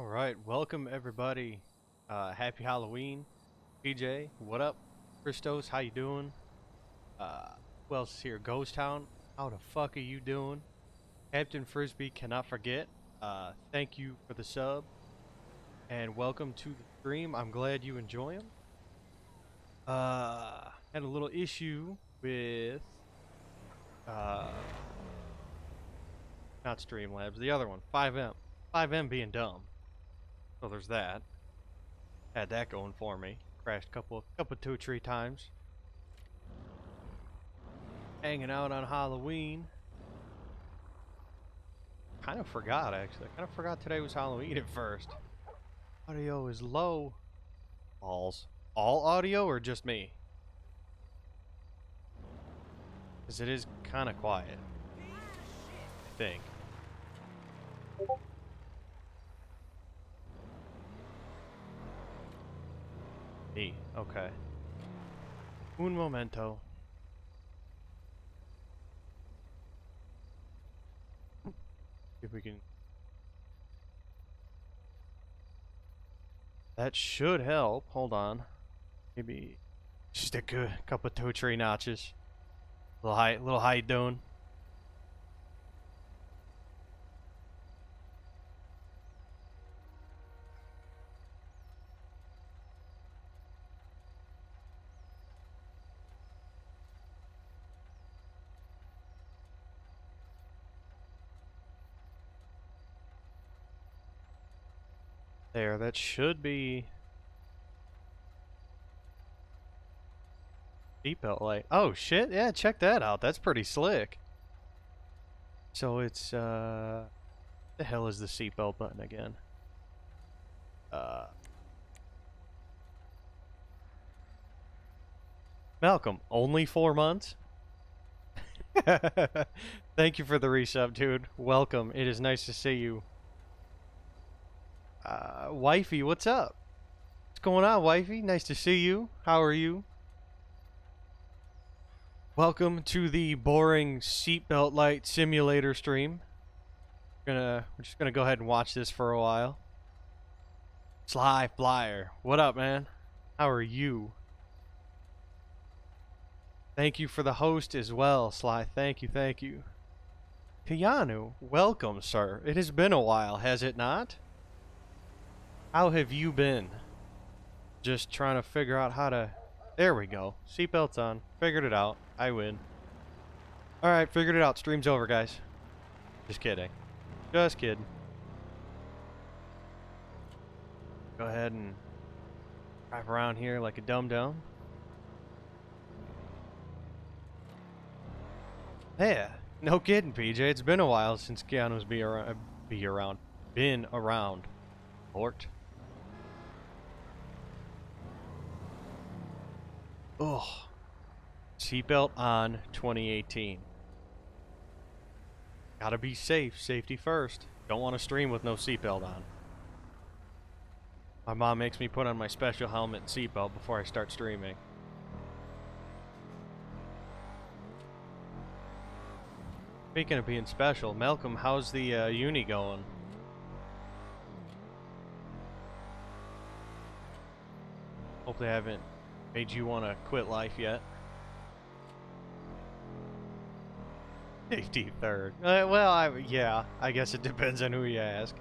All right, welcome everybody. Uh, happy Halloween, PJ. What up, Christos? How you doing? Uh, who else is here? Ghost Town. How the fuck are you doing? Captain Frisbee cannot forget. Uh, thank you for the sub, and welcome to the stream. I'm glad you enjoy them. Uh, had a little issue with uh, not Streamlabs, the other one, FiveM. FiveM being dumb. So there's that. Had that going for me. Crashed a couple, couple two, three times. Hanging out on Halloween. Kind of forgot actually. Kind of forgot today was Halloween at first. Audio is low. Balls. All audio or just me? Because it is kind of quiet. I think. E. Okay. Un momento. If we can. That should help. Hold on. Maybe just a couple two tree notches. Little high, little high doing. There, that should be seatbelt light. Oh shit, yeah, check that out. That's pretty slick. So it's uh the hell is the seatbelt button again? Uh Malcolm, only four months? Thank you for the resub, dude. Welcome. It is nice to see you. Uh, wifey, what's up? What's going on, wifey? Nice to see you. How are you? Welcome to the boring seatbelt light simulator stream. We're gonna we're just gonna go ahead and watch this for a while. Sly Flyer, what up, man? How are you? Thank you for the host as well, Sly. Thank you, thank you. Keanu, welcome, sir. It has been a while, has it not? How have you been? Just trying to figure out how to... There we go. Seatbelts on. Figured it out. I win. Alright, figured it out. Stream's over, guys. Just kidding. Just kidding. Go ahead and drive around here like a dum-dum. Yeah, no kidding, PJ. It's been a while since Keanu's be around. Be around. Been around. Port. Ugh. Seatbelt on 2018. Gotta be safe. Safety first. Don't want to stream with no seatbelt on. My mom makes me put on my special helmet and seatbelt before I start streaming. Speaking of being special, Malcolm, how's the uh, uni going? Hopefully I haven't made you want to quit life yet. Safety third. Uh, well, I, yeah, I guess it depends on who you ask.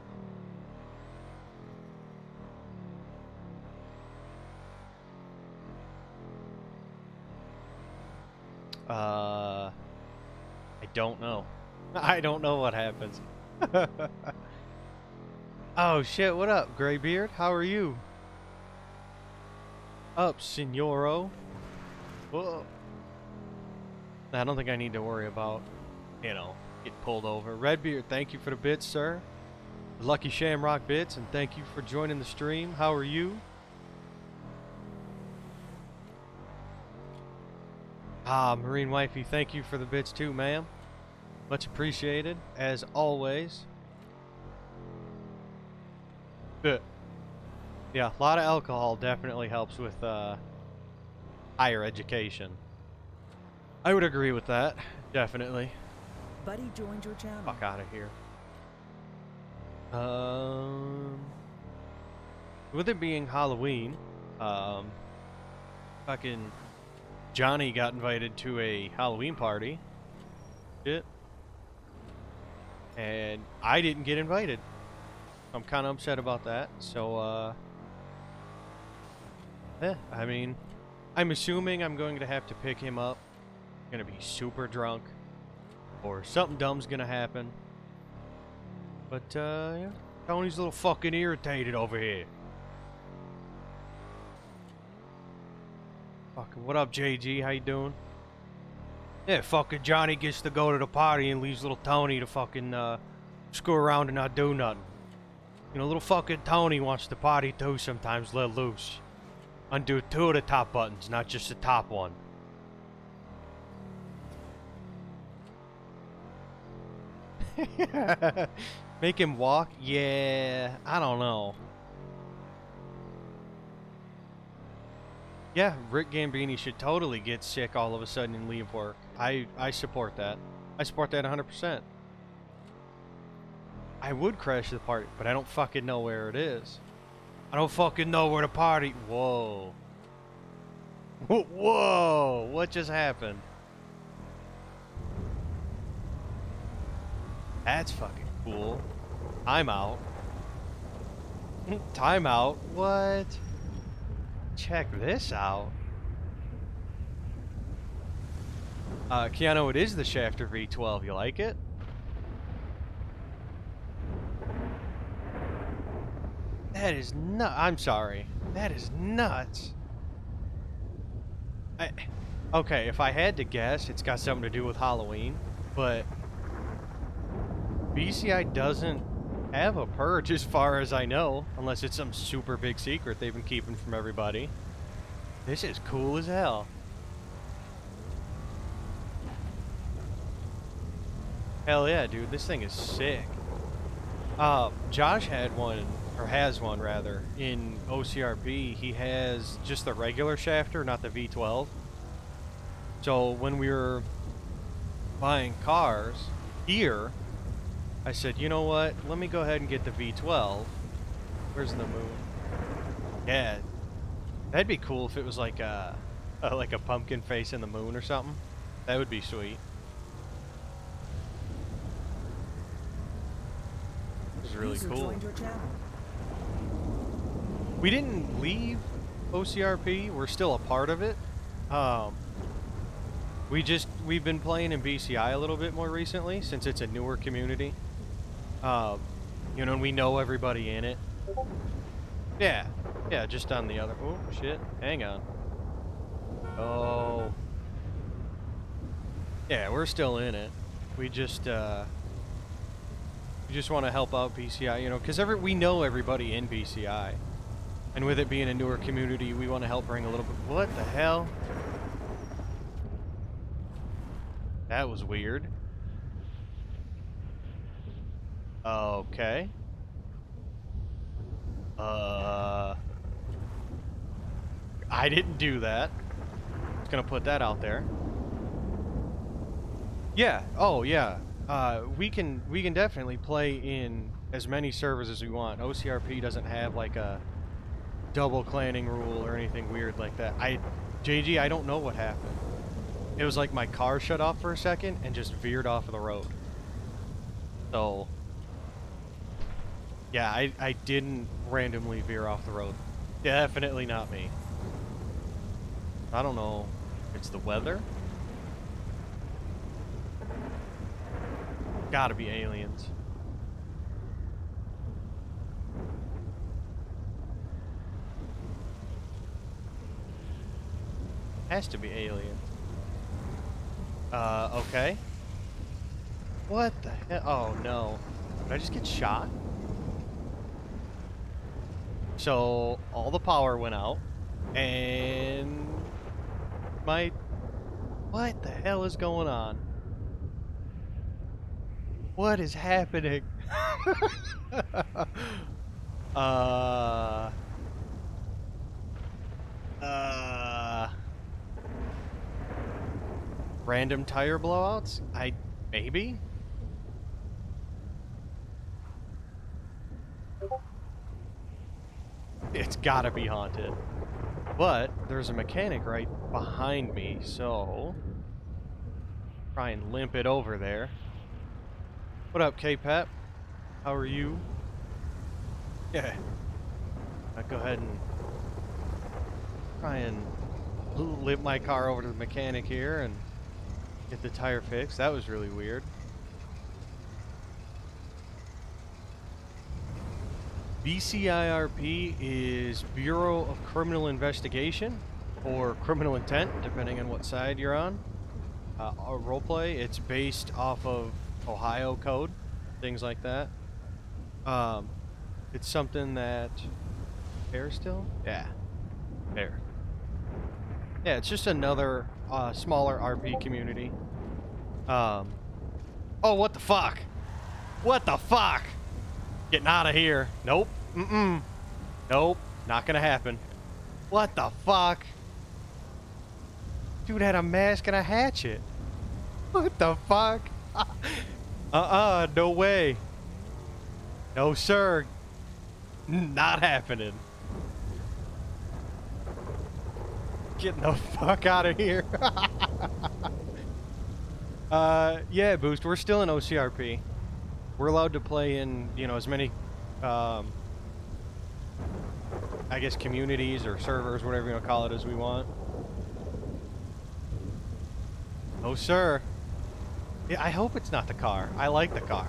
Uh, I don't know. I don't know what happens. oh shit, what up, Graybeard? How are you? Up, Signoro. Whoa. I don't think I need to worry about, you know, get pulled over. Redbeard, thank you for the bits, sir. Lucky Shamrock bits, and thank you for joining the stream. How are you? Ah, Marine Wifey, thank you for the bits too, ma'am. Much appreciated, as always. Good. Yeah, a lot of alcohol definitely helps with uh, higher education. I would agree with that, definitely. Buddy joined your channel. Fuck out of here. Um, with it being Halloween, um, fucking Johnny got invited to a Halloween party. Shit. And I didn't get invited. I'm kind of upset about that. So, uh, yeah, I mean, I'm assuming I'm going to have to pick him up. Gonna be super drunk, or something dumb's gonna happen. But, uh, yeah. Tony's a little fucking irritated over here. Fucking, what up, JG? How you doing? Yeah, fucking Johnny gets to go to the party and leaves little Tony to fucking, uh, screw around and not do nothing. You know, little fucking Tony wants to party too sometimes, let loose. Undo two of the top buttons, not just the top one. Make him walk? Yeah, I don't know. Yeah, Rick Gambini should totally get sick all of a sudden and leave work. I, I support that. I support that 100%. I would crash the party, but I don't fucking know where it is. I don't fucking know where the party... Whoa. Whoa! What just happened? That's fucking cool. Timeout. Timeout? What? Check this out. Uh, Keanu, it is the Schafter V12. You like it? That is nut. I'm sorry. That is nuts. I, okay, if I had to guess, it's got something to do with Halloween, but BCI doesn't have a purge as far as I know, unless it's some super big secret they've been keeping from everybody. This is cool as hell. Hell yeah, dude, this thing is sick. Uh, Josh had one, or has one rather, in OCRP, He has just the regular Schafter, not the V12. So when we were buying cars here, I said, you know what? Let me go ahead and get the V12. Where's the moon? Yeah, that'd be cool if it was like a, a like a pumpkin face in the moon or something. That would be sweet. Is really cool. We didn't leave OCRP. We're still a part of it. Um, we just we've been playing in BCI a little bit more recently since it's a newer community. Um, you know, and we know everybody in it. Yeah, yeah, just on the other. Oh shit! Hang on. Oh. Yeah, we're still in it. We just uh, we just want to help out BCI, you know, because every we know everybody in BCI, and with it being a newer community, we want to help bring a little bit. What the hell? That was weird. Okay. Uh... I didn't do that. Just gonna put that out there. Yeah. Oh, yeah. Uh, we can we can definitely play in as many servers as we want. OCRP doesn't have like a double clanning rule or anything weird like that. I, JG, I don't know what happened. It was like my car shut off for a second and just veered off of the road. So, yeah, I, I didn't randomly veer off the road. Definitely not me. I don't know. It's the weather? Gotta be aliens. Has to be aliens. Uh, okay. What the hell? Oh no. Did I just get shot? So, all the power went out, and my... What the hell is going on? What is happening? uh... Uh... Random tire blowouts? I... maybe? It's gotta be haunted. But there's a mechanic right behind me, so try and limp it over there. What up, K-Pep? How are you? Yeah. I'll go ahead and try and limp my car over to the mechanic here and get the tire fixed. That was really weird. BCIRP is Bureau of Criminal Investigation or Criminal Intent, depending on what side you're on. Uh, our roleplay, it's based off of Ohio code, things like that. Um, it's something that... Fair still? Yeah. Fair. Yeah, it's just another uh, smaller RP community. Um, oh, what the fuck? What the fuck? Getting out of here. Nope. Mm-mm. Nope. Not gonna happen. What the fuck? Dude had a mask and a hatchet. What the fuck? uh-uh. No way. No, sir. Not happening. Getting the fuck out of here. uh, yeah, Boost. We're still in OCRP we're allowed to play in, you know, as many, um, I guess, communities or servers, whatever you want to call it, as we want. Oh, sir. Yeah, I hope it's not the car. I like the car.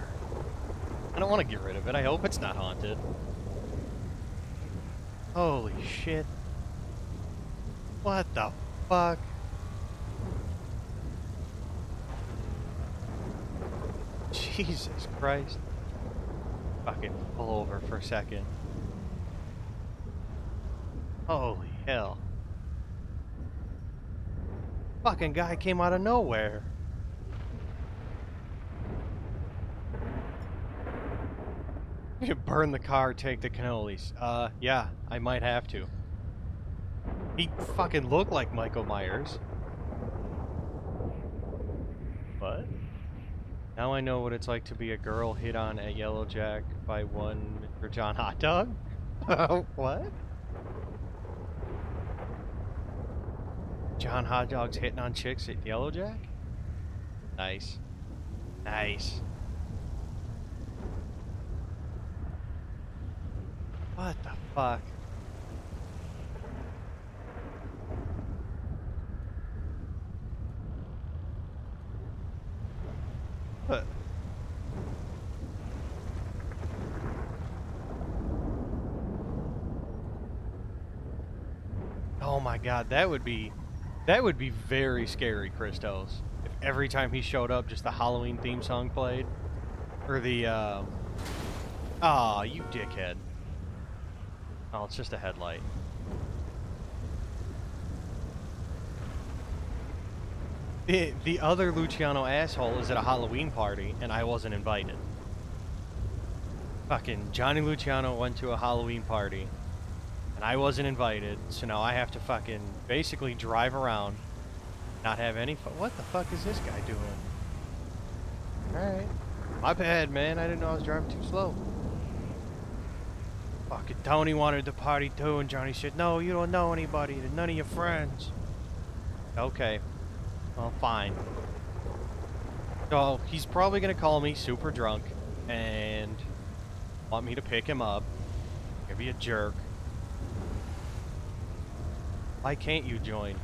I don't want to get rid of it. I hope it's not haunted. Holy shit. What the fuck? Jesus Christ. Fucking pull over for a second. Holy hell. Fucking guy came out of nowhere. You burn the car, take the cannolis. Uh, yeah, I might have to. He fucking looked like Michael Myers. What? Now I know what it's like to be a girl hit on at Yellow Jack by one Mr. John Hot Dog. what? John Hot Dog's hitting on chicks at Yellow Jack? Nice. Nice. What the fuck? But Oh my god, that would be that would be very scary, Christos. If every time he showed up just the Halloween theme song played. Or the um Ah, oh, you dickhead. Oh, it's just a headlight. The, the other Luciano asshole is at a Halloween party, and I wasn't invited. Fucking Johnny Luciano went to a Halloween party, and I wasn't invited, so now I have to fucking basically drive around, not have any. What the fuck is this guy doing? Alright. My bad, man. I didn't know I was driving too slow. Fucking Tony wanted to party too, and Johnny said, no, you don't know anybody, none of your friends. Okay. Well, fine. So, he's probably going to call me super drunk and want me to pick him up. Gonna be a jerk. Why can't you join,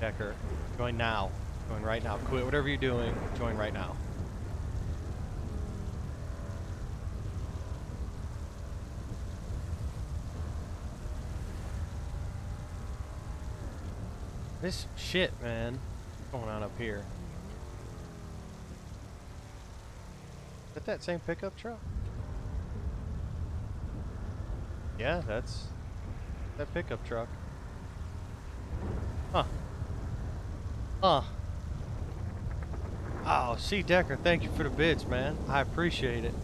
Decker? Join now. Join right now. Quit whatever you're doing. Join right now. This shit, man going on up here? Is that that same pickup truck? Yeah, that's that pickup truck. Huh. Huh. Oh, C. Decker, thank you for the bids, man. I appreciate it.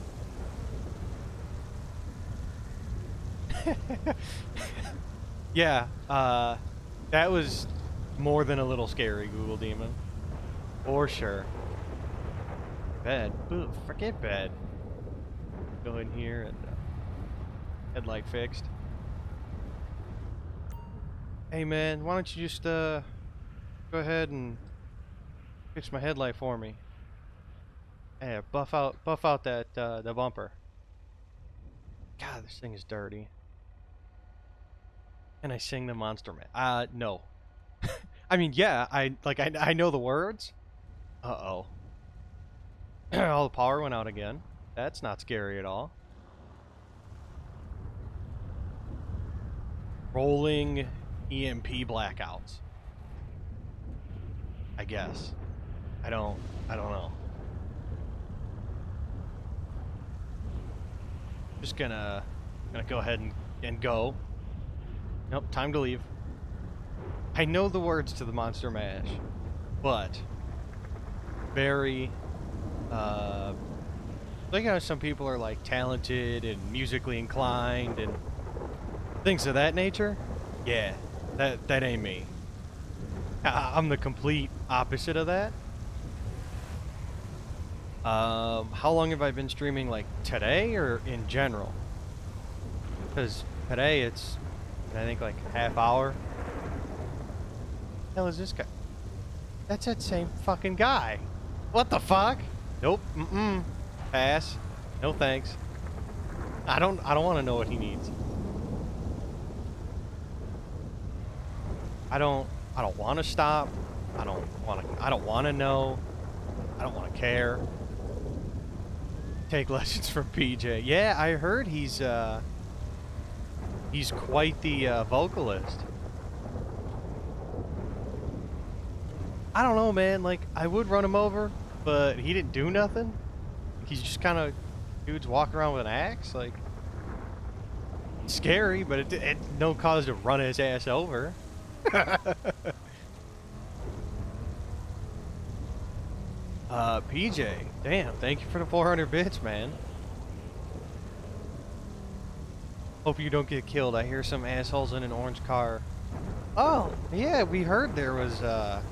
yeah, uh, that was more than a little scary, Google Demon. For sure. Bed. Ooh, forget bed. Go in here and uh, headlight fixed. Hey man, why don't you just uh go ahead and fix my headlight for me? Yeah, buff out buff out that uh the bumper. God, this thing is dirty. Can I sing the Monster Mash? Uh no. I mean, yeah, I like I I know the words. Uh-oh. all the power went out again. That's not scary at all. Rolling EMP blackouts. I guess. I don't I don't know. Just gonna gonna go ahead and, and go. Nope, time to leave. I know the words to the Monster Mash, but very uh like how some people are like talented and musically inclined and things of that nature. Yeah, that that ain't me. I, I'm the complete opposite of that. Um, how long have I been streaming? Like today or in general? Because today it's, I think like half hour. Hell is this guy? That's that same fucking guy. What the fuck? Nope. Mm-mm. Pass. No thanks. I don't. I don't want to know what he needs. I don't. I don't want to stop. I don't want to. I don't want to know. I don't want to care. Take lessons from PJ. Yeah, I heard he's uh he's quite the uh, vocalist. I don't know, man. Like I would run him over, but he didn't do nothing. He's just kind of dudes walking around with an axe, like scary, but it, it no cause to run his ass over. Uh, PJ, damn, thank you for the 400 bits, man. Hope you don't get killed. I hear some assholes in an orange car. Oh, yeah, we heard there was, uh,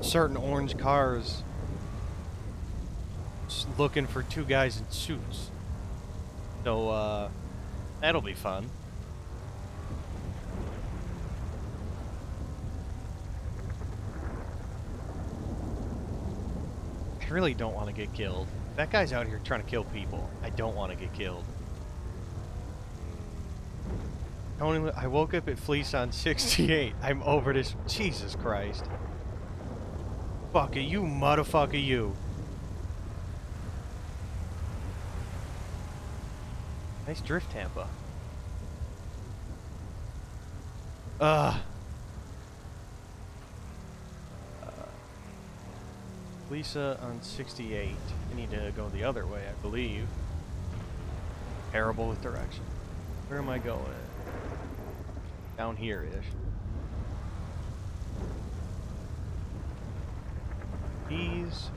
certain orange cars looking for two guys in suits. So, uh, that'll be fun. I really don't want to get killed. That guy's out here trying to kill people. I don't want to get killed. Tony, I woke up at Fleeca on 68. I'm over this. Jesus Christ. Fuck it, you motherfucker, you. Nice drift, Tampa. Ugh. Lisa on 68. I need to go the other way, I believe. Terrible with direction. Where am I going? Down here-ish. He's...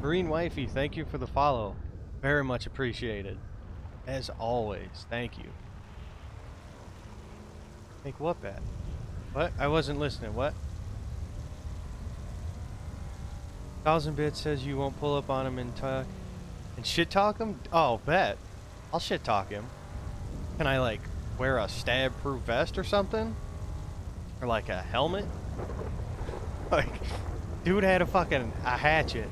Marine Wifey, thank you for the follow. Very much appreciated. As always, thank you. Think what, Pat? What? I wasn't listening. What? Thousand Bit says you won't pull up on him and talk and shit talk him. Oh, bet. I'll shit talk him. Can I like wear a stab proof vest or something? Or like a helmet? like, dude had a fucking a hatchet.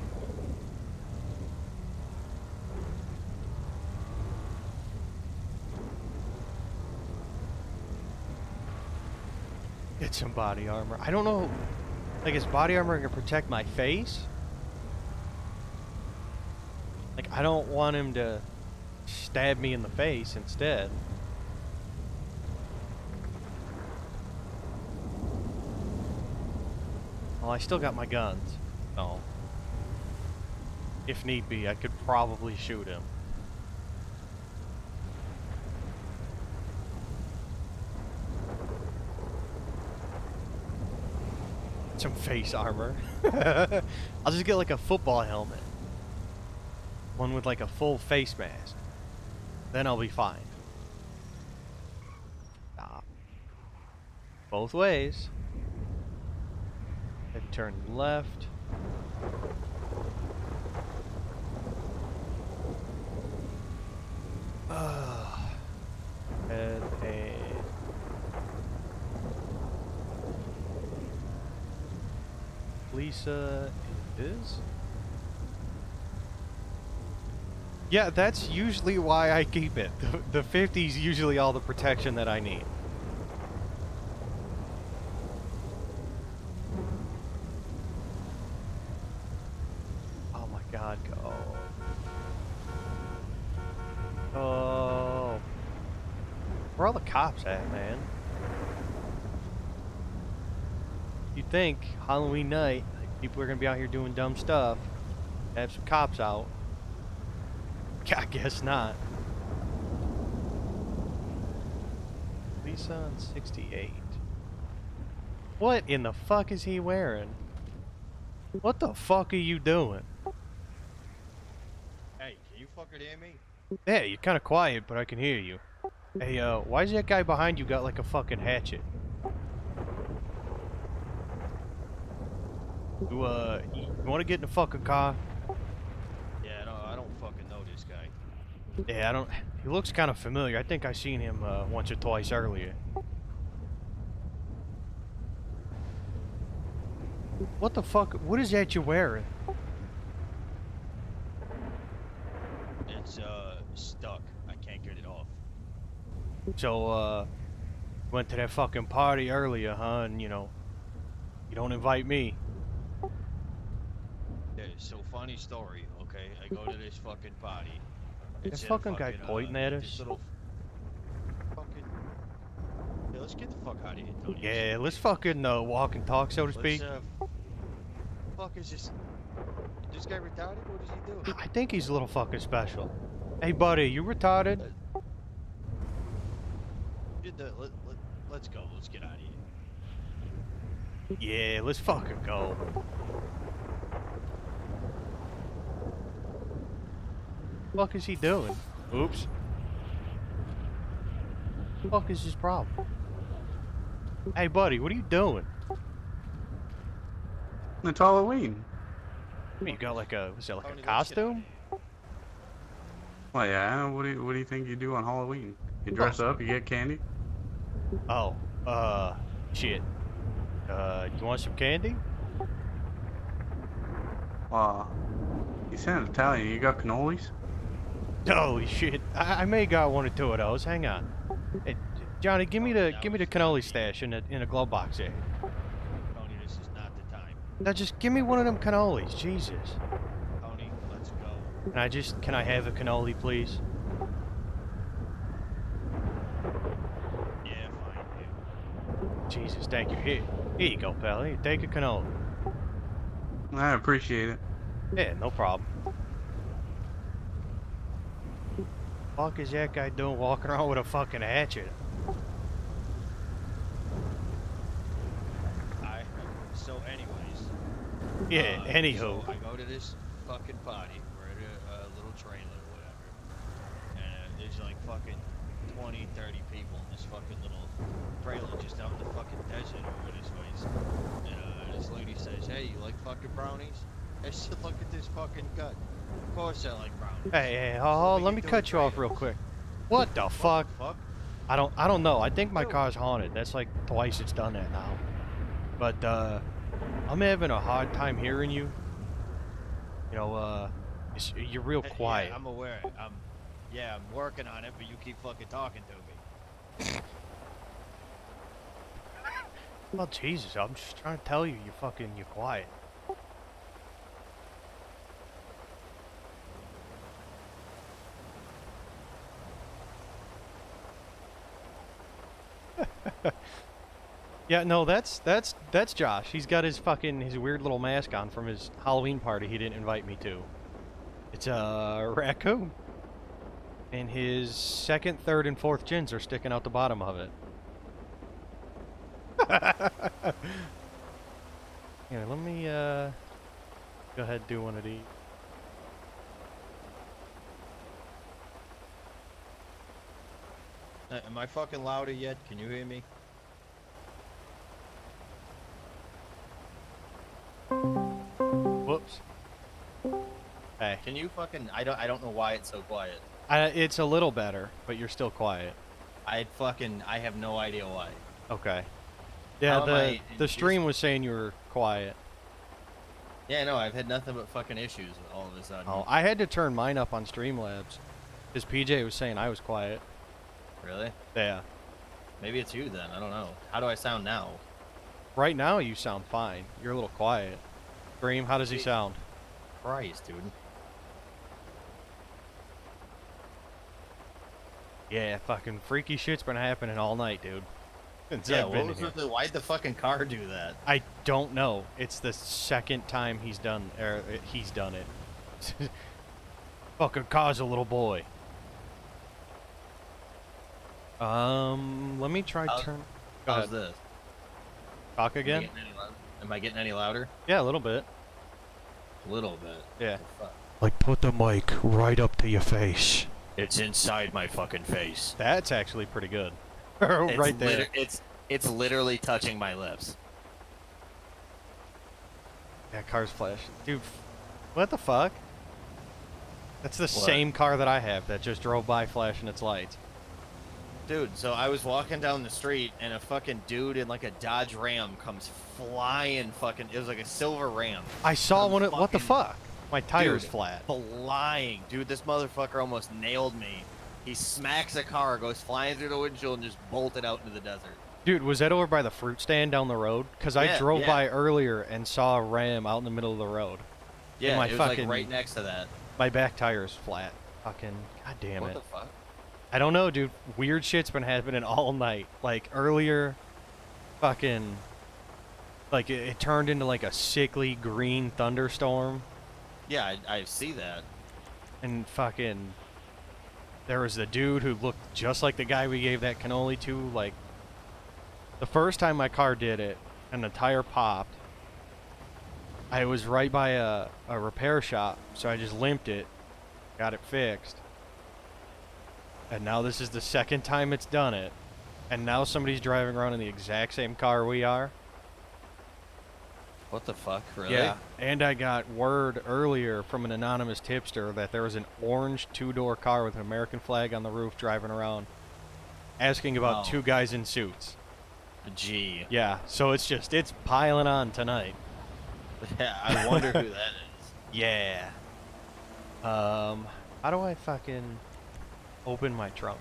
Get some body armor. I don't know. Like, is body armor gonna protect my face? Like, I don't want him to stab me in the face instead. Well, I still got my guns. So, if need be, I could probably shoot him. Some face armor. I'll just get like a football helmet. One with like a full face mask. Then I'll be fine. Stop. Both ways. And turn left. Ah. and a Lisa is. Yeah, that's usually why I keep it. The, the 50's usually all the protection that I need. God, go. Oh. Where all the cops at, man? You'd think Halloween night, people are gonna be out here doing dumb stuff. Have some cops out. I guess not. Lisa on 68. What in the fuck is he wearing? What the fuck are you doing? Hey, you fucking hear me? Yeah, you're kind of quiet, but I can hear you. Hey, uh, why's that guy behind you got like a fucking hatchet? You, uh, you, want to get in the fucking car? Yeah, no, I don't fucking know this guy. Yeah, I don't. He looks kind of familiar. I think I seen him uh, once or twice earlier. What the fuck? What is that you're wearing? It's, uh, stuck. I can't get it off. So, uh, went to that fucking party earlier, huh? And you know, you don't invite me. Yeah, so funny story, okay? I go to this fucking party. This It's in fucking guy uh, pointing at us? Little fucking... Yeah, let's get the fuck out of here, Tony. Yeah, let's fucking uh, walk and talk, so to Let's, speak. uh, fuck is this? This guy retarded? What is he doing? I think he's a little fucking special. Hey, buddy, you retarded? Uh, get the, let, let, let's go. Let's get out of here. Yeah, let's fucking go. What Fuck is he doing? Oops. What Fuck is his problem? Hey, buddy, what are you doing? It's Halloween. What, you got like a, was that like a let's get outta costume? here. Well, yeah. What do you What do you think you do on Halloween? You dress up, you get candy. Oh, uh, shit. Uh, you want some candy? Uh, you sound Italian. You got cannolis? Holy shit! I, I may got one or two of those. Hang on. Hey, Johnny, give me the give me the cannoli stash in a in a glove box there. Tony, this is not the time. Now just give me one of them cannolis. Jesus. Tony, let's go. Can I just can I have a cannoli, please? Yeah, fine. Yeah. Jesus, thank you. Here, here you go, pal. Here, take a cannoli. I appreciate it. Yeah, no problem. Fuck is that guy doing walking around with a fucking hatchet? I so anyways. Yeah. uh, anywho. So I go to this fucking party. We're at a, a little trailer or whatever, and uh, there's like fucking 20, 30 people in this fucking little trailer just out in the fucking desert over this ways. And uh, this lady says, "Hey, you like fucking brownies?" I said, "Look at this fucking gut. Of course I like brownies." Hey, hey, So oh, what let me cut you off real quick. What the fuck? Fuck. I don't I don't know. I think my car's haunted. That's like twice it's done that now. But uh I'm having a hard time hearing you. You know, uh you're real Uh, yeah, quiet. I'm aware. I'm, yeah, I'm working on it, but you keep fucking talking to me. well, Jesus, I'm just trying to tell you, you're fucking, you're quiet. yeah, no, that's that's that's Josh. He's got his fucking his weird little mask on from his Halloween party he didn't invite me to. It's a raccoon. And his second, third, and fourth chins are sticking out the bottom of it. Here, let me uh go ahead and do one of these. Uh, am I fucking louder yet? Can you hear me? Whoops. Hey, Can you fucking? I don't. I don't know why it's so quiet. I, it's a little better, but you're still quiet. I fucking. I have no idea why. Okay. Yeah, How the the stream was saying you were quiet. Yeah, no, I've had nothing but fucking issues all of a sudden. Oh, I had to turn mine up on Streamlabs. Because PJ was saying I was quiet. Really? Yeah. Maybe it's you then. I don't know. How do I sound now? Right now you sound fine. You're a little quiet. Dream, how does he sound? Christ, dude. Yeah, fucking freaky shit's been happening all night, dude. Since Yeah, what was with the, why'd the fucking car do that? I don't know. It's the second time he's done, er, he's done it. fucking cause a little boy. Um, let me try turn. How's this? Talk Am I again? getting any lou- Am I getting any louder? Yeah, a little bit. A little bit. Yeah. What the fuck? Like put the mic right up to your face. It's inside my fucking face. That's actually pretty good. It's right there. it's it's literally touching my lips. Yeah, car's flashing. Dude, what the fuck? That's the What? same car that I have that just drove by flashing its lights. Dude, so I was walking down the street and a fucking dude in like a Dodge Ram comes flying fucking it was like a silver Ram. I saw one. Of, what the fuck? My tire's Dude, flat. Flying. Dude, this motherfucker almost nailed me. He smacks a car, goes flying through the windshield and just bolted out into the desert. Dude, was that over by the fruit stand down the road? Because I drove yeah. by earlier and saw a ram out in the middle of the road. Yeah, my it was fucking- like right next to that. My back tire is flat. Fucking, god damn what it. the fuck? I don't know, dude. Weird shit's been happening all night. Like earlier, fucking, like it, it turned into like a sickly green thunderstorm, Yeah, I, I see that. and fucking, there was the dude who looked just like the guy we gave that cannoli to. Like, the first time my car did it, and the tire popped. I was right by a, a repair shop, so I just limped it, got it fixed. And now this is the second time it's done it. And now somebody's driving around in the exact same car we are. What the fuck, really? Yeah. And I got word earlier from an anonymous tipster that there was an orange two-door car with an American flag on the roof driving around asking about Wow. two guys in suits. Gee. Yeah, so it's just it's piling on tonight. Yeah, I wonder who that is. Yeah. Um how do I fucking open my trunk?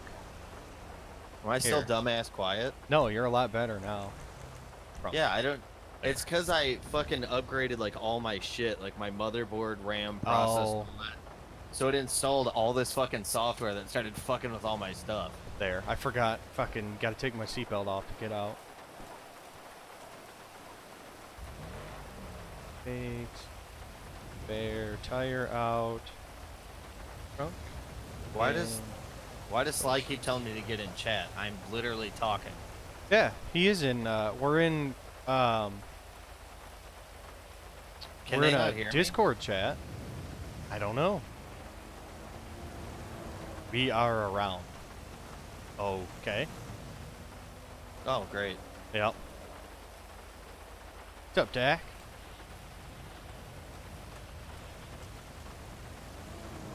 Am I still Here. dumbass quiet? No, you're a lot better now. Yeah, I don't. It's because I fucking upgraded like all my shit, like my motherboard, RAM, processor, Oh. So it installed all this fucking software that started fucking with all my stuff. There. I forgot. Fucking got to take my seatbelt off to get out. Takes. Spare tire out. Trunk. Why does Why does Sly keep telling me to get in chat? I'm literally talking. Yeah, he is in. Uh, we're in. Um, Can we're they in not a hear me? Discord chat. I don't know. We are around. Okay. Oh, great. Yep. What's up, Dak?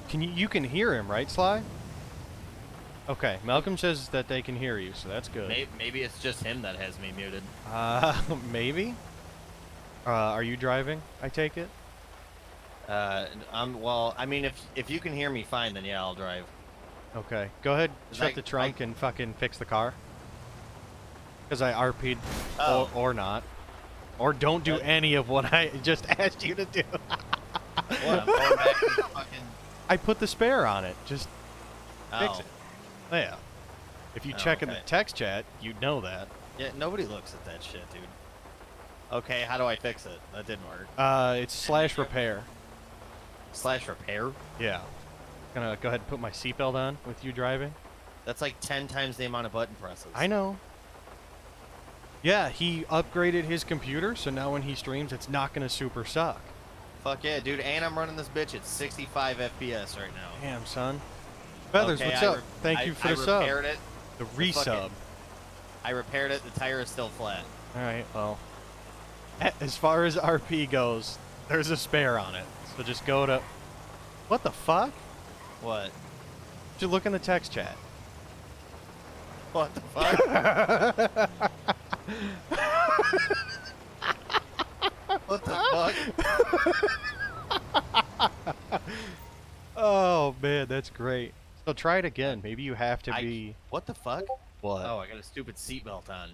Can you you can hear him, right, Sly? Okay, Malcolm says that they can hear you, so that's good. Maybe, maybe it's just him that has me muted. Uh, maybe. Uh, are you driving? I take it. Uh, I'm well. I mean, if if you can hear me fine, then yeah, I'll drive. Okay, go ahead. Shut I- the trunk I- and fucking fix the car. Because I RP'd Oh. or, or not, or don't do any of what I just asked you to do. What? I'm going back to the fucking. I put the spare on it. Just fix Oh. it. Yeah. If you Oh, check in the text chat, you'd know that. Yeah, nobody looks at that shit, dude. Okay, how do I fix it? That didn't work. Uh, it's slash repair. Slash repair. Yeah. Gonna go ahead and put my seatbelt on with you driving. That's like ten times the amount of button presses. I know. Yeah, he upgraded his computer, so now when he streams, it's not gonna super suck. Fuck yeah, dude. And I'm running this bitch at 65 FPS right now. Damn, son. Feathers, Okay, what's I up? Thank I- you for I the sub. repaired it. The resub. I repaired it. The tire is still flat. All right, well, as far as RP goes, there's a spare on it. So just go to. What the fuck? What? Just look in the text chat. What the fuck? What the fuck? Oh man, that's great. So try it again. Maybe you have to I- be. What the fuck? What? Oh, I got a stupid seatbelt on.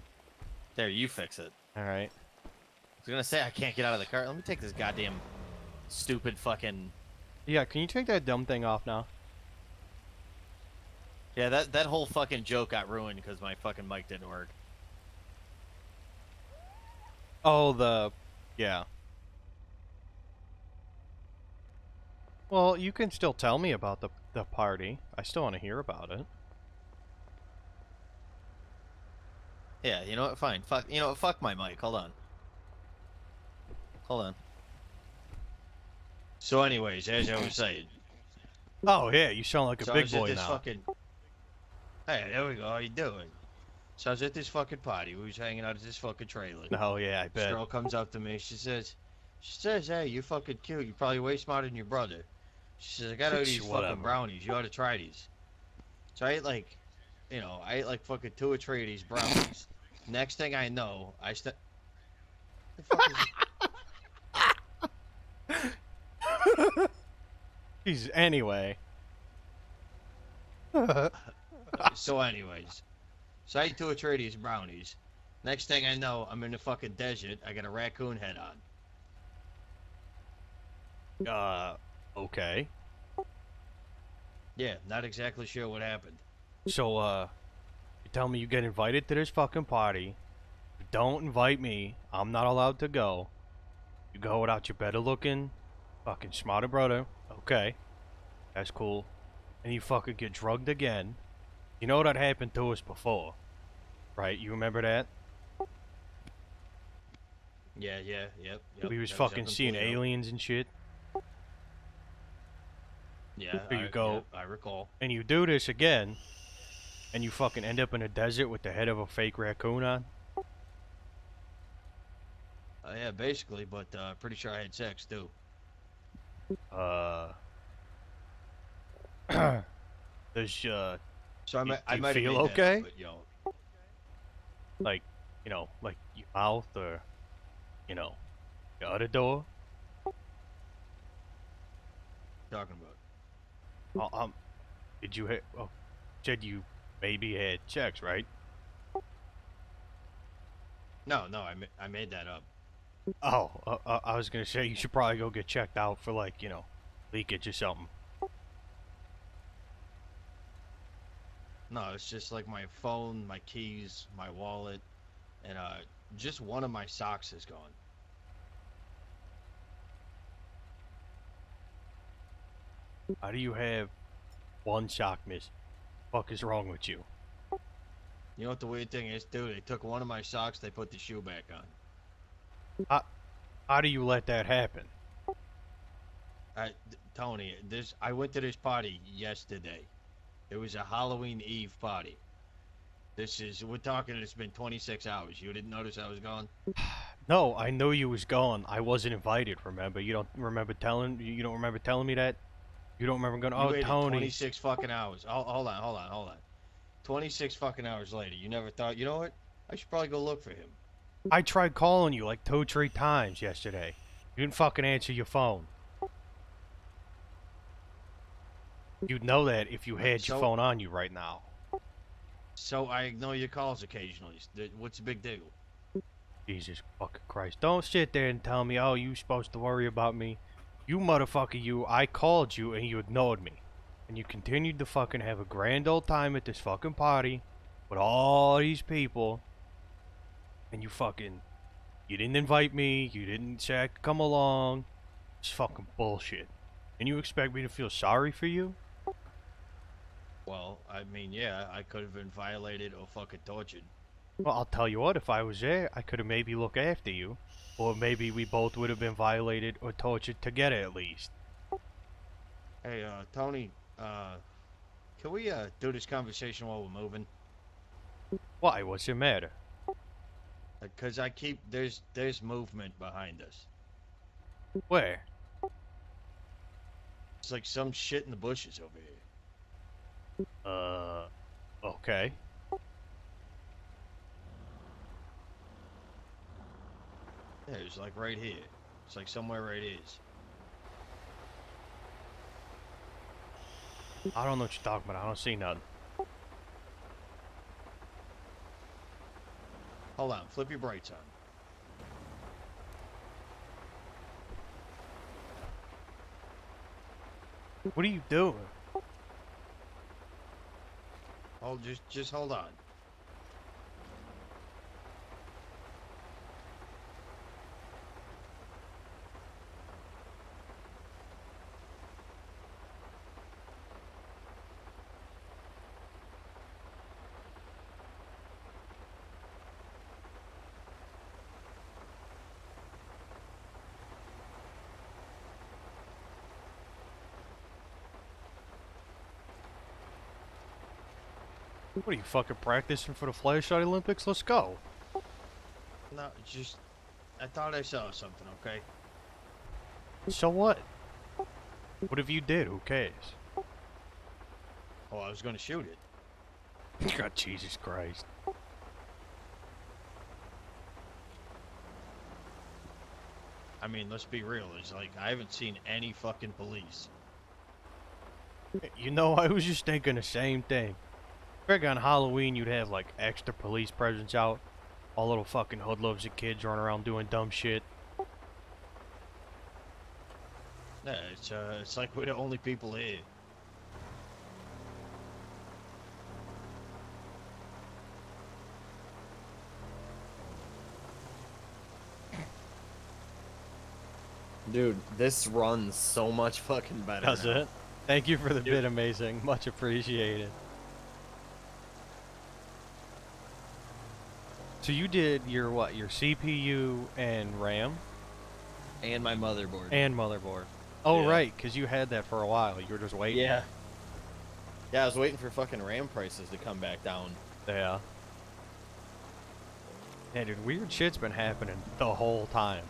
There, you fix it. All right. I was gonna say I can't get out of the car. Let me take this goddamn stupid fucking. Yeah, can you take that dumb thing off now? Yeah, that that whole fucking joke got ruined because my fucking mic didn't work. Oh, the. Yeah. Well, you can still tell me about the the party. I still want to hear about it. Yeah, you know what? Fine. Fuck. You know what? Fuck my mic. Hold on. Hold on. So, anyways, as I was saying, Oh yeah, you sound like a so I big was at boy this now. fucking. Hey, there we go. How you doing? So I was at this fucking party. We was hanging out at this fucking trailer. Oh yeah, I This bet. girl comes up to me. She says, "She says, hey, you're fucking cute. You're probably way smarter than your brother." She says, "I got all these Whatever. fucking brownies. You ought to try these." So I ate like, you know, I ate like fucking two or three of these brownies. Next thing I know, I st- the fuck is Jeez. Anyway. so anyways, so I ate two or three of these brownies. Next thing I know, I'm in the fucking desert. I got a raccoon head on. uh. Okay. Yeah, not exactly sure what happened. So uh, you tell me you get invited to this fucking party. You don't invite me. I'm not allowed to go. You go without your better looking, fucking smarter brother. Okay. That's cool. And you fucking get drugged again. You know that happened to us before. Right? You remember that? Yeah, yeah, yep. yep we was fucking seeing aliens and shit. Yeah, There you I, go. yep, I recall. And you do this again. And you fucking end up in a desert with the head of a fake raccoon on. Uh, yeah, basically, but uh, pretty sure I had sex too. Uh. Does uh So I might, do I might feel made that okay? but, yo, like you know like your mouth or you know your other door? talking about. Uh, um, did you ha- oh, said you maybe had checks, right? No, no, I, ma- I made that up. Oh, uh, uh, I was gonna say you should probably go get checked out for like you know leakage or something. No, it's just like my phone, my keys, my wallet, and uh, just one of my socks is gone. How do you have one sock missing? Fuck is wrong with you? You know what the weird thing is, dude? They took one of my socks, they put the shoe back on. How how do you let that happen? Th- Tony, this I went to this party yesterday. It was a Halloween Eve party. This is we're talking. It's been 26 hours. You didn't notice I was gone. No, I know you was gone. I wasn't invited. Remember? You don't remember telling? You don't remember telling me that? You don't remember going? Oh, Tony. 26 fucking hours. Hold, hold on, hold on, hold on. 26 fucking hours later, you never thought, you know what? I should probably go look for him. I tried calling you like two, three times yesterday. You didn't fucking answer your phone. You'd know that if you had your phone on you right now. So I ignore your calls occasionally. What's the big deal? Jesus fucking Christ. Don't sit there and tell me, oh, you supposed to worry about me. You motherfucker, you. I called you and you ignored me. And you continued to fucking have a grand old time at this fucking party with all these people. And you fucking. You didn't invite me. You didn't say I could come along. It's fucking bullshit. And you expect me to feel sorry for you? Well, I mean, yeah, I could have been violated or fucking tortured. Well, I'll tell you what, if I was there, I could have maybe looked after you. Or maybe we both would have been violated or tortured together at least. Hey, uh, Tony, uh, can we, uh, do this conversation while we're moving? Why? What's the matter? Because I keep, there's, there's movement behind us. Where? It's like some shit in the bushes over here. Uh, okay. Yeah, it's like right here. It's like somewhere right is. I don't know what you're talking about. I don't see nothing. Hold on, flip your brights on. What are you doing? Hold, just, just hold on. What are you fucking practicing for the flash Flashlight Olympics? Let's go. No, just, I thought I saw something. Okay. So what? What if you did? Who cares? Oh, I was gonna shoot it. God, Jesus Christ. I mean, let's be real. It's like I haven't seen any fucking police. You know, I was just thinking the same thing. Figure on Halloween you'd have like extra police presence out. All little fucking hoodlums and kids running around doing dumb shit. Yeah, it's uh, it's like we're the only people here. Dude, this runs so much fucking better. Does now. it? Thank you for the Dude. bit, amazing. Much appreciated. So you did your what? Your CPU and RAM And my motherboard. and motherboard. Oh Yeah. right, because you had that for a while. You were just waiting. yeah. Yeah, I was waiting for fucking RAM prices to come back down. Yeah. Yeah, dude, weird shit's been happening the whole time.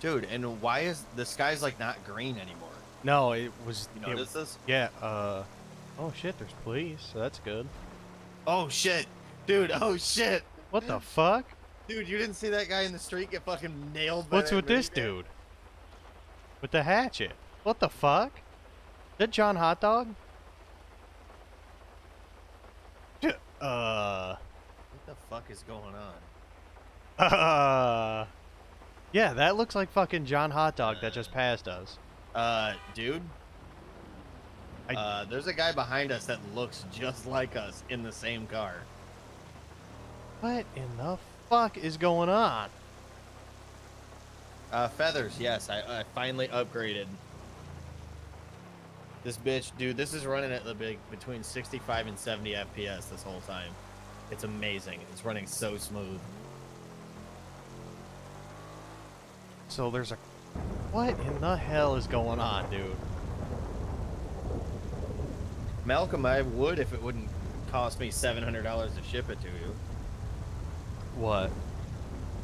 Dude, and why is the sky's like not green anymore? No, it was. You it- this? yeah. Uh. Oh shit, there's police, so that's good. Oh shit. Dude, oh shit. What the fuck? Dude, you didn't see that guy in the street get fucking nailed by What's with this dude? With the hatchet? What the fuck? Is that John Hot Dog? Uh. What the fuck is going on? Uh. Yeah, that looks like fucking John Hot Dog that just passed us. Uh, dude. I- Uh, there's a guy behind us that looks just like us in the same car. What in the fuck is going on? Uh, feathers, yes, I, I finally upgraded. This bitch, dude, this is running at the big between 65 and 70 FPS this whole time. It's amazing. It's running so smooth. So there's a. What in the hell is going on, dude? Malcolm, I would if it wouldn't cost me $700 to ship it to you. What?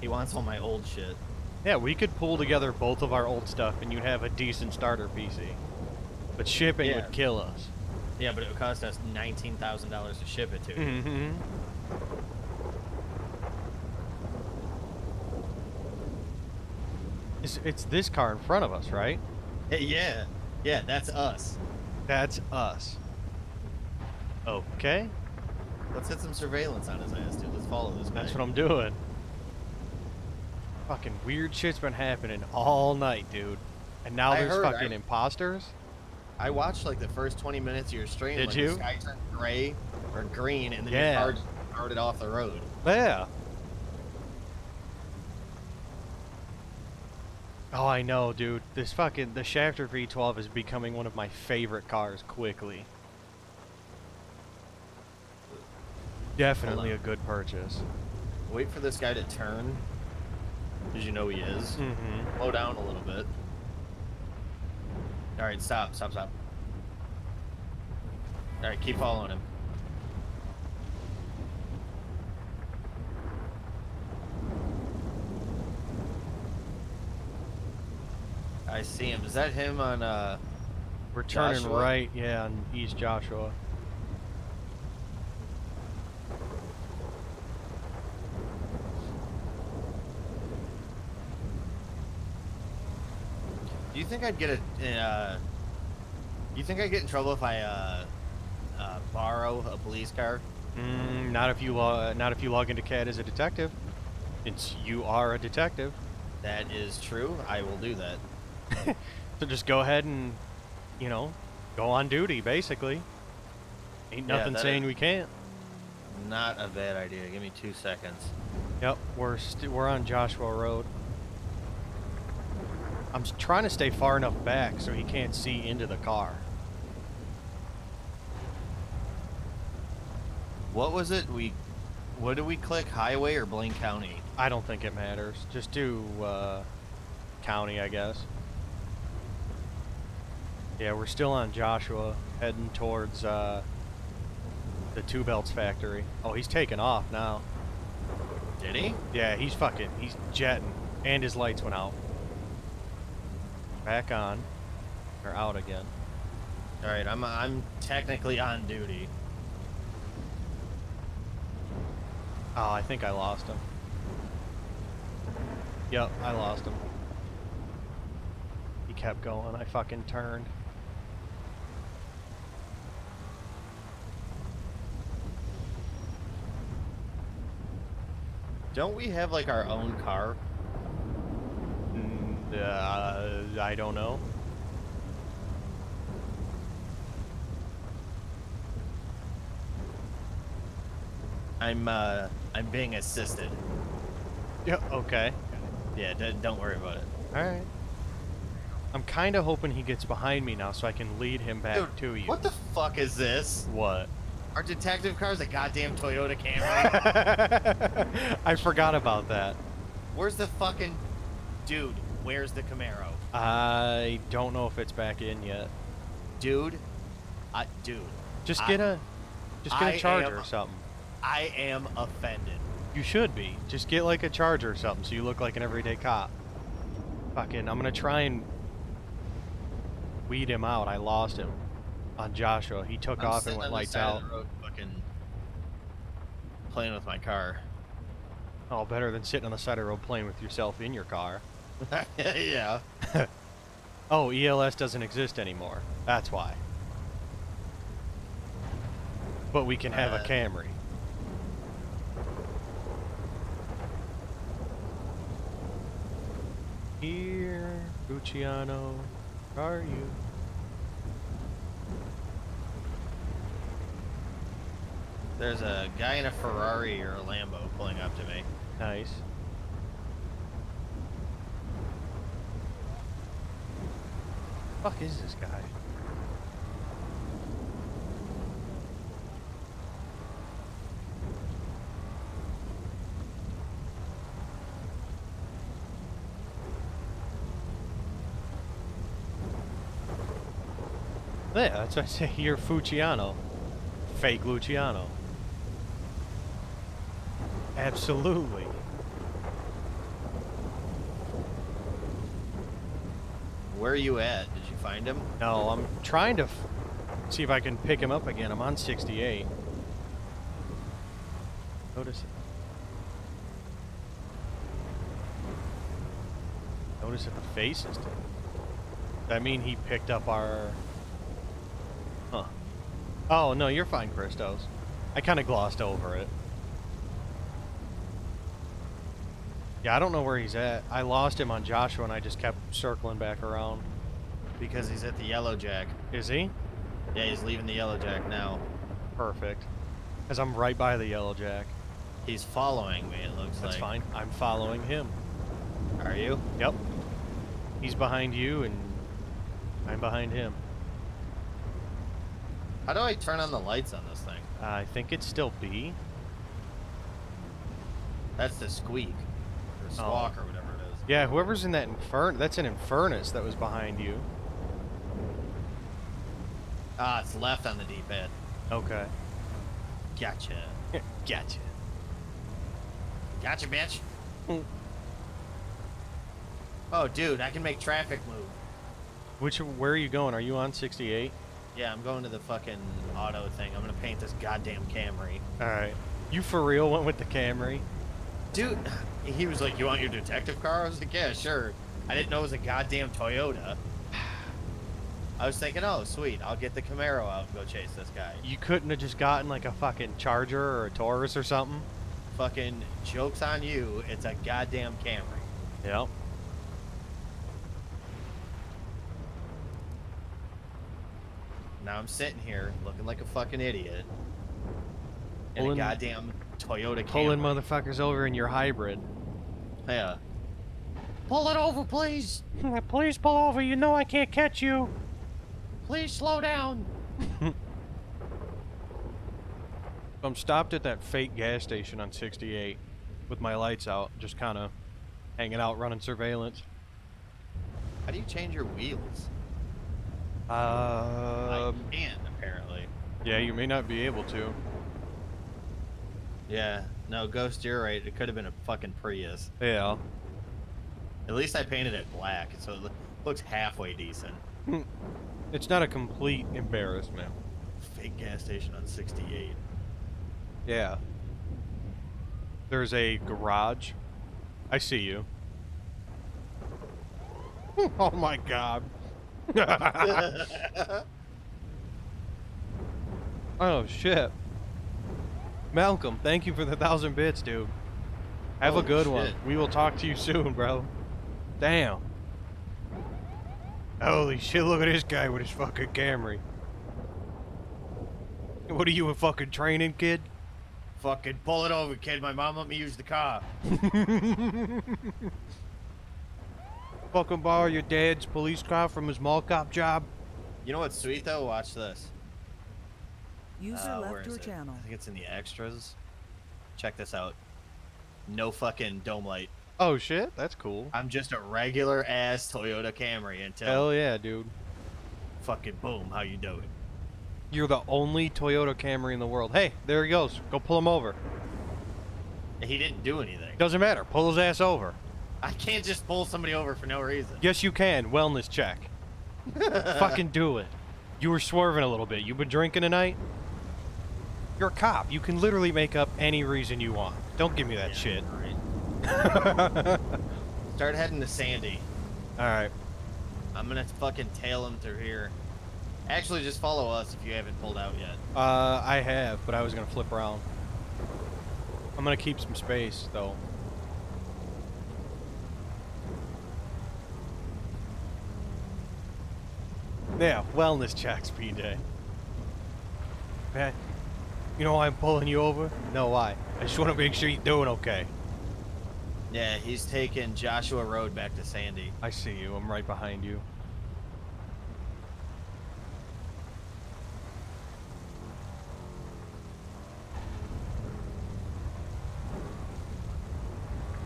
He wants all my old shit. Yeah, we could pull together both of our old stuff and you'd have a decent starter PC. But shipping Yeah. would kill us. Yeah, but it would cost us $19,000 to ship it to you. Mm-hmm. It's, it's this car in front of us, right? yeah, yeah, that's us. That's us. Okay, Let's hit some surveillance on his ass, dude. Let's follow this guy. that's what I'm doing. Fucking weird shit's been happening all night, dude. And now I there's heard, fucking I- imposters? I watched like the first 20 minutes of your stream. Did like, you? The sky turned gray or green, and then Yeah. your car just started off the road. Yeah. Oh, I know, dude. This fucking the Shafter V12 is becoming one of my favorite cars quickly. Definitely a good purchase. Wait for this guy to turn, because you know he is. Mm-hmm. Slow down a little bit. All right, stop, stop, stop. All right, keep following him. I see him. Is that him on uh We're turning Joshua? right, yeah, on East Joshua. Do you think I'd get a? Uh, you think I'd get in trouble if I uh, uh, borrow a police car? Mm, not if you lo- not if you log into CAD as a detective. Since you are a detective, That is true. I will do that. so just go ahead and, you know, go on duty. Basically, ain't nothing that saying we can't. Not a bad idea. Give me two seconds. Yep, we're st- we're on Joshua Road. I'm trying to stay far enough back so he can't see into the car. What was it? We, what did we click? Highway or Blaine County? I don't think it matters. Just do uh, county, I guess. Yeah, we're still on Joshua, heading towards uh, the Two Belts factory. Oh, he's taking off now. Did he? Yeah, he's fucking, he's jetting, and his lights went out. Back on, or out again. All right. I'm I'm technically on duty. Oh, I think I lost him. Yep, I lost him. He kept going. I fucking turned. Don't we have like our own car? Uh, I don't know. I'm uh I'm being assisted. Yeah, okay. Yeah. D- don't worry about it. Alright. I'm kind of hoping he gets behind me now so I can lead him back Dude, to you. What the fuck is this? What? Our detective car's a goddamn Toyota Camry. I forgot about that. Where's the fucking dude? Where's the Camaro? I don't know if it's back in yet. Dude, I dude, Just get a just get I a charger am- or something. I am offended. You should be. Just get like a charger or something so you look like an everyday cop. Fucking, I'm gonna try and weed him out. I lost him on Joshua. He took I'm off and went on the lights side out. Of the road, fucking playing with my car. Oh, better than sitting on the side of the road playing with yourself in your car. yeah. Oh, ELS doesn't exist anymore. That's why. But we can have a Uh, Camry. Here, Luciano, where are you? There's a guy in a Ferrari or a Lambo pulling up to me. Nice. Fuck is this guy? Yeah, that's what I say. You're Fuciano. Fake Luciano. Absolutely. Where are you at? Did you find him? No, I'm trying to see if I can pick him up again. I'm on 68. Notice it. Notice that the face is different. That mean he picked up our... Huh. Oh, no, you're fine, Christos. I kind of glossed over it. Yeah, I don't know where he's at. I lost him on Joshua and I just kept circling back around. Because he's at the Yellow Jack. Is he? Yeah, he's leaving the Yellow Jack now. Perfect. As I'm right by the yellow jack. He's following me, it looks That's like. That's fine. I'm following him. Are you? Yep. He's behind you and I'm behind him. How do I turn on the lights on this thing? Uh, I think it's still B. That's the squeak. Or Oh. or whatever it is. Yeah, whoever's in that infern that's an infernus that was behind you. Ah, it's left on the D-pad. Okay. Gotcha. gotcha. Gotcha, bitch. Oh, dude, I can make traffic move. Which where are you going? Are you on 68? Yeah, I'm going to the fucking auto thing. I'm gonna paint this goddamn Camry. All right. You for real went with the Camry? Dude, he was like, "You want your detective car?" I was like, "Yeah, sure." I didn't know it was a goddamn Toyota. I was thinking, oh, sweet, I'll get the Camaro out and go chase this guy. You couldn't have just gotten like a fucking Charger or a Taurus or something. Fucking joke's on you, it's a goddamn Camry. Yep. Now I'm sitting here looking like a fucking idiot. In Pulling- a goddamn Toyota Camry. Pulling motherfuckers over in your hybrid. Yeah. Pull it over, please. Please pull over. You know I can't catch you. Please slow down. I'm stopped at that fake gas station on 68 with my lights out, just kind of hanging out, running surveillance. How do you change your wheels? Uh, I can't, apparently. yeah, you may not be able to. Yeah. No, Ghost, you're right. It could have been a fucking Prius. Yeah. At least I painted it black, so it looks halfway decent. It's not a complete embarrassment. Fake gas station on 68. Yeah. There's a garage. I see you. oh my god. oh shit. Malcolm, thank you for the thousand bits, dude. Have a Oh, good one. We will talk to you soon, bro. Damn. Holy shit, look at this guy with his fucking Camry. What are you, a fucking training kid? fucking pull it over, kid. My mom let me use the car. fucking borrow your dad's police car from his mall cop job? You know what's sweet though? Watch this. User Uh, left is your it? channel. I think it's in the extras. Check this out. No fucking dome light. Oh shit, that's cool. I'm just a regular ass Toyota Camry until Hell yeah, dude. fucking boom. How you doing? You're the only Toyota Camry in the world. Hey, there he goes. Go pull him over. He didn't do anything. Doesn't matter. Pull his ass over. I can't just pull somebody over for no reason. Yes, you can. Wellness check. Fucking do it. You were swerving a little bit. You've been drinking tonight? You're a cop. You can literally make up any reason you want. Don't give me that Yeah, shit. Alright. Start heading to Sandy. All right. I'm gonna fucking tail him through here. Actually, just follow us if you haven't pulled out yet. Uh, I have, but I was gonna flip around. I'm gonna keep some space though. Yeah, wellness checks, PJ. Man, you know why I'm pulling you over? No, why? I just want to make sure you're doing okay. Yeah, he's taking Joshua Road back to Sandy. I see you. I'm right behind you.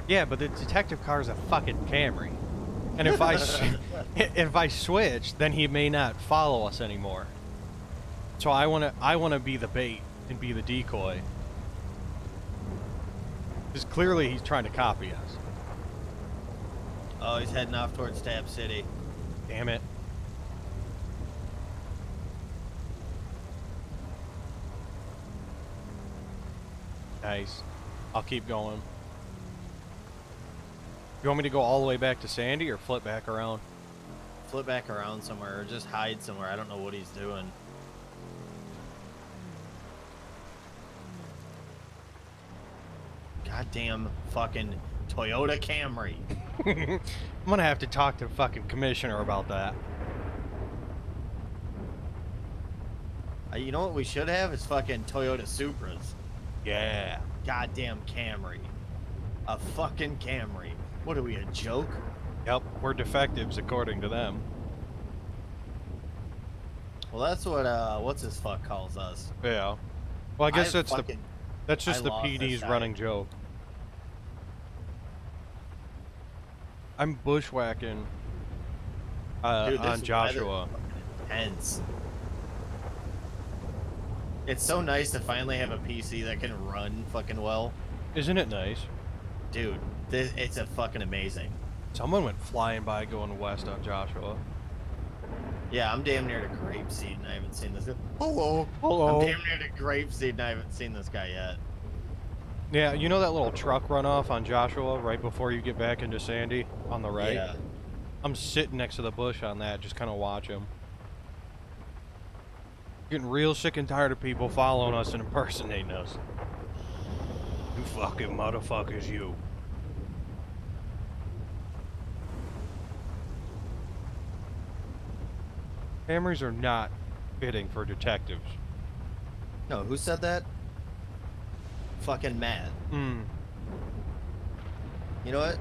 Yeah, but the detective car is a fucking Camry. And if I if I switch, then he may not follow us anymore. So I want to I want to be the bait and be the decoy. Because clearly he's trying to copy us. Oh, he's heading off towards Stab City. Damn it. Nice. I'll keep going. You want me to go all the way back to Sandy or flip back around? Flip back around somewhere or just hide somewhere. I don't know what he's doing. Goddamn fucking Toyota Camry. I'm gonna have to talk to the fucking commissioner about that. Uh, you know what we should have is fucking Toyota Supras. Yeah. Goddamn Camry. A fucking Camry. What are we, a joke? Yep, we're defectives according to them. Well, that's what uh, what's his fuck calls us. Yeah. Well, I guess that's the fucking, that's just I the PD's running joke. I'm bushwhacking uh, Dude, on Joshua. Intense. It's so nice to finally have a PC that can run fucking well. Isn't it nice? Dude, this, it's a fucking amazing. Someone went flying by going west on Joshua. Yeah, I'm damn near to Grapeseed and I haven't seen this. Hello. Hello. I'm damn near to Grapeseed and I haven't seen this guy yet. Yeah, you know that little truck runoff on Joshua right before you get back into Sandy on the right? Yeah. I'm sitting next to the bush on that, just kind of watch him. Getting real sick and tired of people following us and impersonating us. You fucking motherfuckers, you. Camrys are not fitting for detectives. No, who said that? Fucking Matt. Hmm. You know what?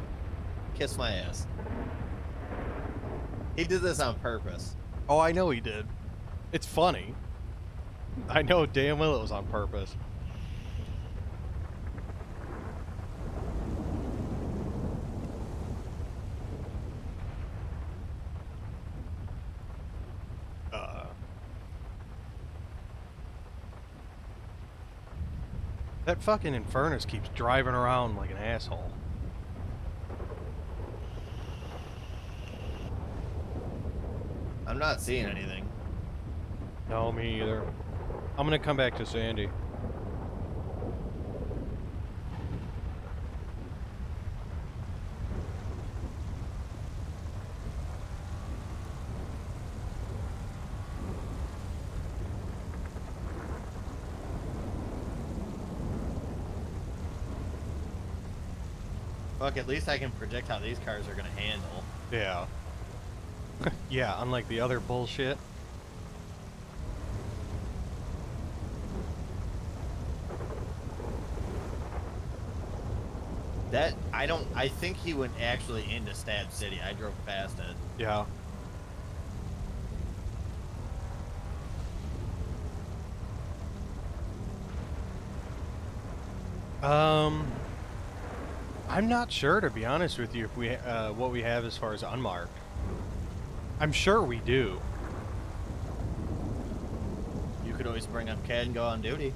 Kiss my ass. He did this on purpose. Oh, I know he did. It's funny. I know damn well it was on purpose. Uh. That fucking Infernus keeps driving around like an asshole. I'm not seeing anything. No, me either. I'm gonna come back to Sandy. Fuck, at least I can predict how these cars are gonna handle. Yeah. yeah, unlike the other bullshit. That I don't. I think he went actually into Stab City. I drove past it. Yeah. Um, I'm not sure to be honest with you if we uh, what we have as far as unmarked. I'm sure we do. You could always bring up Cad and go on duty.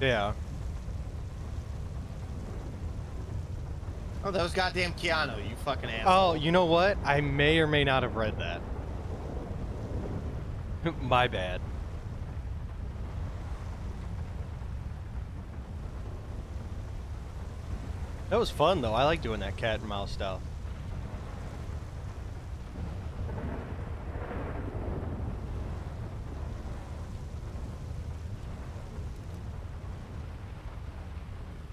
Yeah. Oh, that was goddamn Keanu. You fucking asshole. Oh, you know what? I may or may not have read that. My bad. That was fun though. I like doing that cat and mouse style.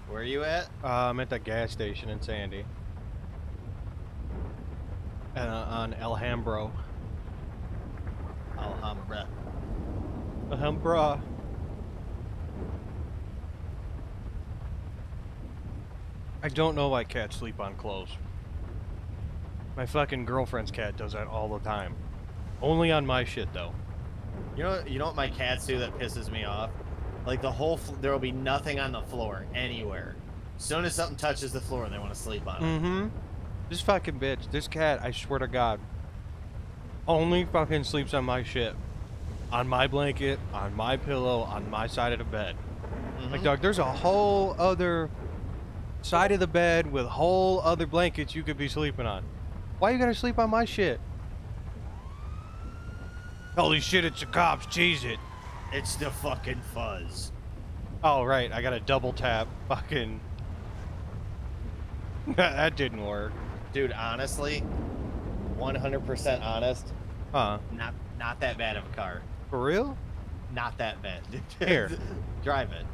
Where are you at? Uh, I'm at the gas station in Sandy. Uh, on Alhambro. Alhambra. Alhambra. I don't know why cats sleep on clothes. My fucking girlfriend's cat does that all the time. Only on my shit though. You know, you know what my cats do that pisses me off? Like the whole, there will be nothing on the floor anywhere. As soon as something touches the floor, they want to sleep on it. Mm-hmm. This fucking bitch, this cat, I swear to God, only fucking sleeps on my shit. On my blanket, on my pillow, on my side of the bed. Like, Mhm. dog, there's a whole other side of the bed with whole other blankets you could be sleeping on. Why you gotta sleep on my shit? Holy shit, it's the cops, cheese it. It's the fucking fuzz. Oh, right, I gotta double tap. Fucking. that didn't work. Dude, honestly, 100% honest, Huh. not not that bad of a car. For real? Not that bad. Here. Drive it.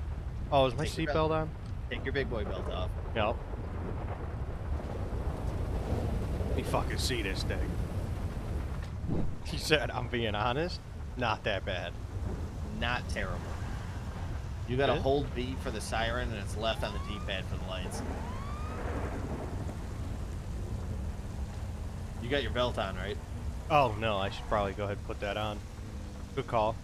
Oh, is my seatbelt on? Take your big boy belt off. Yep. Let me fucking see this thing. He said, I'm being honest, not that bad. Not terrible. You gotta Good. hold B for the siren and it's left on the D-pad for the lights. You got your belt on, right? Oh no, I should probably go ahead and put that on. Good call.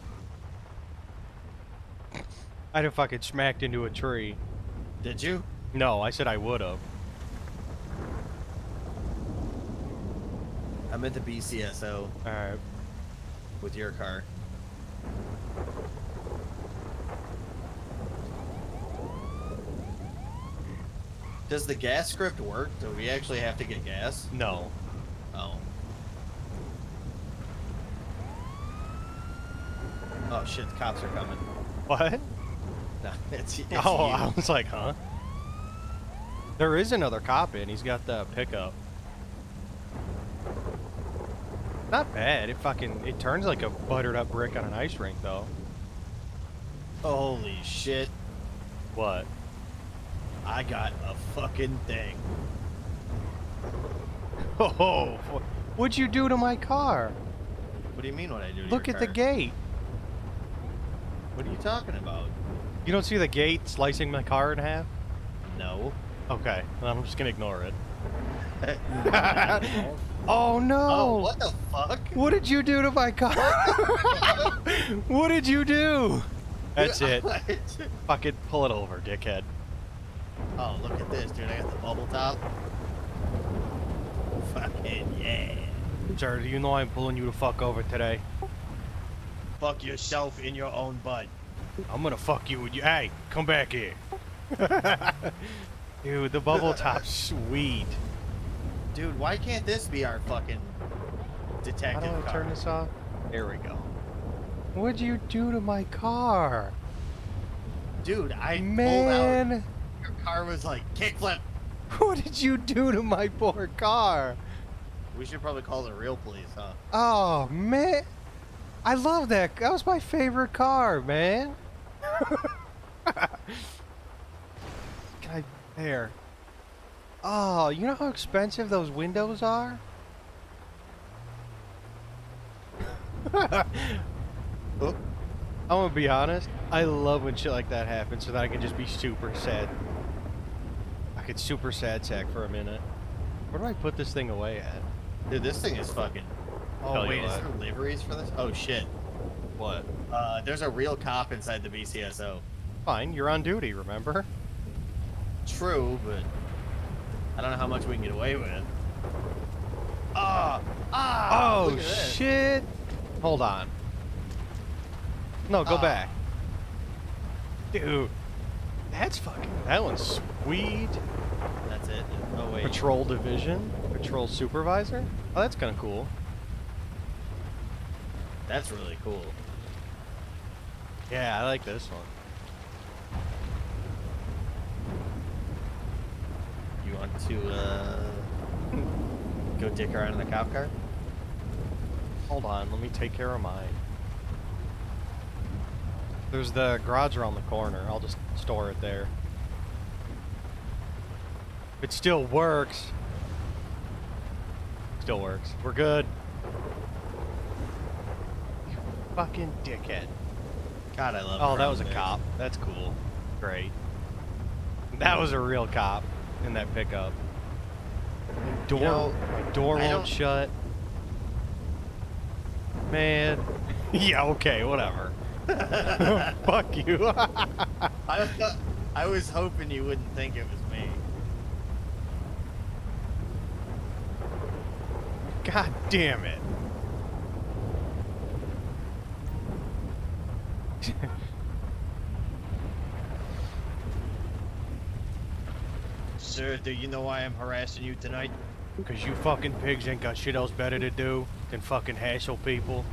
I'd have fucking smacked into a tree. Did you? No, I said I would have. I'm at the BCSO Alright. with your car. Does the gas script work? Do we actually have to get gas? No. Oh. Oh shit, the cops are coming. What? No, it's, it's oh, you. I was like, huh? There is another cop in. He's got the pickup. Not bad. It fucking it turns like a buttered up brick on an ice rink though. Holy shit. What? I got a fucking thing. Oh, what'd you do to my car? What do you mean what I do to Look at the gate. What are you talking about? You don't see the gate slicing my car in half? No. Okay, well, I'm just gonna ignore it. Oh no! Oh, what the fuck? What did you do to my car? what did you do? That's it. Fucking pull it over, dickhead. oh, look at this, dude. I got the bubble top. Fucking yeah. Sir, do you know I'm pulling you the fuck over today? Fuck yourself in your own butt. I'm gonna fuck you with you. Hey, come back here. Dude, the bubble top's sweet. Dude, why can't this be our fucking How detective do I car? turn this off? There we go. What'd you do to my car? Dude, I pulled out. Your car was like kickflip. what did you do to my poor car? We should probably call the real police, huh? Oh, man. I love that. That was my favorite car, man. Can I... There. Oh, you know how expensive those windows are? Oh. I'm gonna be honest. I love when shit like that happens so that I can just be super sad. I could super sad sack for a minute. Where do I put this thing away at? Dude, this thing is fucking. Oh wait, is there liveries for this? Oh shit. What? Uh, there's a real cop inside the BCSO. Fine, you're on duty, remember? True, but I don't know how much we can get away with. Ah! Ah! Oh at this. shit! Hold on. No, go Ah. back. Dude, that's fucking. That one's sweet. That's it. Oh wait. Patrol division, patrol supervisor. Oh, that's kind of cool. That's really cool. Yeah, I like this one. You want to uh, go dick around in the cop car? Hold on, let me take care of mine. There's the garage around the corner. I'll just store it there. It still works. Still works. We're good. You fucking dickhead. God, I love. Oh, that was a cop. That's cool. Great. That was a real cop in that pickup. Door, know, door I won't shut. Man. yeah, okay, whatever. Fuck you. I, I was hoping you wouldn't think it was me. God damn it. Sir, do you know why I'm harassing you tonight? Because you fucking pigs ain't got shit else better to do than fucking hassle people.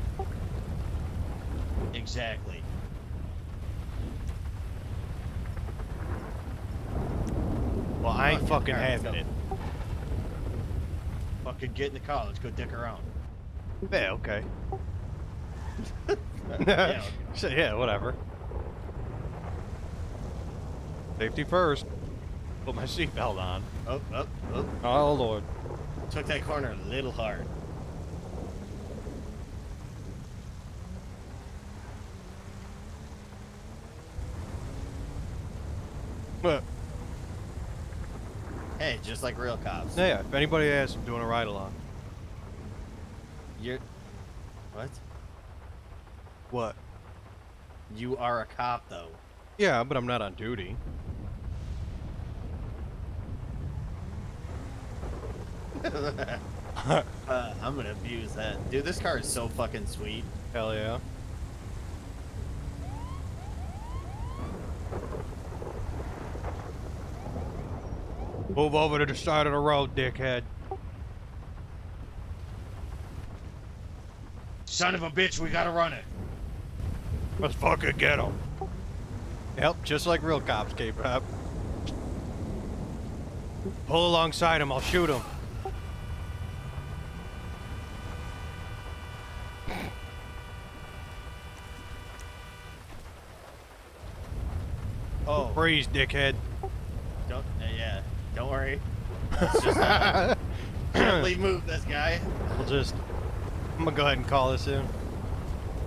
Exactly. Well, I ain't fucking having it. Fucking get in the car. Let's go dick around. Yeah, okay. Yeah, So, yeah, whatever. Safety first. Put my seatbelt on. Oh, oh, oh. Oh, Lord. Took that corner a little hard. But, Hey, just like real cops. yeah, if anybody asks, I'm doing a ride along. You're. What? What? You are a cop, though. Yeah, but I'm not on duty. Uh, I'm gonna abuse that. Dude, this car is so fucking sweet. Hell yeah. Move over to the side of the road, dickhead. Son of a bitch, we gotta run it. Let's fucking get him. Yep, just like real cops, K-Pop. Pull alongside him, I'll shoot him. Oh. Freeze, dickhead. Don't, uh, yeah, don't worry. Just, gently move this guy. We'll just, I'm gonna go ahead and call this in.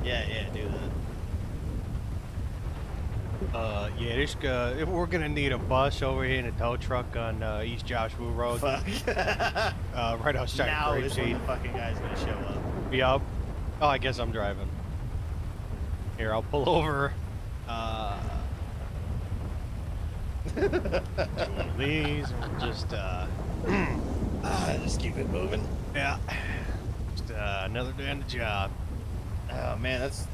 Yeah, yeah, do that. Uh, yeah, this uh, we're gonna need a bus over here and a tow truck on uh, East Joshua Road, Fuck. uh, right outside now Grapeseed. the fucking guy's gonna show up. Yup. Oh, I guess I'm driving. Here, I'll pull over. Uh, one of these, and we'll just uh, Ah, just keep it moving. yeah, just uh, another day on the job. Oh man, that's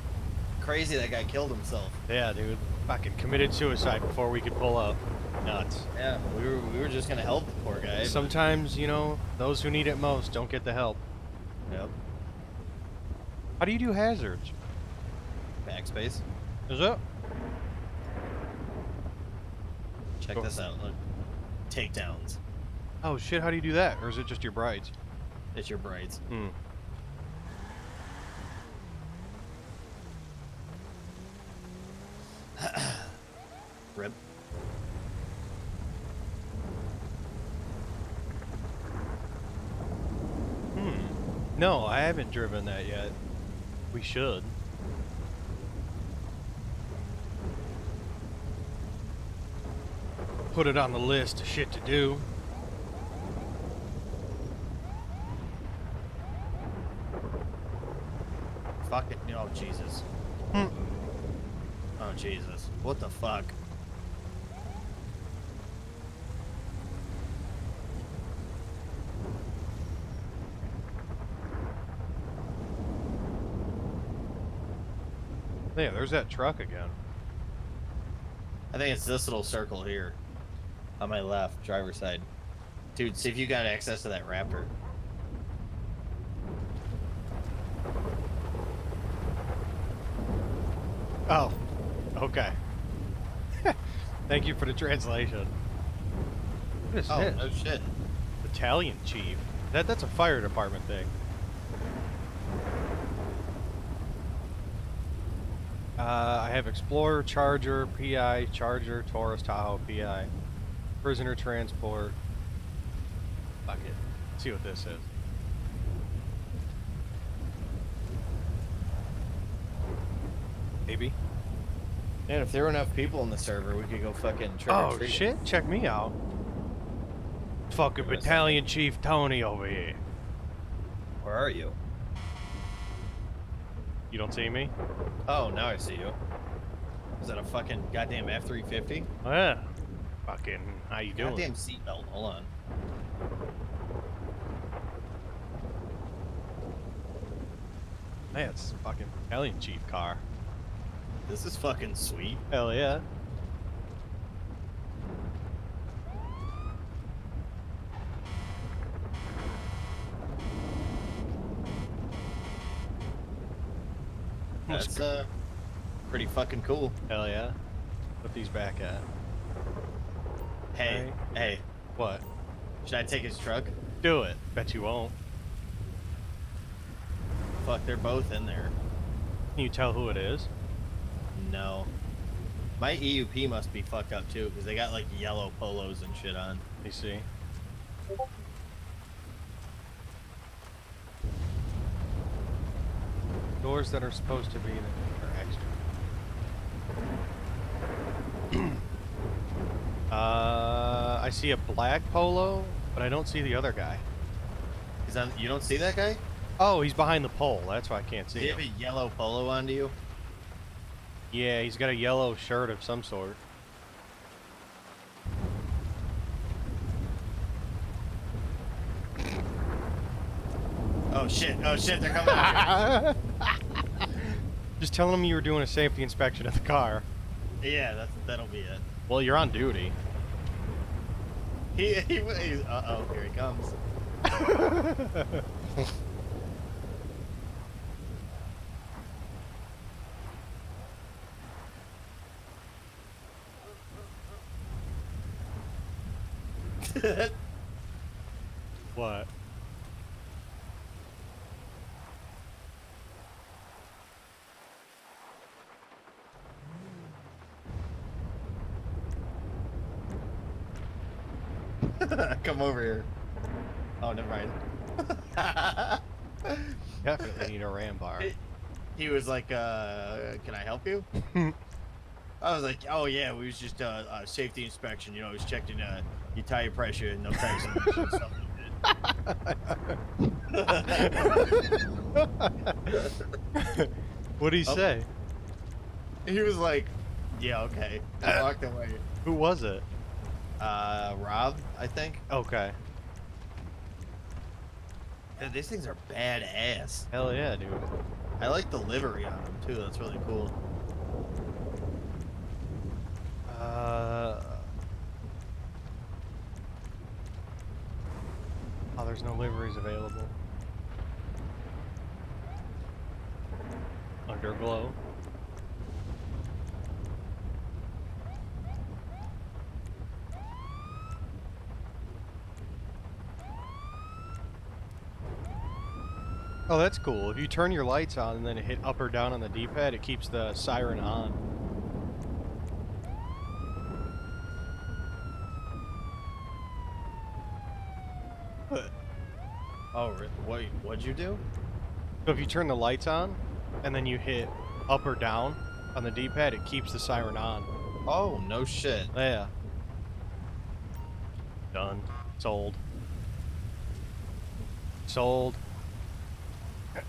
crazy. That guy killed himself. Yeah, dude, fucking committed suicide before we could pull up. Nuts. Yeah, we were we were just gonna help the poor guy. Sometimes, you know, those who need it most don't get the help. Yep. How do you do hazards? Backspace. Is it? Check this out. Look. Takedowns. Oh shit! How do you do that? Or is it just your brides? It's your brides. Hmm. Rip. Hmm. No, I haven't driven that yet. We should. Put it on the list of shit to do. Fuck it. No, Jesus. Hmm. Jesus. What the fuck? Yeah, there's that truck again. I think it's this little circle here. On my left, driver's side. Dude, see if you got access to that raptor. Oh, okay. Thank you for the translation. What is Oh, this? no shit. Battalion chief. That that's a fire department thing. Uh, I have Explorer, Charger, PI, Charger, Taurus, Tahoe, PI, prisoner transport. Fuck it. Let's see what this is. Maybe. Man, if there were enough people in the server, we could go fucking trick Oh shit! Check me out. Fucking Battalion Chief Tony over here. Where are you? You don't see me? Oh, now I see you. Is that a fucking goddamn F three fifty? Oh, yeah. Fucking, how you doing? Goddamn seatbelt. Hold on. Man, it's a fucking Battalion Chief car. This is fucking sweet. Hell yeah. That's uh pretty fucking cool. Hell yeah. Put these back at. Hey, Alright. hey, What? should I take his truck? Do it. Bet you won't. Fuck, they're both in there. Can you tell who it is? No. My EUP must be fucked up too, because they got like yellow polos and shit on. You see. Doors that are supposed to be are extra. uh, I see a black polo, but I don't see the other guy. Is that you don't see that guy? Oh, he's behind the pole. That's why I can't see he have a yellow polo onto you? Yeah, he's got a yellow shirt of some sort. Oh shit! Oh shit! They're coming out. Just telling him you were doing a safety inspection of the car. yeah, that's that'll be it. Well, you're on duty. He he. he uh oh, here he comes. what? Come over here. Oh, never mind. Definitely need a rambar. he was like, uh, can I help you? I was like, "Oh yeah, we was just uh, uh safety inspection. You know, he was checking uh, your tire pressure and no tires and stuff what did he Oh. say? he was like, "Yeah, okay." I walked away. Who was it? Uh, Rob, I think. Okay. Yeah, these things are badass. Hell yeah, dude. I like the livery on them too. That's really cool. Uh. Oh, there's no liveries available. Underglow. Oh, that's cool. If you turn your lights on and then hit up or down on the D-pad, it keeps the siren on. Oh, what? What'd you do? So if you turn the lights on and then you hit up or down on the D-pad, it keeps the siren on. Oh, no shit. Yeah. Done. Sold. Sold.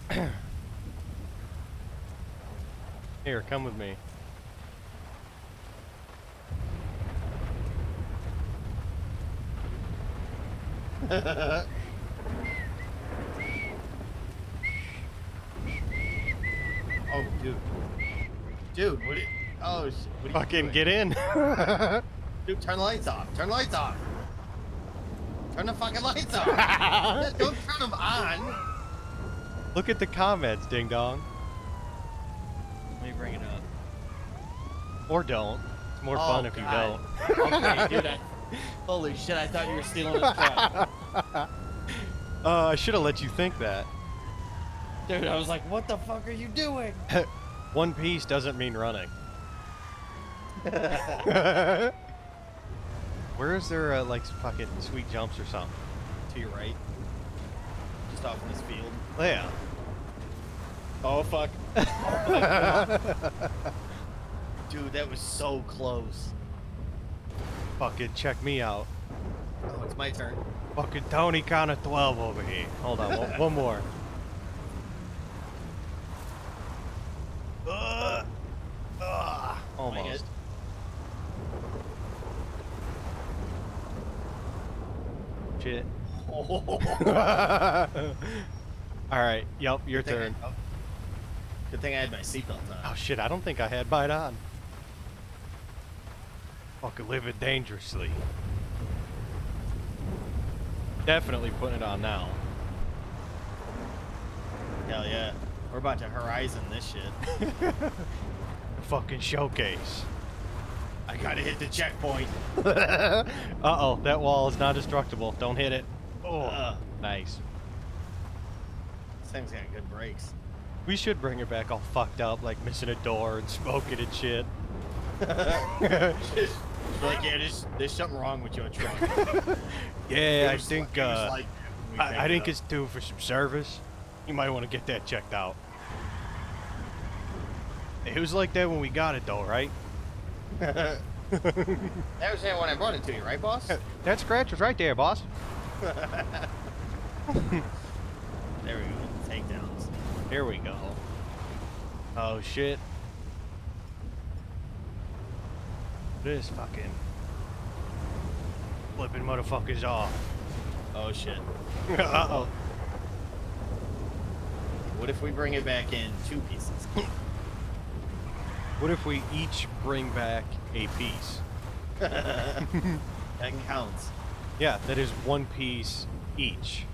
Here, come with me. Oh, dude. Dude, what? Are oh, sh- what Fucking doing? get in. Dude, turn the lights off. Turn the lights off. Turn the fucking lights off. Yeah, Don't turn them on. Look at the comments, ding dong. Let me bring it up. Or don't. It's more Oh, fun if God. you don't. Okay, dude. I, holy shit! I thought you were stealing his truck. Uh, I should have let you think that. Dude, I was like, what the fuck are you doing? One piece doesn't mean running. Where is there uh, like fucking sweet jumps or something? to your right. Just off in this field. Yeah. Oh fuck. Dude, that was so close. fucking check me out. Oh, it's my turn. Fucking Tony Connor 12 over here. Hold on, one, one more. Uh, uh, almost. Shit. Oh. All right. Yep. Your Good I- turn. oh. Good thing I had my seatbelt on. Oh shit! I don't think I had mine on. Fucking living dangerously. Definitely putting it on now. Hell yeah. We're about to horizon this shit. Fucking showcase. I gotta hit the checkpoint. uh oh, that wall is not destructible. Don't hit it. Oh, Uh. nice. This thing's got good brakes. We should bring it back all fucked up, like missing a door and smoking and shit. like, yeah, there's, there's something wrong with your truck. yeah, I think like- uh, I, I it think it's due for some service. You might want to get that checked out. It was like that when we got it, though, right? that was that when I brought it to you, right, boss? that scratch was right there, boss. There we go. Takedowns. Here we go. Oh shit. This fucking flipping motherfuckers off. Oh shit. uh oh. What if we bring it back in two pieces? What if we each bring back a piece? that counts. Yeah, that is one piece each.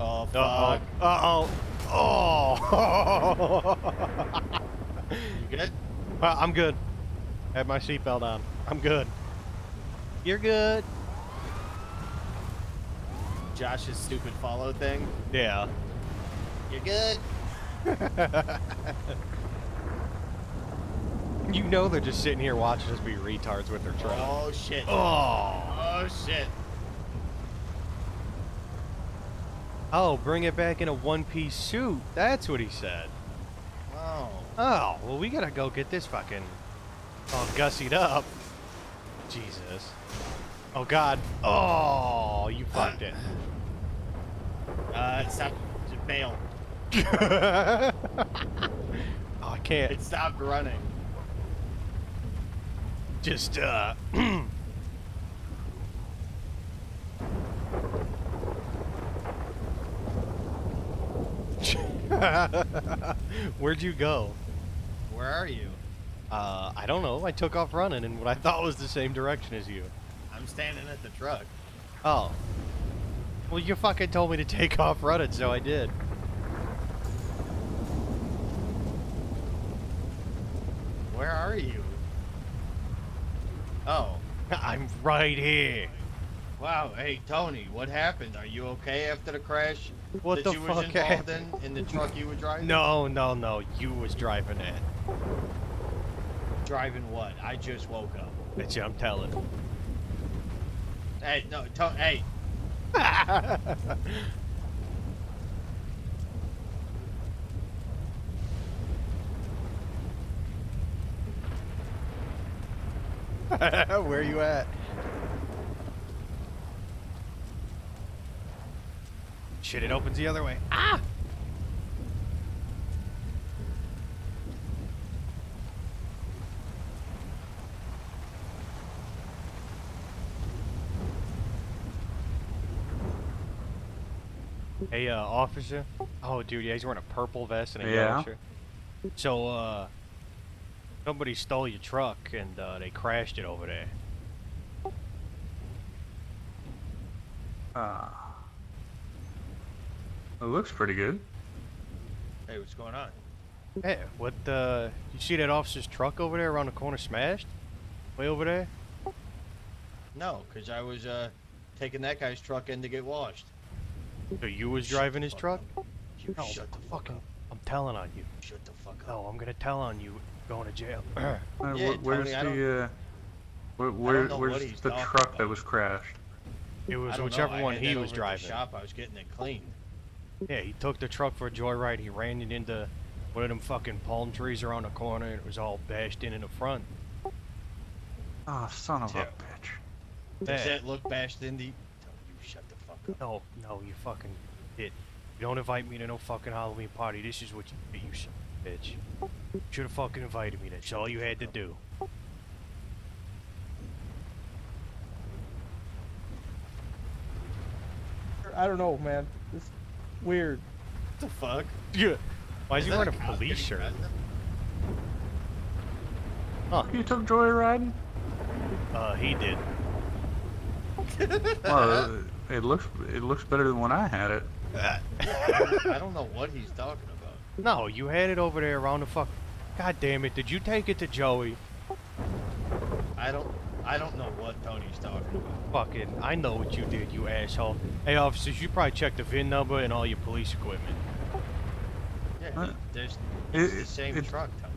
Oh Uh fuck. oh. Uh oh. Oh. You good? Well, I'm good. Have my seatbelt on. I'm good. You're good. Josh's stupid follow thing. Yeah. You're good. You know they're just sitting here watching us be retards with their truck. Oh shit. Oh. Oh shit. Oh, bring it back in a one-piece suit. That's what he said. Oh. Oh, well, we gotta go get this fucking all gussied up. Jesus. Oh, God. Oh, you fucked it. Uh, it's stop. Just bail. oh, I can't. It stopped running. Just, uh... Where'd you go? Where are you? Uh, I don't know. I took off running in what I thought was the same direction as you. I'm standing at the truck. Oh. Well, you fucking told me to take off running, so I did. Where are you? Oh. I'm right here. Wow. Hey, Tony, what happened? Are you okay after the crash What that the you fuck was involved in in the truck you were driving? No, no, no. You was driving it. Driving what? I just woke up. That's what I'm telling. Hey, no, to- hey. Where you at? Shit, it opens the other way. Ah! Hey, uh, officer. Oh, dude, yeah, he's wearing a purple vest and a yellow Yeah. shirt. So, uh, somebody stole your truck and uh, they crashed it over there. Ah. It looks pretty good. Hey, what's going on? Hey, what, uh, you see that officer's truck over there around the corner smashed? Way over there? No, because I was uh taking that guy's truck in to get washed. So you was Shut driving his truck? You No, shut the fuck fucking, up. I'm telling on you. Shut the fuck up. No, I'm gonna tell on you going to jail. Yeah, wh- where's Tony, the uh, where, where, where's the talking truck that was crashed? it was don't know, whichever one he was over at the driving. shop, I was getting it cleaned. Yeah, he took the truck for a joyride. He ran it into one of them fucking palm trees around the corner, and it was all bashed in in the front. Oh, son of a bitch. Does that look bashed in the? Tony, you shut the fuck up. No, no, you fucking did. You don't invite me to no fucking Halloween party. This is what you you son of a bitch. Should have fucking invited me. That's all you had to do. I don't know, man. It's weird. What the fuck? Yeah. Why is he wearing a police shirt? arrested? Huh? You took joyriding? Uh, he did. Well, uh, it looks it looks better than when I had it. I don't know what he's talking about. No, you had it over there around the fuck. God damn it! Did you take it to Joey? I don't. I don't know what Tony's talking about. Fucking, I know what you did, you asshole. Hey, officers, you probably checked the VIN number and all your police equipment. Yeah, Huh? there's It- it's the same it- truck, Tony.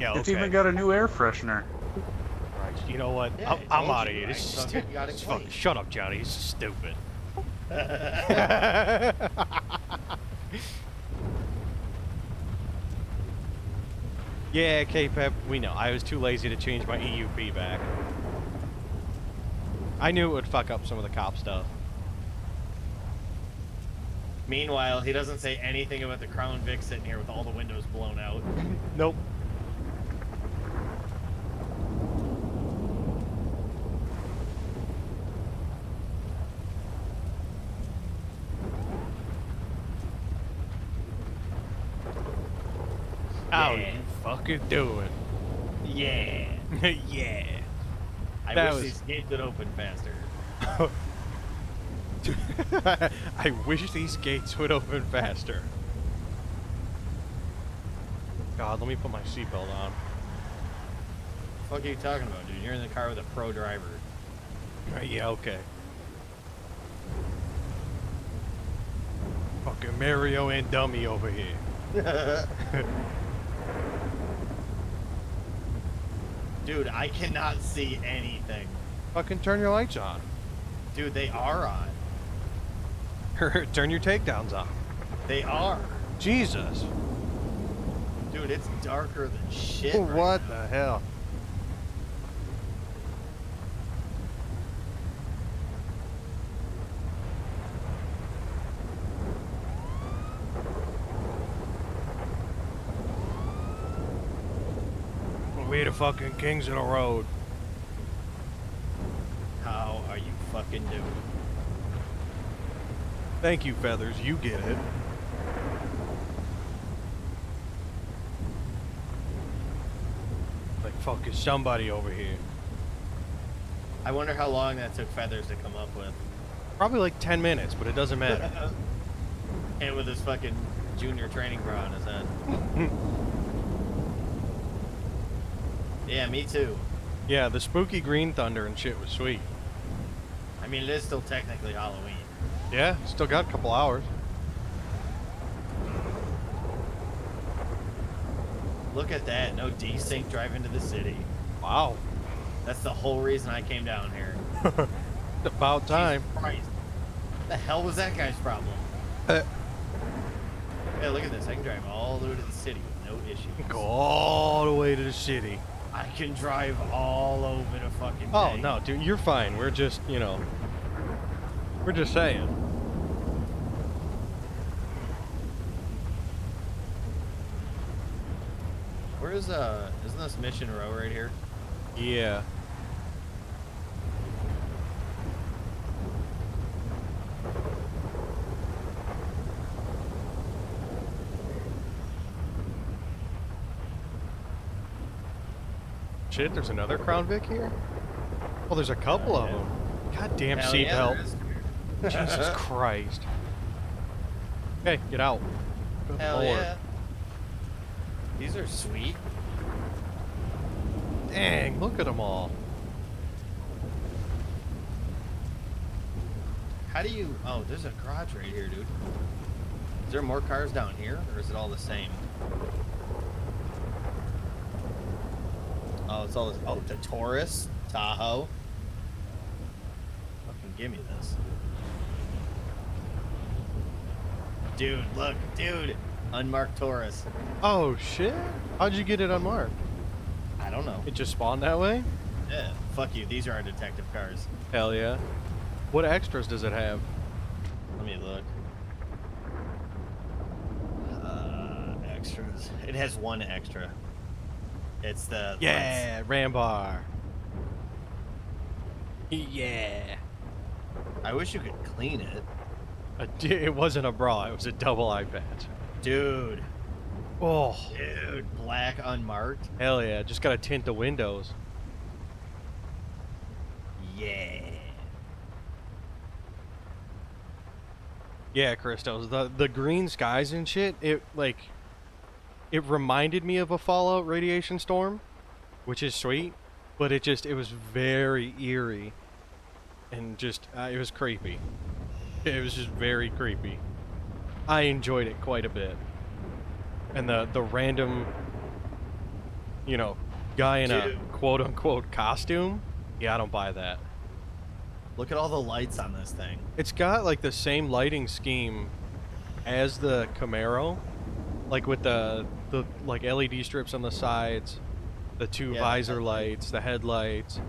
Yeah, okay. It's even got a new air freshener. Right, you know what? Yeah, I'm, I I'm out of here. I This is took stupid. got it This is fucking- Shut up, Johnny. This is stupid. yeah, K-Pep, we know. I was too lazy to change my EUP back. I knew it would fuck up some of the cop stuff. Meanwhile, he doesn't say anything about the Crown Vic sitting here with all the windows blown out. Nope. How Yeah. you fucking doing? Yeah. yeah. I That wish was- these gates would open faster. I wish these gates would open faster. God, let me put my seatbelt on. fuck are you talking about, dude? You're in the car with a pro driver. Uh, Yeah, okay. Fucking Mario and Dummy over here. Dude, I cannot see anything. Fucking turn your lights on. Dude, they are on. turn your takedowns on. They are. Jesus. Dude, it's darker than shit. right what now. the hell? Fucking kings of the road. How are you fucking doing? Thank you, Feathers. You get it. Like, fuck, is somebody over here? I wonder how long that took Feathers to come up with. Probably like 10 minutes, but it doesn't matter. and with his fucking junior training bra on his head. yeah, me too. yeah, the spooky green thunder and shit was sweet. I mean, it is still technically Halloween. Yeah, still got a couple hours. Look at that. No desync drive into the city. Wow. That's the whole reason I came down here. About time. Jesus Christ. The hell was that guy's problem? Uh, Hey, look at this. I can drive all the way to the city with no issues. go all the way to the city. I can drive all over the fucking Oh, thing. no, dude, you're fine. We're just, you know, we're just saying. Where is, uh, isn't this Mission Row right here? Yeah. Shit, there's another Crown Vic here? Well, there's a couple of them. God damn Hell seatbelt. yeah. Jesus Christ. Okay, get out. Good Hell lord. yeah. These are sweet. Dang, look at them all. How do you? Oh, there's a garage right here, dude. Is there more cars down here, or is it all the same? Oh, it's all. The, oh, the Taurus, Tahoe. Fucking give me this, dude. Look, dude, unmarked Taurus. Oh shit? How'd you get it unmarked? I don't know. It just spawned that way? Yeah, fuck you. These are our detective cars. Hell yeah. What extras does it have? Let me look. Uh, extras. It has one extra. It's the Yeah, Rambar. Yeah. I wish you could clean it, A d- it wasn't a bra, it was a double eye patch. dude. Oh, Dude, black unmarked. hell yeah. Just gotta tint the windows. Yeah. Yeah, Christos. The the green skies and shit, it like it reminded me of a Fallout radiation storm, which is sweet, but it just it was very eerie and just uh, it was creepy. It was just very creepy. I enjoyed it quite a bit. And the the random you know, guy in a quote unquote costume, yeah, I don't buy that. Look at all the lights on this thing. It's got like the same lighting scheme as the Camaro, like with the the like LED strips on the sides, the two Yeah, visor lights, the headlights.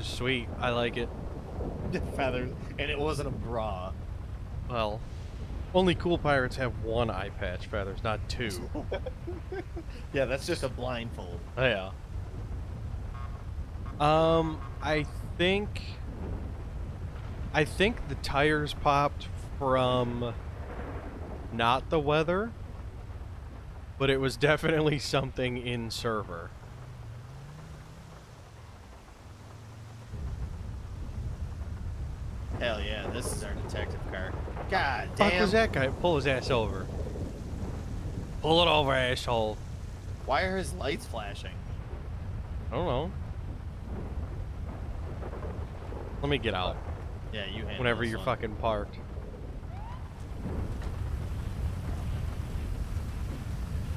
Sweet, I like it. Feathers, and it wasn't a bra. Well, only cool pirates have one eye patch feathers, not two. Yeah, that's just a blindfold. Oh, yeah. Um, I think I think the tires popped from not the weather, but it was definitely something in server. Hell yeah, this is our detective car. God Fuck damn. was that guy? Pull his ass over. Pull it over, asshole. Why are his lights flashing? I don't know. Let me get out. Yeah, you Whenever you're one. fucking parked.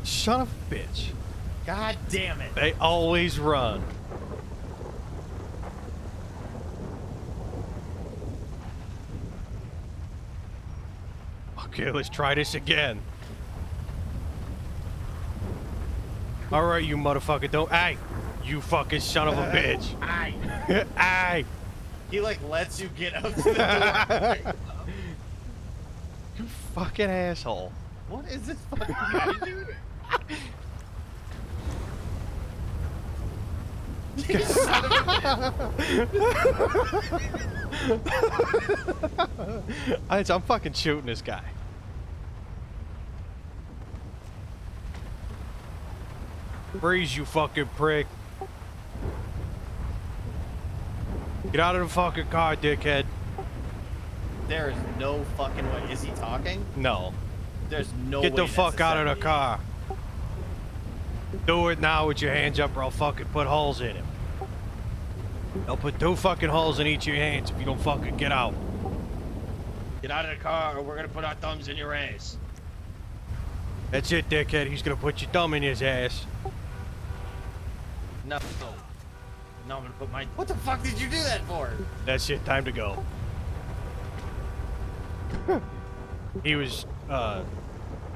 Son of a bitch. God damn it. They always run. Okay, let's try this again. Alright, you motherfucker, don't. Hey! You fucking son of a bitch! Aye. Hey! He like lets you get up to the door. You fucking asshole. what is this fucking guy doing? You son of a- I, I'm fucking shooting this guy. Freeze, you fucking prick. Get out of the fucking car, dickhead. There is no fucking way. Is he talking? No. There's no Get the fuck out of the car. Do it now with your hands up or I'll fucking put holes in him. I'll put two fucking holes in each of your hands if you don't fucking get out. Get out of the car or we're gonna put our thumbs in your ass. That's it, dickhead. He's gonna put your thumb in his ass. No. No, I'm gonna put my. What the fuck did you do that for? That's it. Time to go. he was, uh,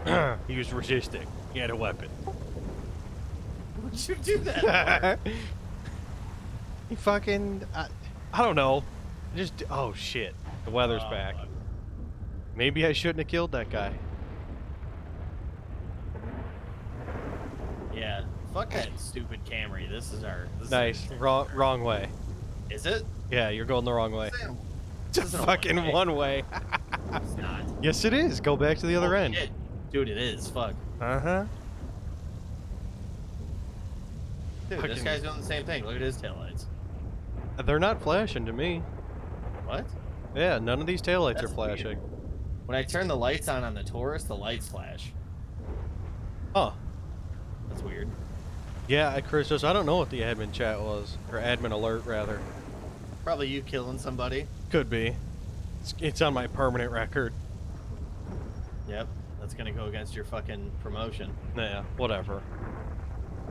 he was resisting. He had a weapon. What'd you do that you fucking, I, I don't know. Just, oh shit. The weather's Oh, back. Maybe I shouldn't have killed that guy. Yeah. Fuck that stupid Camry. This is our. This Nice. Is, our- Wrong, wrong way. Is it? Yeah, you're going the wrong way. It's a This isn't a fucking one-way. one way. It's not. yes, it is. Go back to the other Oh, end. shit. Dude, it is. Fuck. Uh huh. Dude, this guy's doing the same thing. Look at his taillights. They're not flashing to me. What? Yeah, none of these taillights That's are weird. flashing. When I turn the lights on on the Taurus, the lights flash. Huh. That's weird. Yeah, Chris says, I don't know what the admin chat was. Or admin alert, rather. Probably you killing somebody. Could be. It's, it's on my permanent record. Yep. That's gonna go against your fucking promotion. Yeah, whatever.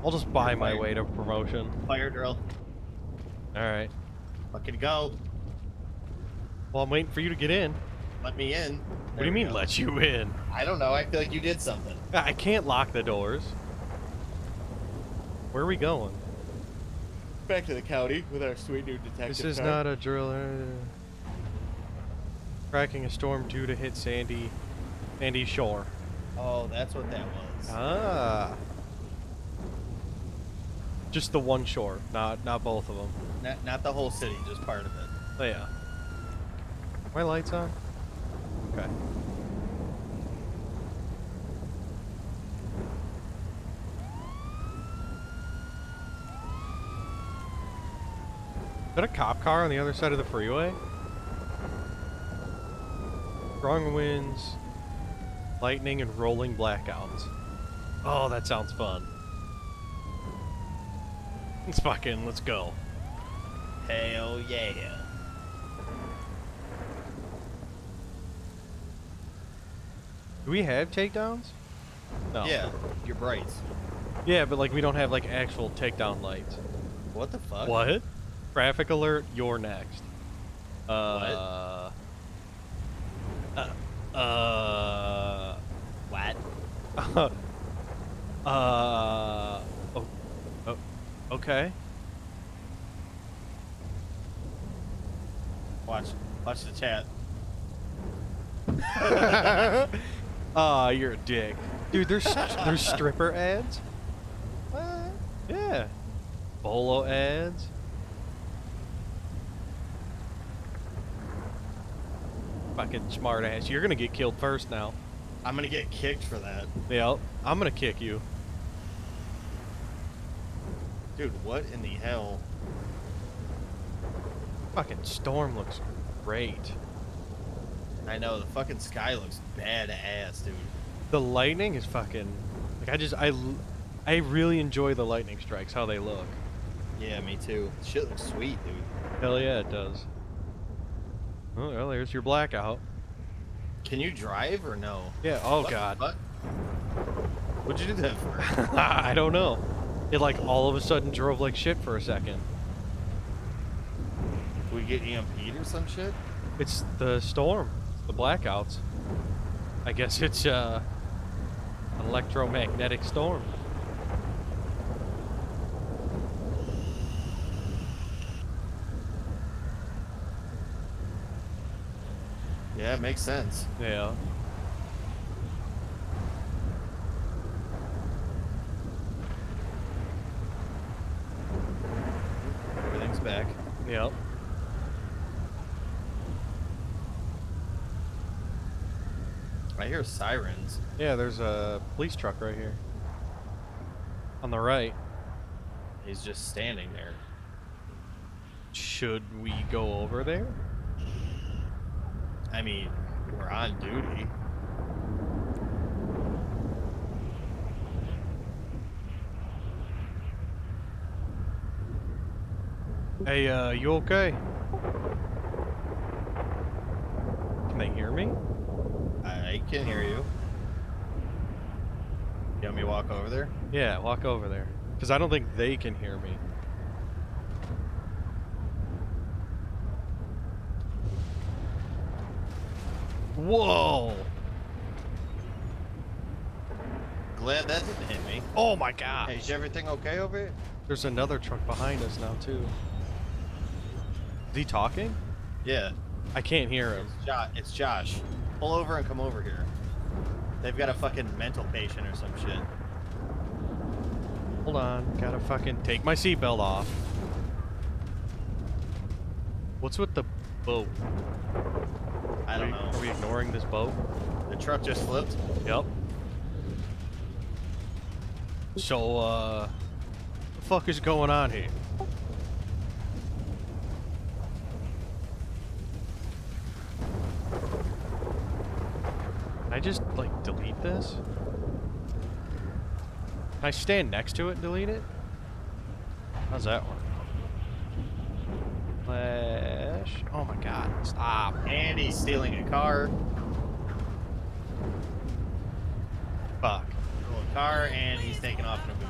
I'll just buy my way to promotion. Fire drill. Alright. Fucking go. Well, I'm waiting for you to get in. Let me in. What do you mean, let you in? I don't know. I feel like you did something. I can't lock the doors. Where are we going? Back to the county with our sweet new detective. This is car. not a driller. Cracking a storm due to hit Sandy, Sandy Shore. Oh, that's what that was. Ah. Just the one shore, not not both of them. Not, not the whole city, just part of it. Oh yeah. My lights on. Okay. Is that a cop car on the other side of the freeway? Strong winds, lightning, and rolling blackouts. Oh, that sounds fun. Let's fucking, let's go. Hell yeah. Do we have takedowns? No. Yeah, your brights. Yeah, but like we don't have like actual takedown lights. What the fuck? What? Traffic alert, you're next. Uh. Uh. Uh. What? uh. Oh. Okay. Watch. Watch the chat. Ah, you're a dick, dude. There's there's stripper ads. What? Yeah. Bolo ads. Fucking smart ass. You're gonna get killed first now. I'm gonna get kicked for that. Yeah, I'm gonna kick you. Dude, what in the hell? Fucking storm looks great. I know, the fucking sky looks badass, dude. The lightning is fucking like I just I, I really enjoy the lightning strikes how they look. Yeah, me too. Shit looks sweet, dude. Hell yeah, it does. Oh, well, there's your blackout. Can you drive or no? Yeah. Oh What god. What'd you do that for? I don't know. It like all of a sudden drove like shit for a second. we get EMP'd or some shit? It's the storm, the blackouts. I guess it's uh, an electromagnetic storm. Yeah, it makes sense. Yeah. Everything's back. Yep. I hear sirens. Yeah, there's a police truck right here. On the right. He's just standing there. Should we go over there? I mean, we're on duty. Hey, uh, you okay? Can they hear me? I can hear you. You want me to walk over there? Yeah, walk over there. Because I don't think they can hear me. Whoa! Glad that didn't hit me. Oh my god! Hey, is everything okay over here? There's another truck behind us now, too. Is he talking? Yeah, I can't hear him. it's Josh. It's Josh. Pull over and come over here. They've got a fucking mental patient or some shit. Hold on, gotta fucking take my seatbelt off. What's with the boat? I don't Are we- know. Are we ignoring this boat? The truck just flipped. Yep. So, uh, what the fuck is going on here? Just, like, delete this? Can I stand next to it and delete it? How's that work? Flash. Oh my god, stop. And he's stealing a car. Fuck. Stole a car and he's taking off in a boot.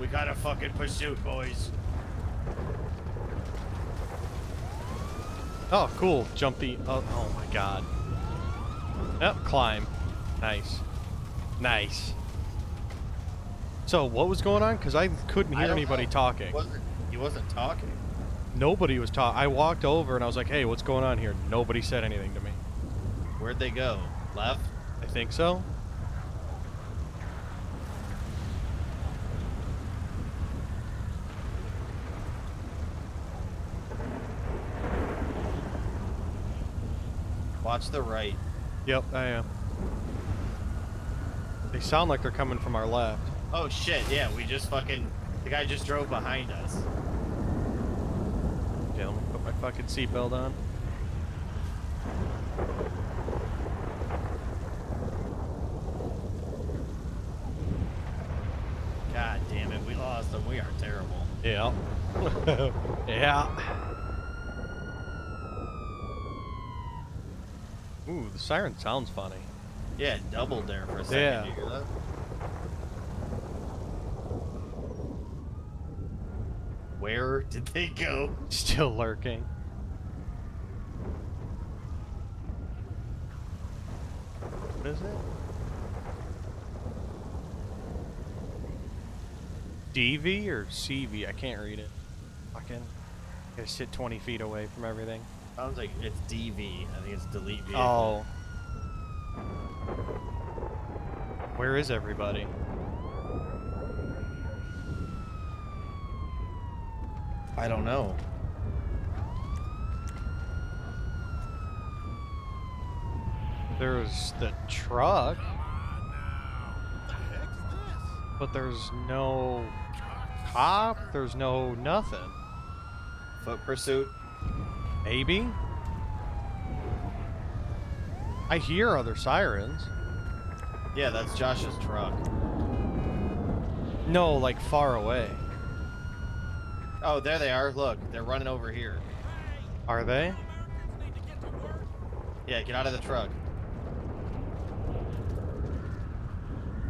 We got a fucking pursuit, boys. Oh, cool. Jumpy. Oh, oh my god. Yep, climb. Nice. Nice. So, what was going on? Because I couldn't hear don't anybody know. talking. He wasn't, he wasn't talking. Nobody was talking. I walked over and I was like, hey, what's going on here? Nobody said anything to me. Where'd they go? Left? I think so. Watch the right. Yep, I am. They sound like they're coming from our left. Oh shit, yeah, we just fucking. The guy just drove behind us. Yeah, let me put my fucking seatbelt on. God damn it, we lost them. We are terrible. Yeah. yeah. Ooh, the siren sounds funny. Yeah, it doubled there for a second. Yeah. You hear that? Where did they go? Still lurking. What is it? DV or CV? I can't read it. Fucking. Gotta sit 20 feet away from everything. Sounds like it's DV. I think it's delete vehicle. Oh. Where is everybody? I don't know. There's the truck. But there's no cop, there's no nothing. Foot pursuit. Maybe? I hear other sirens. Yeah, that's Josh's truck. No, like far away. Oh, there they are. Look, they're running over here. Are they? Yeah, get out of the truck.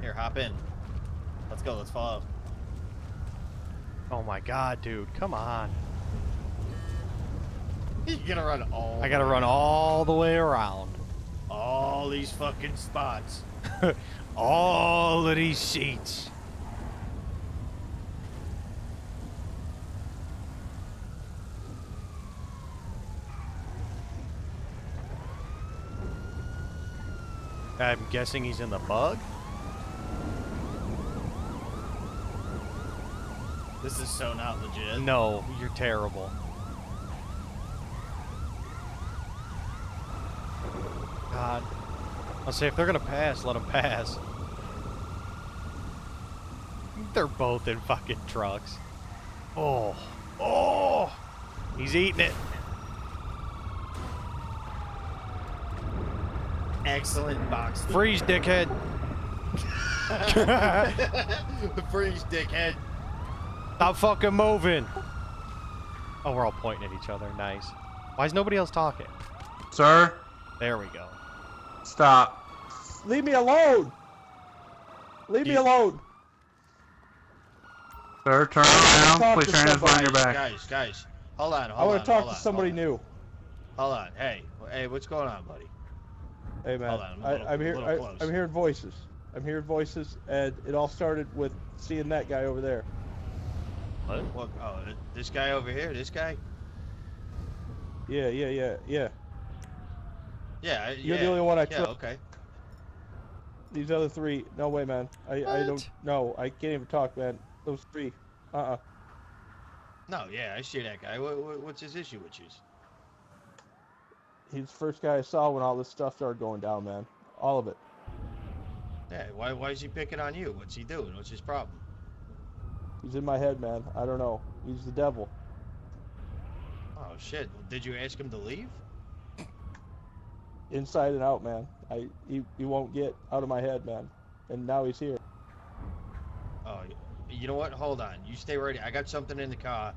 Here, hop in. Let's go. Let's follow. Oh my god, dude. Come on. You're gonna run all. I gotta run all the way around. all these fucking spots. all of these seats. I'm guessing he's in the bug? This is so not legit. No, you're terrible. God. I'll say if they're gonna pass, let them pass. They're both in fucking trucks. Oh. Oh! He's eating it. Excellent box. Freeze, dickhead. Freeze, dickhead. Stop fucking moving. Oh, we're all pointing at each other. Nice. Why is nobody else talking? Sir, There we go. Stop. Leave me alone. Leave me alone. Sir, turn around. Please turn your hands behind your Guys, back. guys, guys. Hold on, I want to talk to on, somebody hold new. Hold on. Hey, hey, what's going on, buddy? Hey man, Hold on, I'm little- I'm here. little I, I'm hearing voices. I'm hearing voices, and it all started with seeing that guy over there. What? What? Oh, this guy over here. This guy. Yeah, yeah, yeah, yeah. Yeah. You're yeah, the only one I Yeah. Okay. These other three, no way, man. I, I don't know. I can't even talk, man. Those three, uh-uh. No. Yeah, I see that guy. What, what, what's his issue with you? He's the first guy I saw when all this stuff started going down, man. All of it. Yeah. Why? Why is he picking on you? What's he doing? What's his problem? He's in my head, man. I don't know. He's the devil. Oh shit. Did you ask him to leave? Inside and out, man. I he, he won't get out of my head, man. And now he's here. Oh, you know what? Hold on. You stay ready. I got something in the car.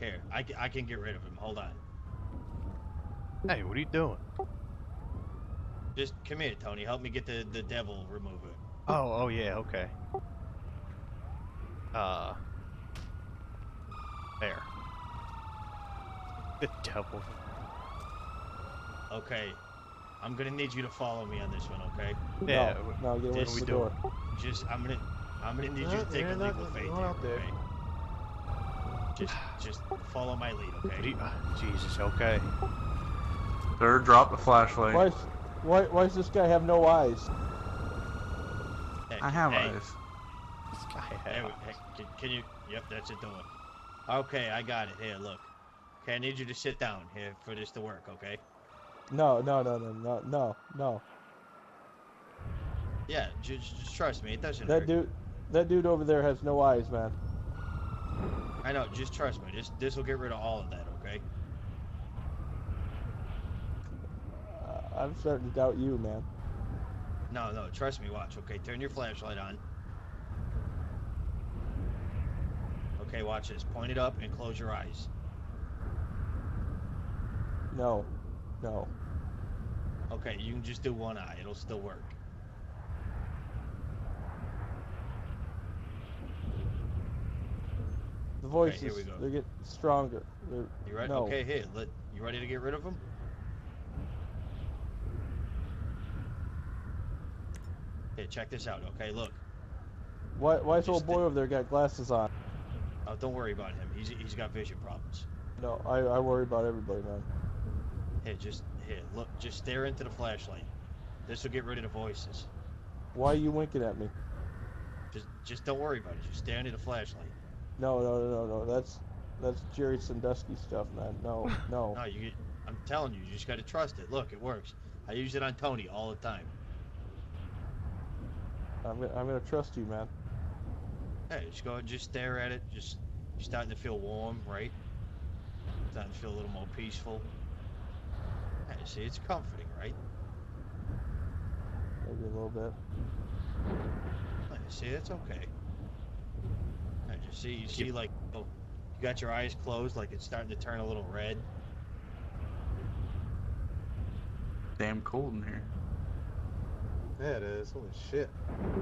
Here, I, I can get rid of him. Hold on. Hey, what are you doing? Just come here, Tony. Help me get the, the devil remover. Oh, oh yeah, okay. Uh. There. The devil. Okay. I'm gonna need you to follow me on this one, okay? Yeah. No, no, get away What from we the door. Just I'm gonna I'm gonna need you to take they're a not legal faith here, out there. okay? Just just follow my lead, okay? do you- uh, Jesus, okay. Third, drop the flashlight. Why, is, why, why does this guy have no eyes? Hey, I have hey, eyes. This guy Hey, had hey, can, can you? Yep, that's it. Door. Okay, I got it. Here, look. Okay, I need you to sit down here for this to work. Okay? No, no, no, no, no, no, no. Yeah, just, just trust me. It doesn't That hurt. dude, that dude over there has no eyes, man. I know. Just trust me. This this will get rid of all of that. Okay? Uh, I'm starting to doubt you, man. No, no. Trust me. Watch. Okay, turn your flashlight on. Okay, watch this. Point it up and close your eyes. No, no. Okay, you can just do one eye. It'll still work. The voices, go. they're getting stronger. They're, You ready? No. Okay, here. Let you ready to get rid of them? Okay, check this out. Okay, look. why, why is old boy over there got glasses on? Oh, don't worry about him. He's he's got vision problems. No, I, I worry about everybody, man. Here, just here. Look, just stare into the flashlight. This will get rid of the voices. Why are you winking at me? Just just don't worry about it. Just stare into the flashlight. No, no, no, no, no. That's that's Jerry Sandusky stuff, man. No, no. No, you. I'm telling you, you just got to trust it. Look, it works. I use it on Tony all the time. I'm gonna, I'm gonna trust you, man. Hey, just go and just stare at it. Just you're starting to feel warm, right? Starting to feel a little more peaceful. Hey, see, it's comforting, right? Maybe a little bit. Hey, see, it's okay. Hey, you see, you see, like, oh, you got your eyes closed, like it's starting to turn a little red. Damn cold in here. Yeah, it is. Holy shit.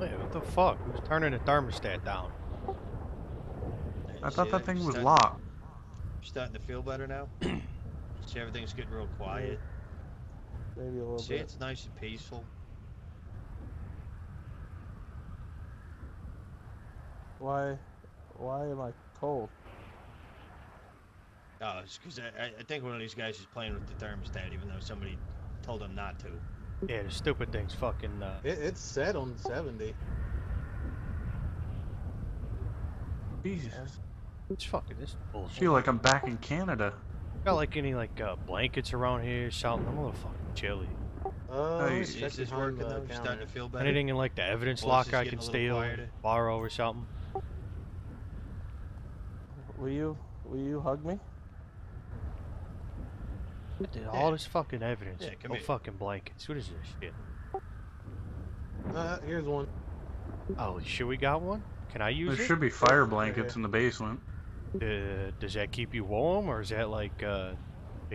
Hey, what the fuck? Who's turning the thermostat down? I See thought that You're thing was starting- locked. Starting to feel better now. See, everything's getting real quiet. Maybe a little See, bit. it's nice and peaceful. Why? Why am I cold? Oh, it's because I, I- I think one of these guys is playing with the thermostat, even though somebody told him not to. Yeah, the stupid thing's fucking. Uh, It, it's set on 70. Jesus. it's fucking this I bullshit. feel like I'm back in Canada. Got like any like uh, blankets around here? Something? I'm a little fucking chilly. Uh, Hey, let me Is check this behind working the though? Starting to feel better? Anything in like the evidence Voice locker I can steal, quieter. borrow or something? Will you? Will you hug me? I did all this fucking evidence. Yeah, come no here. fucking blankets. What is this shit? Uh, here's one. Oh shit, we got one. Can I use There it? There should be fire blankets in the basement. Uh, does that keep you warm, or is that like uh,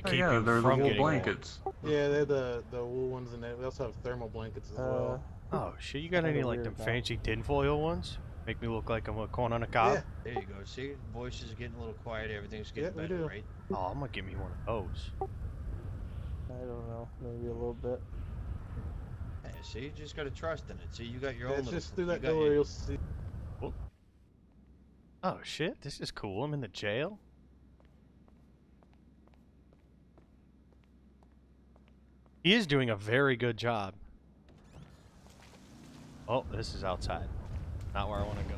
to Oh, yeah, you they're the from wool getting warm? blankets. Yeah, they're the, the wool ones, and they we also have thermal blankets as Uh, well. Oh shit, you got any like them weird, though. fancy tinfoil ones? Make me look like I'm a corn on a cob. Yeah. There you go. See, voices are getting a little quiet. Everything's getting Yeah, we better, do. right? Oh, I'm gonna give me one of those. I don't know. Maybe a little bit. Yeah, see, you just gotta trust in it. See, you got your Yeah, own. it's little- just through that got door, your- you'll see. Oh shit, this is cool. I'm in the jail. He is doing a very good job. Oh, this is outside. Not where I want to go.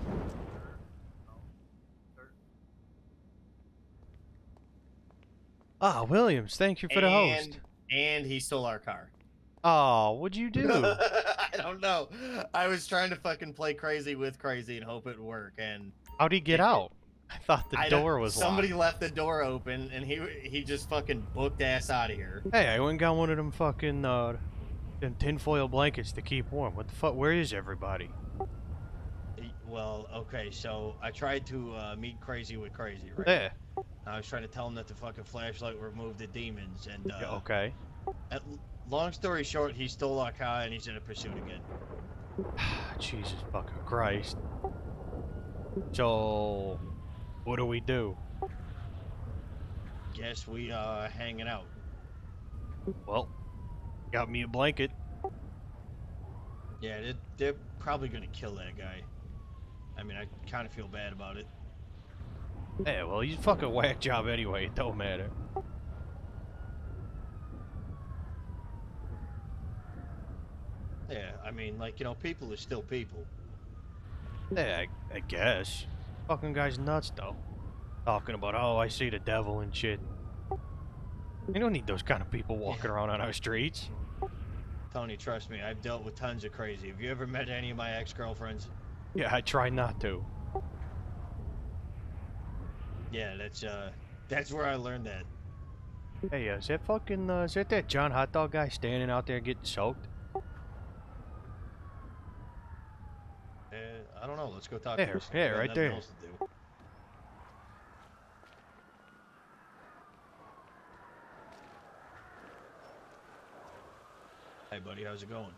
Ah, Williams, thank you for the host. And, and he stole our car. Oh, what'd you do? I don't know. I was trying to fucking play crazy with crazy and hope it would work, and How'd he get out? I thought the I door was somebody locked. left the door open, and he he just fucking booked ass out of here. Hey, I went and got one of them fucking uh, them tinfoil blankets to keep warm. What the fuck? Where is everybody? Well, okay, so I tried to uh, meet crazy with crazy, right? There. I was trying to tell him that the fucking flashlight removed the demons, and uh, Yeah, okay. at- long story short, he stole our car and he's in a pursuit again. Jesus fucking Christ. So, what do we do? Guess we are hanging out. Well, got me a blanket. Yeah, they're, they're probably gonna kill that guy. I mean, I kind of feel bad about it. Yeah, well, he's a fucking whack job anyway. It don't matter. Yeah, I mean, like you know, people are still people. Yeah, I, I guess. Fucking guy's nuts though. Talking about, oh, I see the devil and shit. You don't need those kind of people walking around on our streets. Tony, trust me, I've dealt with tons of crazy. Have you ever met any of my ex-girlfriends? Yeah, I try not to. Yeah, that's uh, that's where I learned that. Hey, uh, is that fucking, uh, is that that John Hot Dog guy standing out there getting soaked? Uh, I don't know. Let's go talk. There, to him. yeah, right there. Hey, buddy, how's it going?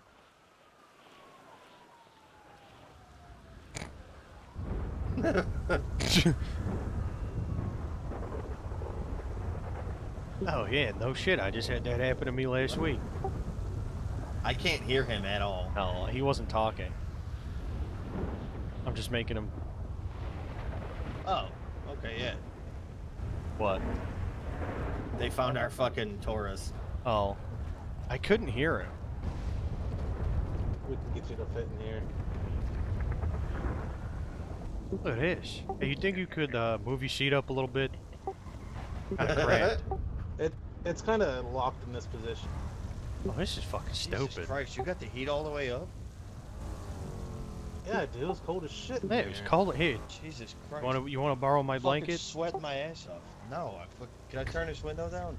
Oh yeah, no shit. I just had that happen to me last week. I can't hear him at all. No, he wasn't talking. I'm just making him. Oh, okay, yeah. What? They found our fucking Taurus. Oh, I couldn't hear him. We can get you to fit in here. Look at this. Hey, you think you could uh, move your seat up a little bit? Kind. It it's kind of locked in this position. Oh, this is fucking Jesus stupid. Christ, you got the heat all the way up? Yeah, dude, it's cold as shit. in Hey, it was here. cold. Here, Jesus you Christ. want to you want to borrow my Fucking blanket? sweating my ass off. No, I fuck, can I turn this window down?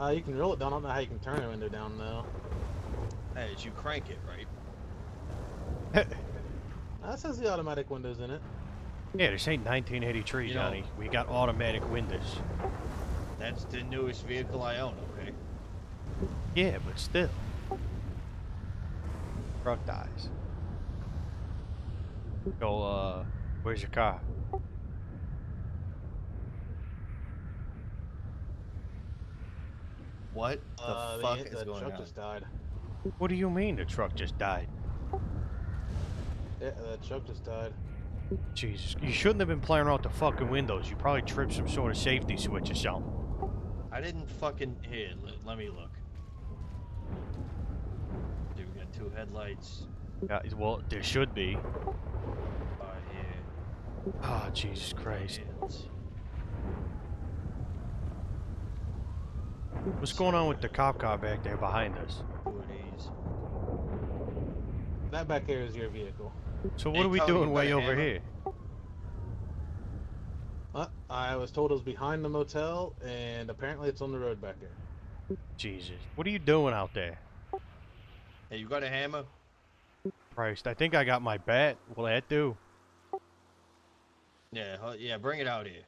Uh, you can roll it down. I don't know how you can turn the window down though. Hey, as you crank it, right? That says the automatic windows in it. yeah, this ain't 1983, You know- Johnny. We got automatic windows. That's the newest vehicle I own, okay? Yeah, but still. Truck dies. Go, uh, where's your car? What the Uh, fuck the, is the going truck on? just died. What do you mean the truck just died? Yeah, the truck just died. Jesus, you shouldn't have been playing around with the fucking windows. You probably tripped some sort of safety switch or something. I didn't fucking here. Let, let me look. Dude, we got two headlights. Yeah, well, there should be. Uh, here. Oh, Jesus Christ. Hands. What's going on with the cop car back there behind us? Two of these. That back there is your vehicle. So what Hey, are we doing way over hammer? here? Uh, I was told it was behind the motel, and apparently it's on the road back there. Jesus. What are you doing out there? Hey, you got a hammer? Christ, I think I got my bat. Will that do? Yeah, yeah, bring it out here.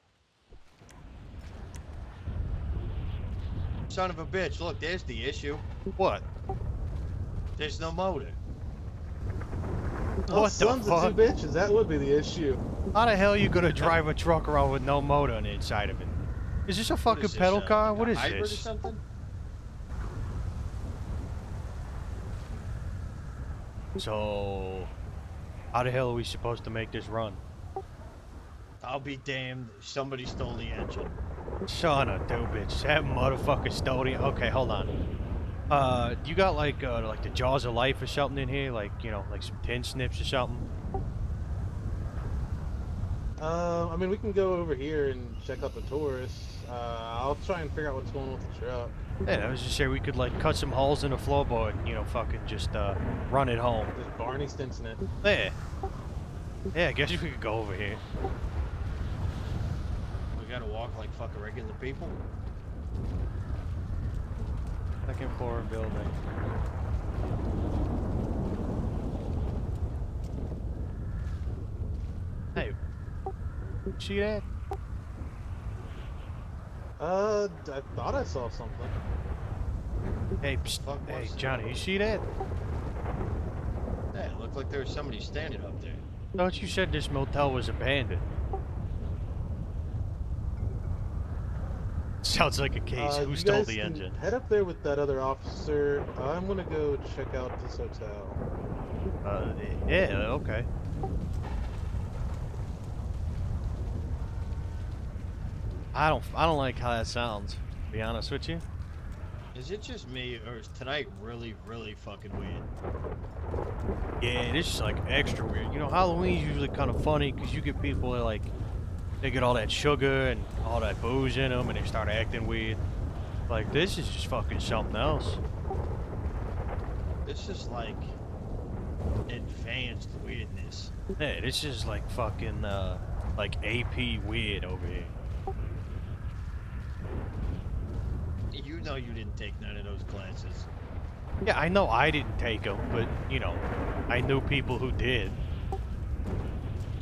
Son of a bitch, look, there's the issue. What? There's no motor. Oh, What the sons fuck? of two bitches, that would be the issue. How the hell are you gonna drive a truck around with no motor on the inside of it? Is this a fucking this, pedal uh, car? What is hybrid Or this? So, how the hell are we supposed to make this run? I'll be damned. Somebody stole the engine. Son of a bitch, that motherfucker stole the. Okay, hold on. Uh, you got like uh, like the jaws of life or something in here, like you know, like some tin snips or something. Uh, I mean, we can go over here and check out the Taurus. Uh, I'll try and figure out what's going on with the truck. Yeah, I was just saying we could like cut some holes in the floorboard, and, you know, fucking just uh, run it home. There's Barney Stinson it. There. Yeah, I guess we could go over here. We gotta walk like fucking regular people. Second floor building. Hey, see that? Uh, I thought I saw something. Hey, psst, Fuck hey. Johnny, you see that? Yeah, it looked like there was somebody standing up there. Thought you said this motel was abandoned. Sounds like a case. Uh, Who you stole guys the engine? Head up there with that other officer. I'm gonna go check out this hotel. Uh, yeah, okay. I don't, I don't like how that sounds. To be honest with you. Is it just me, or is tonight really, really fucking weird? Yeah, this is like extra weird. You know, Halloween's usually kind of funny because you get people that like, they get all that sugar and all that booze in them and they start acting weird. Like, this is just fucking something else. This is like advanced weirdness. Yeah, this is like fucking, uh, like AP weird over here. You know you didn't take none of those classes. Yeah, I know I didn't take them, but, you know, I knew people who did.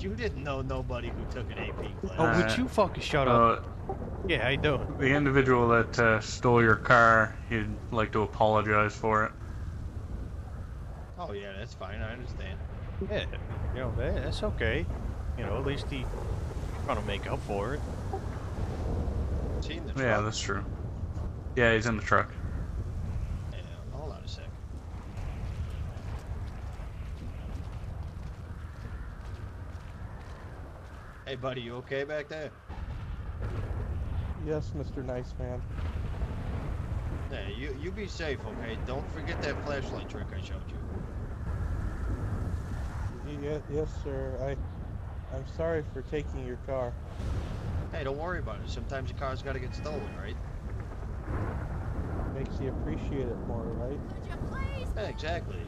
You didn't know nobody who took an AP class. Oh, would Uh, you fucking shut up? Uh, Yeah, I do. the individual that uh, stole your car, he'd like to apologize for it. Oh yeah, that's fine. I understand. Yeah, you know, that, that's okay. You know, at least he trying to make up for it. Seen the. Yeah, that's true. Yeah, he's in the truck. Yeah, hold on a sec. Hey, buddy, you okay back there? Yes, Mr. Nice Man. Yeah, you you be safe, okay? Don't forget that flashlight trick I showed you. Y- yes, sir. I, I'm sorry for taking your car. Hey, don't worry about it. Sometimes your car's gotta get stolen, right? Makes you appreciate it more, right? Yeah, exactly.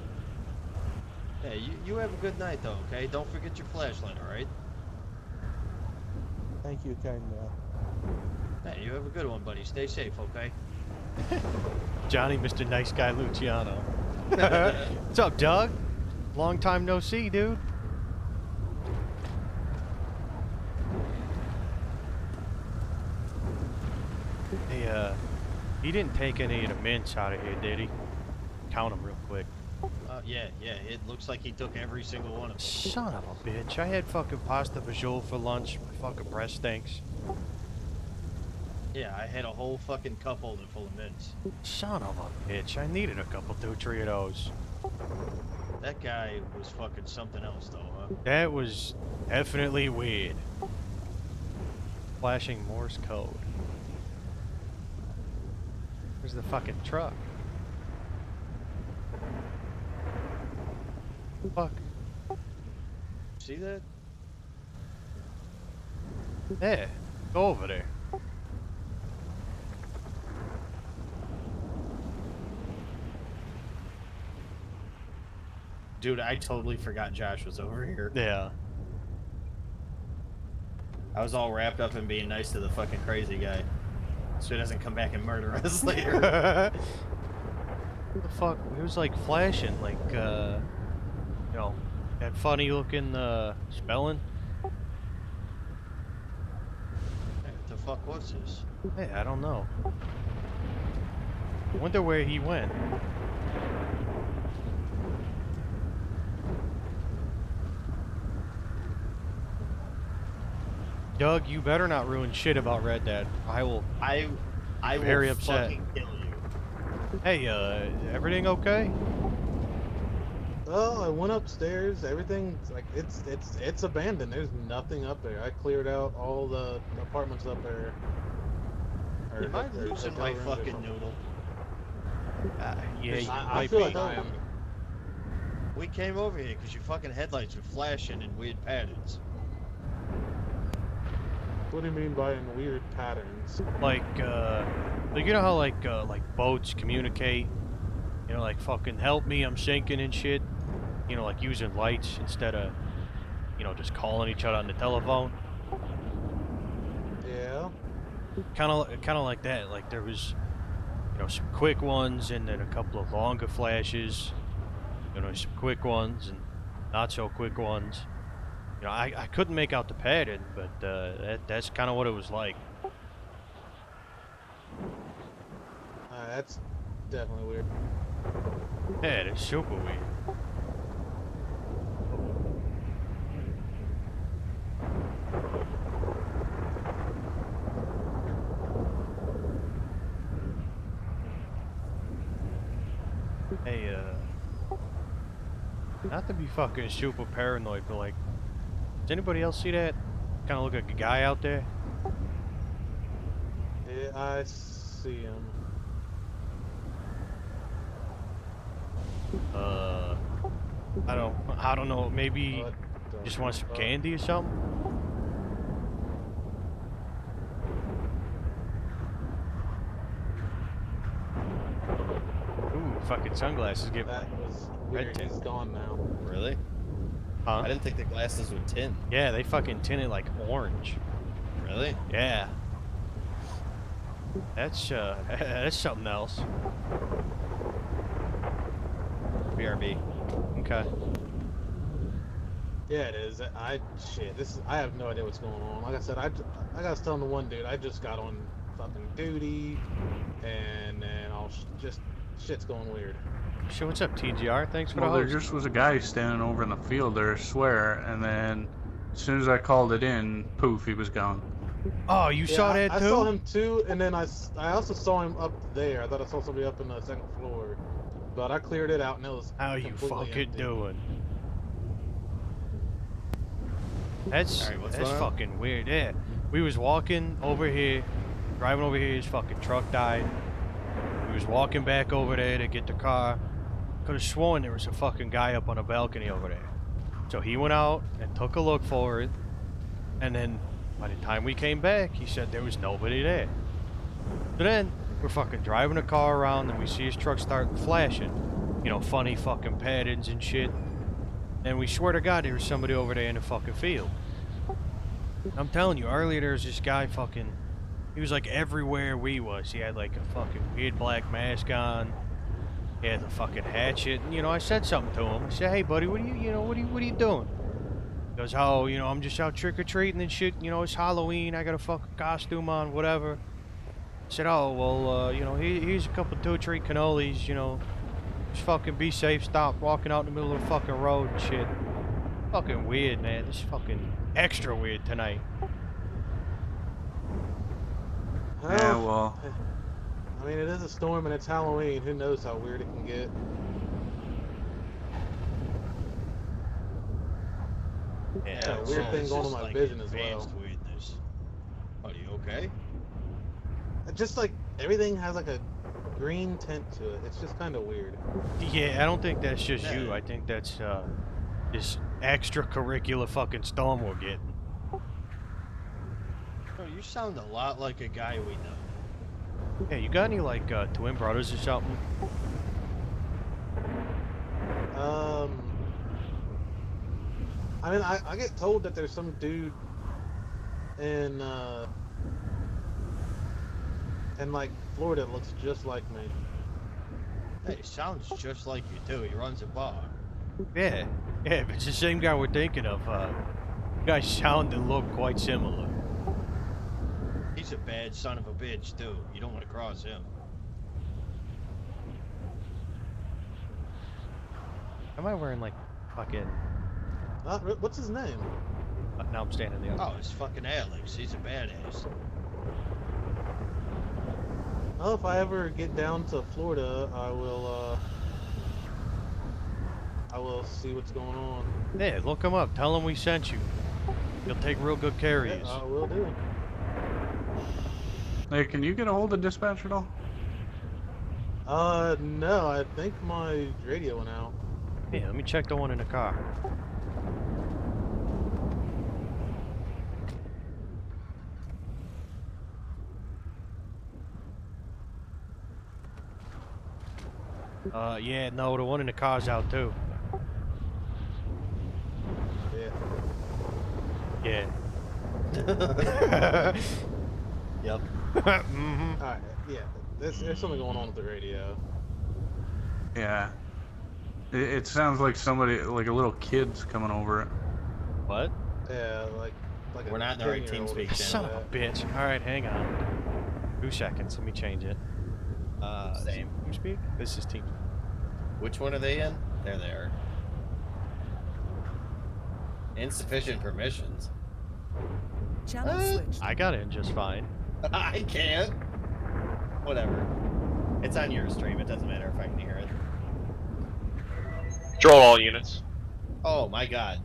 Hey, you, you have a good night though, okay? Don't forget your flashlight, alright? Thank you, kind man. Hey, you have a good one, buddy. Stay safe, okay? Johnny, Mr. Nice Guy Luciano. What's up, Doug? Long time no see, dude. Hey, uh, he didn't take any of the mints out of here, did he? Count them real quick. Uh, yeah, yeah. It looks like he took every single one of them. Son of a bitch. I had fucking pasta visual for lunch. My fucking breath stinks. Yeah, I had a whole fucking cup holder full of mints. Son of a bitch. I needed a couple, two, three of those. That guy was fucking something else, though, huh? That was definitely weird. Flashing Morse code. Where's the fucking truck? Fuck. See that? Yeah. Go over there. Dude, I totally forgot Josh was over here. Yeah. I was all wrapped up in being nice to the fucking crazy guy. So he doesn't come back and murder us later. what the fuck? It was like flashing, like, uh, you know, that funny looking, uh, spelling. what the fuck was this? Hey, I don't know. I wonder where he went. Doug, you better not ruin shit about Red Dead. I will. I, I Very will upset. fucking kill you. Hey, uh, everything okay? Oh, I went upstairs. Everything's like it's it's it's abandoned. There's nothing up there. I cleared out all the apartments up there. Or Am I losing my fucking noodle? Uh, yeah, you I, I feel be. like I am. We came over here because your fucking headlights were flashing in weird patterns. What do you mean by in weird patterns? like uh like you know how like uh like boats communicate? You know like fucking help me i'm sinking and shit. You know like using lights instead of you know just calling each other on the telephone? Yeah. kind of kind of like that. Like there was you know some quick ones and then a couple of longer flashes. You know some quick ones and not so quick ones you know i, I couldn't make out the pattern but uh that, that's kind of what it was like Uh, that's definitely weird. yeah it's super weird Hey, uh, not to be fucking super paranoid, but like, does anybody else see that? Kind of look like a guy out there. Yeah, I see him. Uh, I don't, I don't know. Maybe the just want some candy or something. Ooh, fucking sunglasses get. That was Red weird. He's gone now. Really? Huh? I didn't think the glasses would tint. Yeah, they fucking tinted like orange. Really? Yeah. That's uh, that's something else. BRB. Okay. Yeah, it is. I shit. This is. I have no idea what's going on. Like I said, I, j- like I was telling the one dude, I just got on fucking duty, and then I'll sh- just shit's going weird. So what's up, TGR? Thanks for Well, the there just was a guy standing over in the field there, I swear, and then as soon as I called it in, poof, he was gone. Oh, you Yeah, saw I, that I too? saw him too, and then I, I also saw him up there. I thought I saw somebody up in the second floor, but I cleared it out and it was How you fucking empty. doing? That's Alright, what's that's on? fucking weird. Yeah, we was walking over here, driving over here. His fucking truck died. We was walking back over there to get the car. Could have sworn there was a fucking guy up on a balcony over there. So he went out and took a look for it, and then by the time we came back, he said there was nobody there. So then we're fucking driving the car around, and we see his truck start flashing, you know, funny fucking patterns and shit. And we swear to God there was somebody over there in the fucking field. I'm telling you, earlier there was this guy fucking. He was like everywhere we was. He had like a fucking weird black mask on. Had the fucking hatchet. And, you know, I said something to him. I said, "Hey, buddy, what are you, you know, what are you, what are you doing?" He goes, "Oh, you know, I'm just out trick or treating and shit. You know, it's Halloween. I got a fucking costume on, whatever." I said, "Oh, well, uh, you know, here, here's a couple two or three cannolis. You know, Just fucking be safe. Stop walking out in the middle of the fucking road and shit. Fucking weird, man. This is fucking extra weird tonight. Yeah, well, I mean, it is a storm and it's Halloween. Who knows how weird it can get? Yeah, Yeah, it's- weird thing going just on my like vision as well. weirdness. Are you okay? Just like everything has like a green tint to it. It's just kind of weird. Yeah, I don't think that's just you. I think that's uh, this extracurricular fucking storm we're getting. Bro, you sound a lot like a guy we know. Yeah, you got any like uh, twin brothers or something? Um, I mean, I, I get told that there's some dude in uh, in like Florida that looks just like me. Hey, sounds just like you too. He runs a bar. Yeah, yeah, if it's the same guy we're thinking of. Uh, you guys sound and look quite similar. He's a bad son of a bitch too. You don't want to cross him. Am I wearing like fucking? Uh, what's his name? Uh, now I'm standing there. Oh, it's fucking Alex. He's a badass. Oh, if I ever get down to Florida, I will. uh I will see what's going on. Yeah, look him up. Tell him we sent you. He'll take real good care of Yeah, you. I will do. Hey, can you get a hold of dispatch at all? Uh, no, I think my radio went out. Yeah, let me check the one in the car. Uh, yeah, no, the one in the car's out too. Yeah. Yeah. Yep. Hmm All right. Yeah. There's, there's something going on with the radio. Yeah. It, it sounds like somebody, like a little kid's coming over it. What? Yeah, like like. We're a not in the right 10-year-old TeamSpeak Son of a bitch. Alright, hang on. Two seconds, let me change it. Uh, Same. TeamSpeak? This is Team. Which one are they in? There they are. Insufficient permissions. Channel Uh, switched. I got in just fine. I can't. Whatever. It's on your stream. It doesn't matter if I can hear it. Control all units. Oh my god.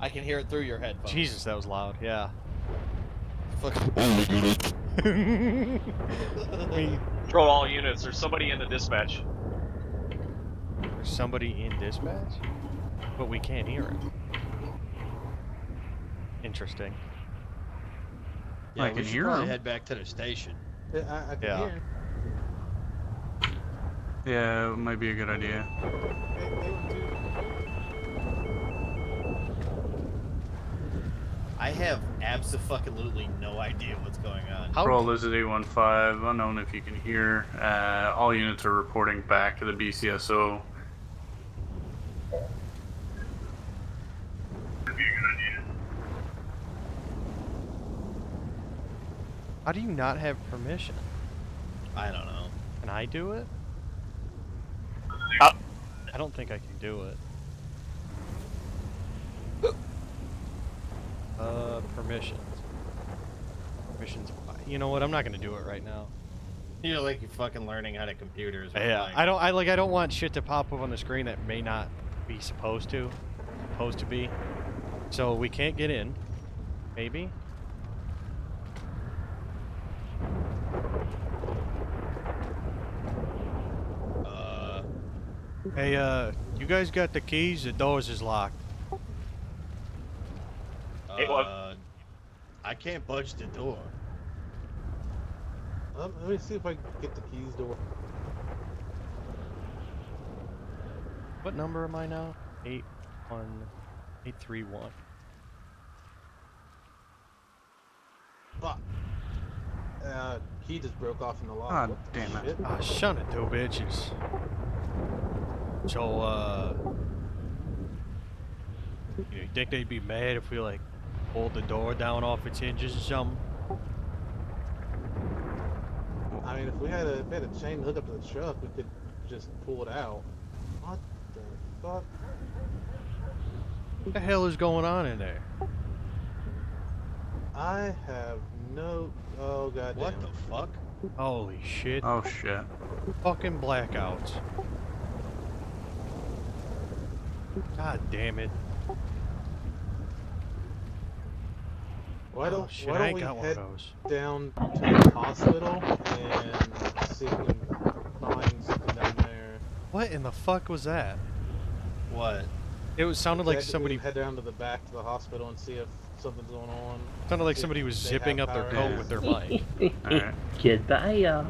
I can hear it through your headphones. Jesus, that was loud, yeah. Fuck. we, Control all units. There's somebody in the dispatch. there's somebody in dispatch? But we can't hear it. Interesting. Yeah, I we can should hear probably him. head back to the station. Yeah, I, I can Yeah. hear. Yeah, it might be a good idea. I have absolutely no idea what's going on. How Roll this is 815. Unknown if you can hear. Uh, all units are reporting back to the BCSO. How do you not have permission? I don't know. Can I do it? Uh, I don't think I can do it. Uh, permissions. Permissions. You know what? I'm not gonna do it right now. You're like you fucking learning how to computers. or Yeah, like- I don't. I like. I don't want shit to pop up on the screen that may not be supposed to, supposed to be. So we can't get in. Maybe. Uh, Hey, uh, you guys got the keys? The doors is locked. Hey, what? uh, I can't budge the door. Um, let me see if I can get the keys to work. What number am I now? Eight one, eight three one. Fuck. Uh, key just broke off in the lock. Ah, What damn it. shit? Ah, son of two bitches. So, uh, you, you think they'd be mad if we like pulled the door down off its hinges or something? I mean, if we had a, if we had a chain hook up to the truck, we could just pull it out. What the fuck? What the hell is going on in there? I have no. Oh god. What the fuck? Holy shit. Oh shit. Fucking blackouts. God damn it. Why don't oh shit, Why don't ain't we got one head of those. down to the hospital and see if we can find something down there? What in the fuck was that? What? It was sounded like Head- somebody head down to the back to the hospital and see if something's going on. sounded like somebody was zipping up their coat with their mic. Alright. Goodbye, y'all.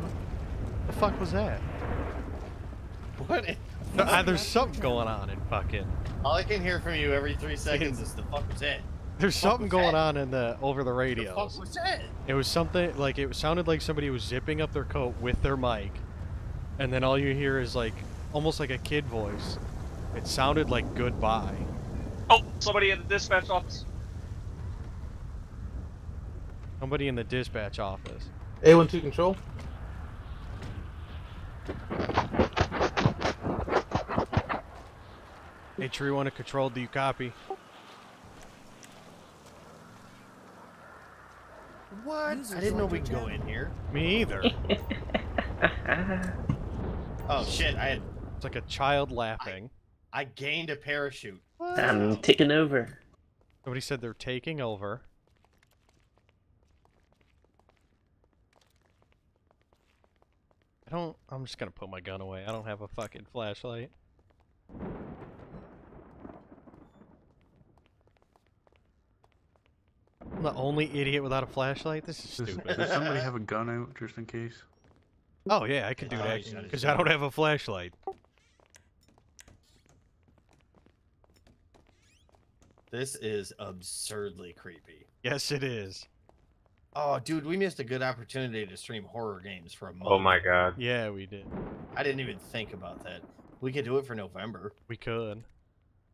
the fuck was that? What? No, uh, there's something going on in fucking. All I can hear from you every three seconds is the fuck was that? There's fuck something going that? on in the over the radio. The fuck was that? It was something like it sounded like somebody was zipping up their coat with their mic, and then all you hear is like almost like a kid voice. It sounded like goodbye. Oh, somebody in the dispatch office. Somebody in the dispatch office. A12 control. Hey, Tree, want to control? Do you copy? What? I didn't know we your could go in here. Me either. Oh shit! I had It's like a child laughing. I gained a parachute. I'm taking over. Somebody said they're taking over. I don't. I'm just gonna put my gun away. I don't have a fucking flashlight. I'm the only idiot without a flashlight. This is stupid. does somebody have a gun out just in case? Oh yeah, I could do Oh, that he's got his because I don't have a flashlight. This is absurdly creepy. Yes, it is. Oh, dude, we missed a good opportunity to stream horror games for a month. Oh my god. Yeah, we did. I didn't even think about that. We could do it for November. We could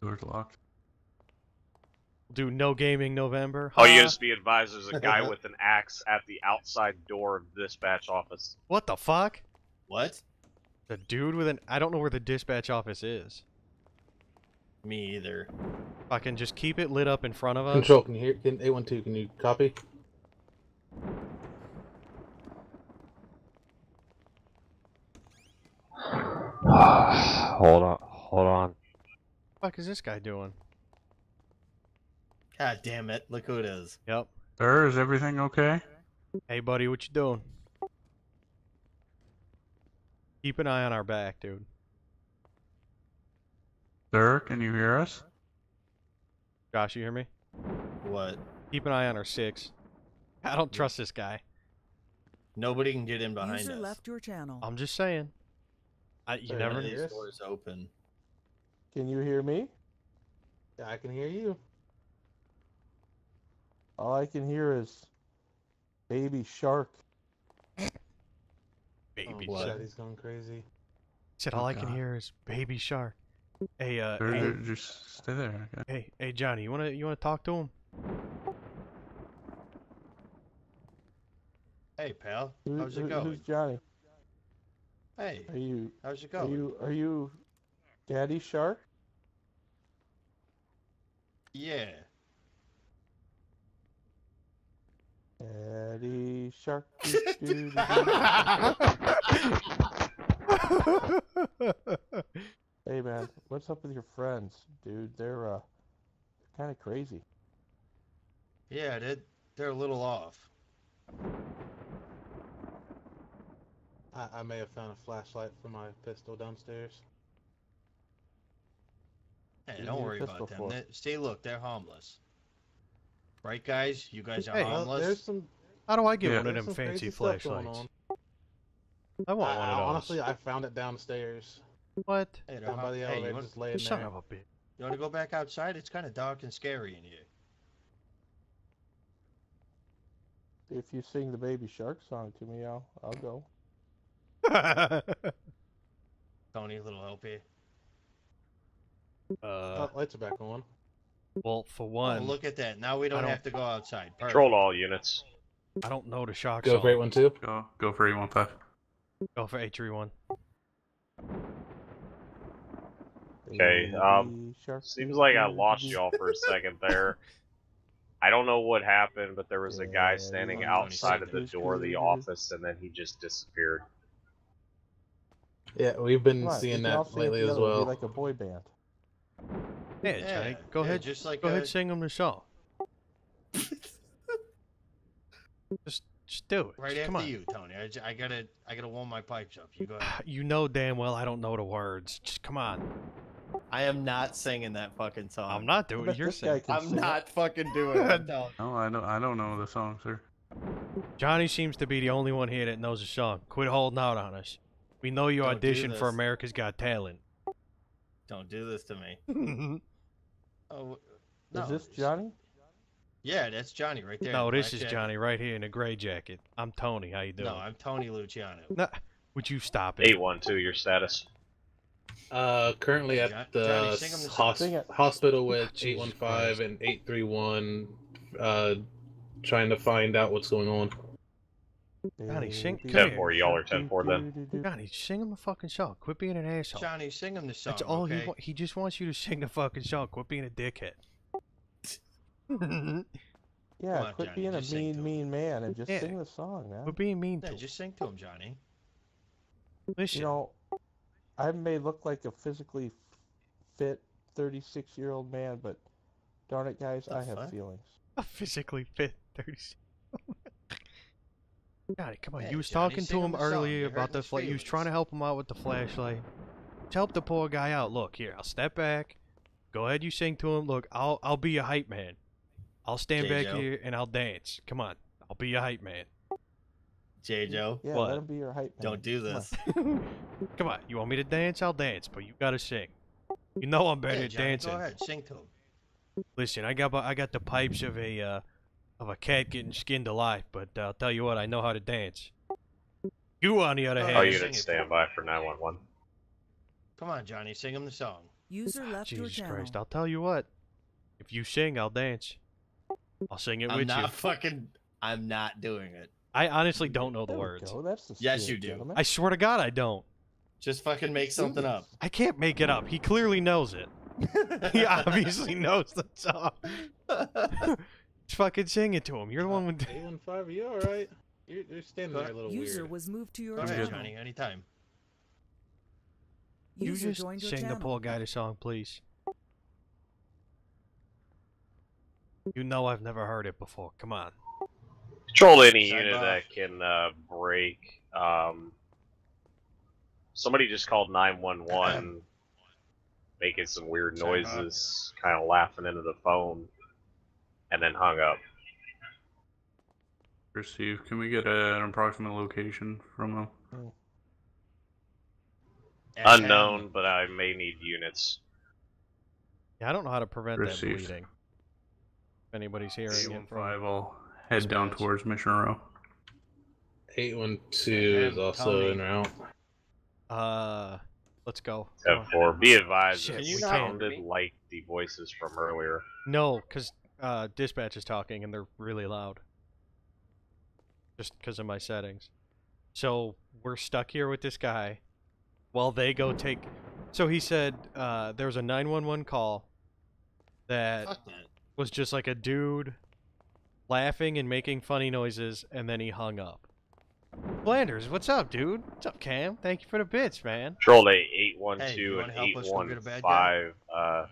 Door's locked. Do no gaming November. All you Huh? guys be advised there's a guy with an axe at the outside door of the dispatch office. What the fuck? What? The dude with an I don't know where the dispatch office is. Me either. I can just keep it lit up in front of us. Control, can you hear? Can A12, can you copy? hold on, hold on. fuck is this guy doing? God damn it! Look who it is. Yep. Sir, is everything okay? Hey buddy, what you doing? Keep an eye on our back, dude. Sir, can you hear us? Josh, you hear me? What? Keep an eye on our six. I don't trust this guy. Nobody can get in behind User us. left your channel. I'm just saying. I you Sorry, never buddy. know. These Yes. doors open. Can you hear me? Yeah, I can hear you. All I can hear is baby shark. Baby oh, What? shark. shit, he's going crazy. Said Oh, all I can hear is baby shark. Hey, uh, Sir, hey, ju- just stay there. Okay? hey, hey, Johnny, you wanna you wanna talk to him? Hey, pal. Who- How's it going? Who's Johnny? Hey, Are you how's it going? are you are you Daddy Shark? Yeah. Daddy Shark. doo, doo, doo, doo. hey man, what's up with your friends, dude? They're uh kind of crazy. Yeah, they they're a little off. I, I may have found a flashlight for my pistol downstairs. Hey, don't worry about them. for. They, stay look, they're harmless. Right, guys? You guys are Hey. Well, harmless. there's some, How do I get Yeah. one of them fancy crazy stuff flashlights? on. I want I, one of those. honestly, I found it downstairs. what? Hey, they're Down by the elevator, you, want, just laying You son of a bitch. you want to go back outside? It's kind of dark and scary in here. If you sing the baby shark song to me, I'll I'll go. Tony, a little help here. uh, Oh, lights are back on. Well, for Oh, one, look at that. Now we don't, don't- have to go outside. Perfect. Control all units. I don't know the shock Go song. for 812. Go, go for 815. Go for H one. Okay, um, seems like I lost y'all for a second there. I don't know what happened, but there was a guy standing outside of the door of the office, and then he just disappeared. Yeah, we've been Come on, seeing can all that sing lately as together, be well. Like a boy band. Yeah, Yeah, Johnny, go yeah, ahead. just like go a- ahead, sing them the song. just, just do it. Right Just come after on. you, Tony. I, j- I gotta, I gotta warm my pipes up. You go ahead. You know damn well I don't know the words. Just come on. I am not singing that fucking song. I'm not doing. bet it. You're this guy saying. I'm sing it. not fucking doing it. I'm No, I don't. I don't know the song, sir. Johnny seems to be the only one here that knows the song. Quit holding out on us. We know you Don't auditioned for. America's Got Talent. Don't do this to me. Oh, Is no, this Johnny? Yeah, that's Johnny right there. in no, this is jacket. Johnny right here in a gray jacket. I'm Tony. How you doing? No, I'm Tony Luciano. Nah, would you stop it? Eight one two, your status. Uh, currently Jo- at the Johnny, sing 'em the hos- song. Sing it. hospital with Jesus 815 and 831, uh, trying to find out what's going on. Johnny, sing- Baby come Ten four, y'all are ten four then. Johnny, sing him the fucking song. Quit being an asshole. Johnny, sing him the song. That's all okay? he wa- he just wants you to sing the fucking song. Quit being a dickhead. Yeah, on, quit Johnny, being a just mean, him. mean man and just Yeah. sing the song, man. Quit being mean to Yeah, him. just sing to him, Johnny. Listen, You know, I may look like a physically fit 36 year old man, but darn it, guys, The I have fuck? feelings. a physically fit 30. Johnny, come on. Hey, you was Johnny, talking to him him song. earlier about hurting the his fla- You was trying to help him out with the flashlight. Just help the poor guy out. Look here, I'll step back. Go ahead, you sing to him. Look, I'll I'll be a hype man. I'll stand back J-Joe. here and I'll dance. Come on, I'll be a hype man. J. Joe, Yeah, What? let him be your hype man. don't do Come on. this. Come on, you want me to dance? I'll dance, but you gotta sing. You know I'm better Yeah, at Johnny, dancing. Go ahead, sing to him. Listen, I got I got the pipes of a uh, of a cat getting skinned alive, but uh, I'll tell you what, I know how to dance. You, on the other Oh, hand, All you units sing it. stand by for nine one one. Come on, Johnny, sing him the song. User left your Jesus channel. Christ, I'll tell you what. If you sing, I'll dance. I'll sing it I'm with not you. fucking. I'm not doing it. I honestly don't know the There words. go, That's the Yes, you do. gentlemen. I swear to God, I don't. Just fucking make something up. I can't make it up. He clearly knows it. He obviously knows the song. Just fucking sing it to him. You're the one with. 815, are you alright? You're, you're standing there a little User weird. was moved to your Go I'm ahead, good. channel. Johnny, anytime. You User just joined your sing the poor guy the song, please. You know I've never heard it before. Come on. Control any Side unit bar. that can uh, break. Um, somebody just called nine one one, making some weird Side noises, kind of laughing into the phone, and then hung up. Receive. Can we get a, an approximate location from them? Ask him. Unknown, but I may need units. Yeah, I don't know how to prevent that Received. bleeding. If anybody's hearing Eight it one five. I'll head down Dispatch. towards Mission Row. 812 is also Tony. en route. Uh, let's go. Come F four. Be advised, Shit, it we sounded like the voices from earlier. No, because uh, dispatch is talking and they're really loud. Just because of my settings. So we're stuck here with this guy while they go take. So he said uh, there was a 911 call that that. was just like a dude laughing and making funny noises, and then he hung up. Flanders, what's up, dude? What's up, Cam? Thank you for the bits, man. Control eight eight one Hey, you two wanna and help eight us go one get a bad guy? five. Uh,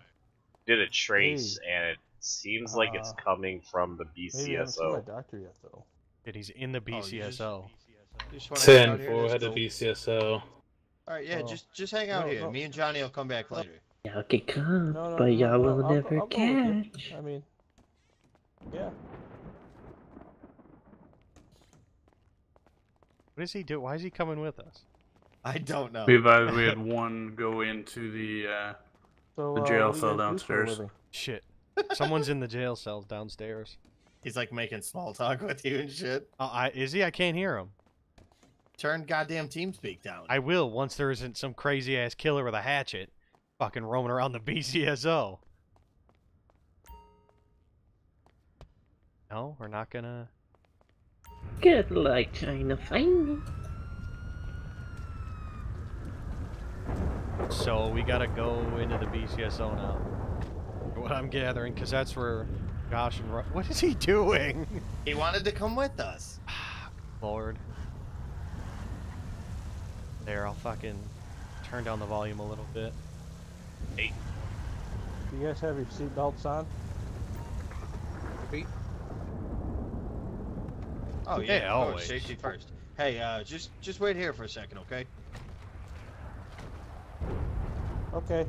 did a trace, and it seems like it's Uh, coming from the Maybe I haven't seen my BCSO. doctor yet, though. Dude, he's in the Oh, just- BCSO. You just wanna hang 10 out here? 4 That's head to cool. BCSO. All right, yeah, Oh. just just hang out No, here. no. Me and Johnny will come back later. Y'all can come, No, no, but no, y'all no, will I'll go- never I'll go with you. catch. I mean, yeah. What does he do? Why is he coming with us? I don't know. Be advised, we had one go into the. Uh, So, The uh, jail what do you cell guys do for a downstairs. living? Shit. Someone's in the jail cells downstairs. He's like making small talk with you and shit. Uh, I, is he? I can't hear him. Turn goddamn TeamSpeak down. I will once there isn't some crazy ass killer with a hatchet fucking roaming around the BCSO. No, we're not gonna. Good luck trying to find me. So we gotta go into the BCSO now. What I'm gathering, because that's where Josh and Ru- What is he doing? He wanted to come with us. Lord. There, I'll fucking turn down the volume a little bit. Eight. Do you guys have your seatbelts on? Repeat. Oh Yeah, yeah, of course, always. Safety first. Hey, uh, just just wait here for a second, okay? Okay.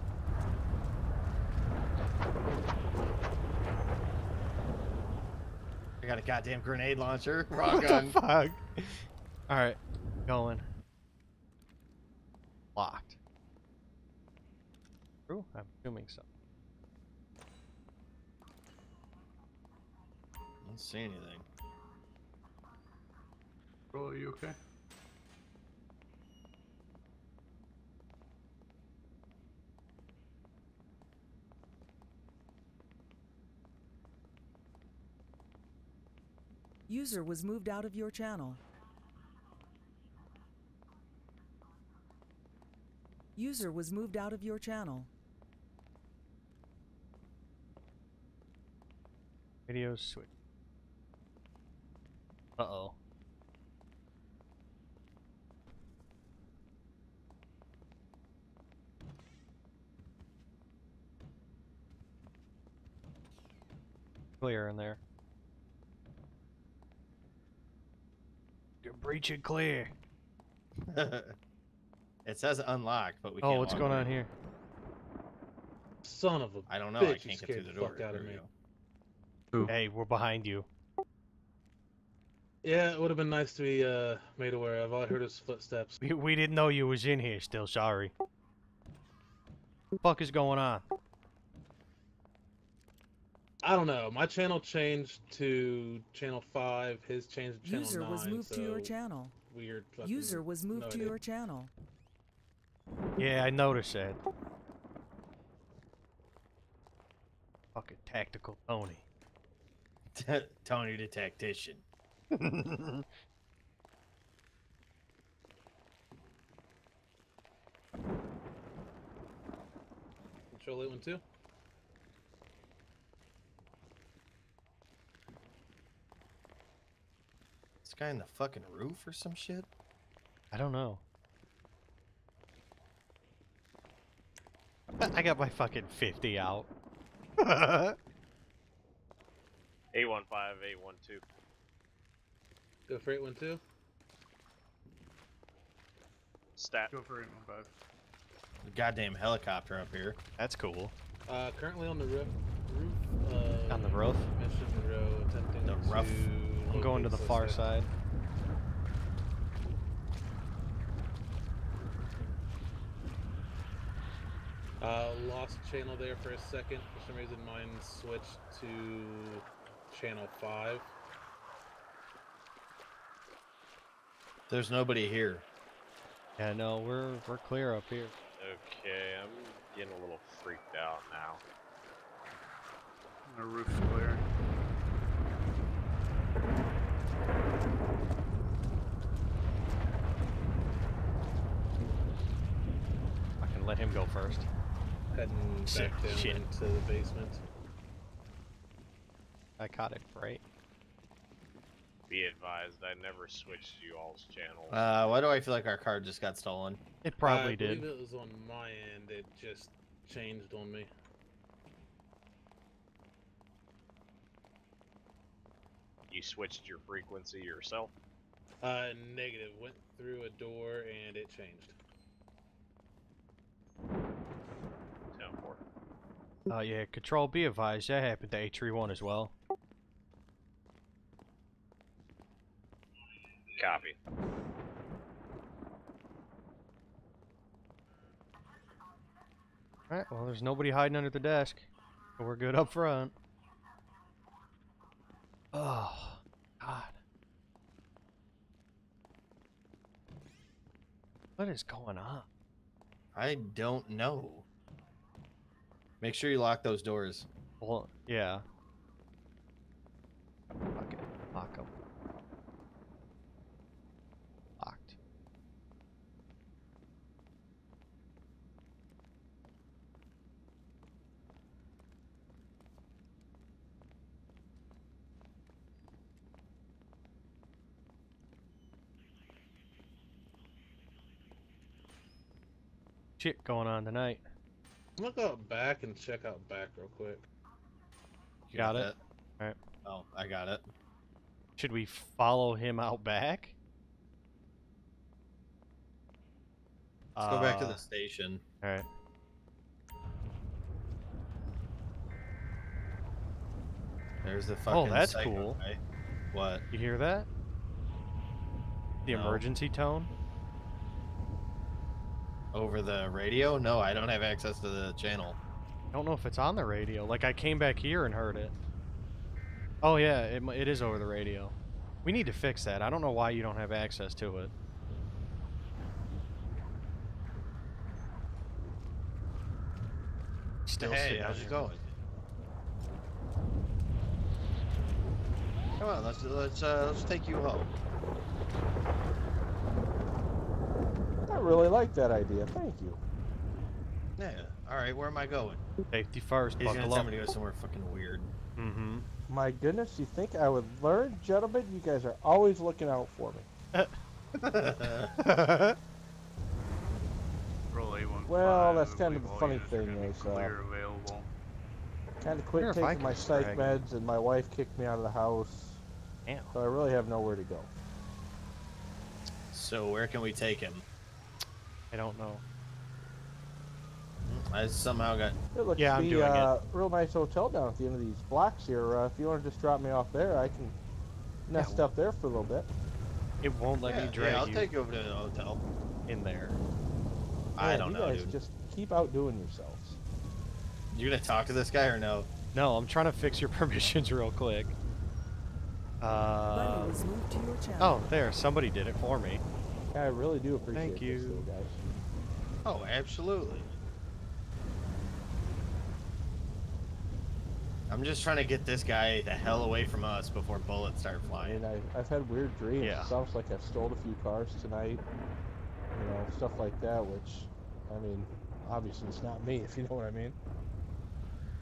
I got a goddamn grenade launcher. What Wrong the gun. fuck? Alright, going. Locked. True? I'm assuming so. I don't see anything. Bro, are you okay? User was moved out of your channel. User was moved out of your channel. Video switch. Uh oh. Clear in there. You're breaching clear. it says unlocked, but we Oh, can't. what's going on here? Son of a I don't know. I bitch, you can't get through the the door. fuck out of me. go. Hey, we're behind you. Yeah, it would have been nice to be uh, made aware of. All I heard was footsteps. We, we didn't know you was in here still, sorry. What the fuck is going on? I don't know. My channel changed to channel five. His changed to channel User nine. was moved to your channel. Weird. User was moved no to idea. your channel. Yeah, I noticed that. Fucking tactical Tony. Tony the tactician. Control eight one two. Guy in the fucking roof or some shit. I don't know. I got my fucking 50 out. Eight one five eight one two. Go for eight one two. Stat. Go for 815. Goddamn helicopter up here. That's cool. Uh, currently on the roof. Roof. Uh, On the roof? Mission row, attempting The to. Rough. I'm going to the far side. Uh, lost channel there for a second. For some reason, mine switched to channel five. There's nobody here. Yeah, no, we're we're clear up here. Okay, I'm getting a little freaked out now. The roof's clear. Let him go first. Heading Shit, back down shit. into the basement. I caught it right? Be advised, I never switched you all's channel. Uh, why do I feel like our card just got stolen? It probably I did. believe it was on my end. It just changed on me. You switched your frequency yourself. Uh, negative. Went through a door and it changed. Oh yeah, control be advised, that happened to H31 as well. Copy. Alright, well there's nobody hiding under the desk. So we're good up front. Oh, God. What is going on? I don't know. Make sure you lock those doors. Well, yeah. Fuck it. Lock 'em. Locked. Shit going on tonight. I'm gonna go out back and check out back real quick. You got it? Alright. Oh, I got it. Should we follow him out back? Let's go back to Uh, the station. Alright. There's the fucking. Oh, that's cool. guy. What? You hear that? The No. emergency tone? Over the radio? No, I don't have access to the channel. I don't know if it's on the radio. Like, I came back here and heard it. Oh, yeah, it, it is over the radio. We need to fix that. I don't know why you don't have access to it. Still hey, how's it going? Come on, let's let's uh, let's take you home. I really like that idea. Thank you. Yeah. All right, where am I going? Safety first, He's gonna buckle tell me to go somewhere fucking weird. Mm-hmm. My goodness, you think I would learn, gentlemen? You guys are always looking out for me. Roll A15. Well, that's kind of believe the funny thing gonna be is, clear available. Kind of quit Wonder if I taking my can psych drag meds, and my wife kicked me out of the house. Damn. So I really have nowhere to go. So where can we take him? I don't know. I somehow got. It looks Yeah, to I'm be doing it. uh, real nice hotel down at the end of these blocks here. Uh, if you want to just drop me off there, I can nest well- up there for a little bit. It won't let yeah, me drag yeah, I'll you take you over to the hotel. in there. I don't you know, guys dude. just keep outdoing yourselves. You gonna talk to this guy or no? No, I'm trying to fix your permissions real quick. Uh, Buddy was moved to your channel. oh, there. Somebody did it for me. Yeah, I really do appreciate Thank you. little guys. Oh, absolutely. I'm just trying to get this guy the hell away from us before bullets start I flying. mean, I, I've had weird dreams. Yeah. It sounds like I've stole a few cars tonight. You know, stuff like that, which, I mean, obviously it's not me, if you know what I mean.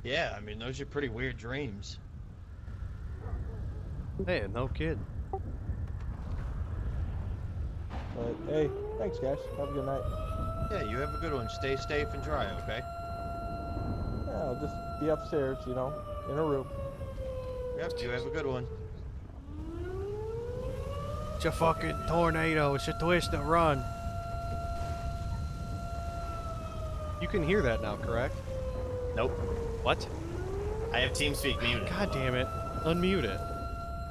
Yeah, I mean those are pretty weird dreams. Hey, no kid. But hey, thanks guys. Have a good night. Yeah, you have a good one. Stay safe and dry, okay? Yeah, I'll just be upstairs, you know, in a room. Yep, you have a good one. It's a fucking tornado. It's a twist and run. You can hear that now, correct? Nope. What? I have TeamSpeak muted. God damn it. Unmute it.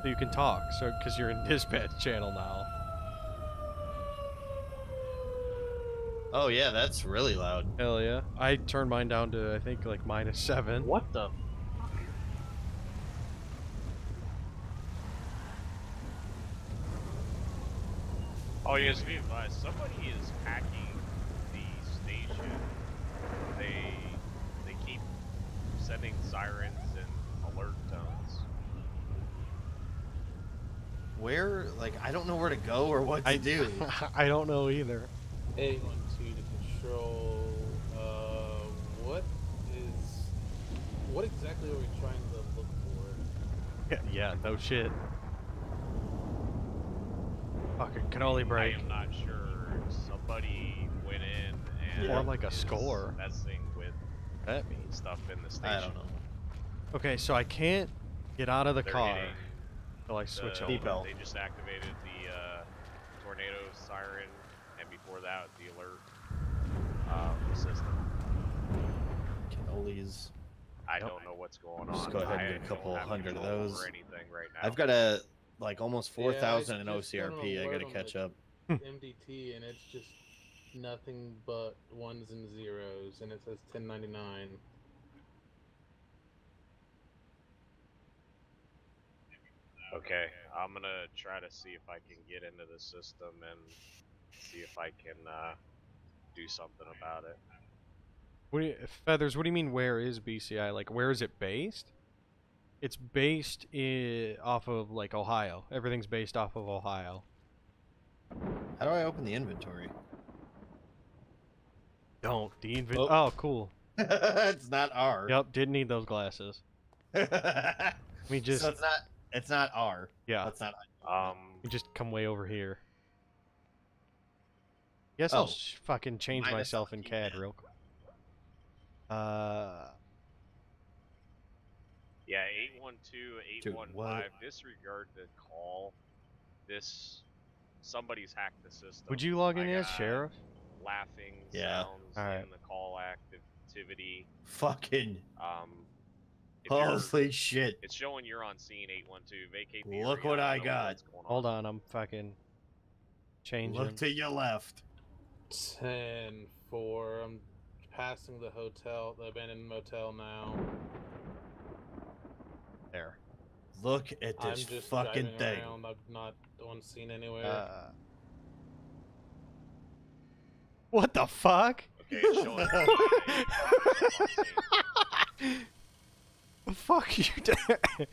So you can talk, so because you're in dispatch channel now. Oh yeah, that's really loud. Hell yeah. I turned mine down to, I think, like minus seven. What the? Oh, yes, be advised. Somebody is hacking the station. They they keep sending sirens and alert tones. Where, like, I don't know where to go or what to I do. I don't know either. A12 What exactly are we trying to look for? Yeah, yeah no shit. Fucking cannoli I break. am not sure. Somebody went in and Or like a is score. messing with That means. stuff in the station. I don't know. Okay, so I can't get out of the They're car hitting till I switch the- over. They just activated the uh, tornado siren, and before that, the alert um, system. Cannolis. I Nope. don't know what's going on. Just go ahead and get a couple hundred of those. anything right now. I've got a like almost Yeah, four thousand in just got an OCRP. I gotta catch up. MDT, and it's just nothing but ones and zeros, and it says 1099. Okay, I'm gonna try to see if I can get into the system and see if I can uh, do something about it. What do you, Feathers, what do you mean where is BCI? Like where is it based? It's based i off of like Ohio. Everything's based off of Ohio. How do I open the inventory? Don't. The inven- Oh. oh. cool. it's not R. Yep, didn't need those glasses. we just- So it's not. It's not R. Yeah. That's not. Um, We just come way over here. Guess I'll Oh. sh- fucking change Minus myself in CAD yeah. real quick. Uh, Yeah, 812, Dude, 815. what? Disregard the call. This. Somebody's hacked the system. would you log in I as sheriff? Laughing Yeah. sounds Alright. in the call activity. Fucking Um, holy shit! It's showing you're on scene 812. Vacate the Look area, what don't I got. on. Hold on, I'm fucking changing. Look to your left. 10 4. I'm passing the hotel, the abandoned motel now. there. Look at this I'm this just fucking driving thing. around. I'm not on scene anywhere. Uh, what the fuck? Okay, it's showing fuck you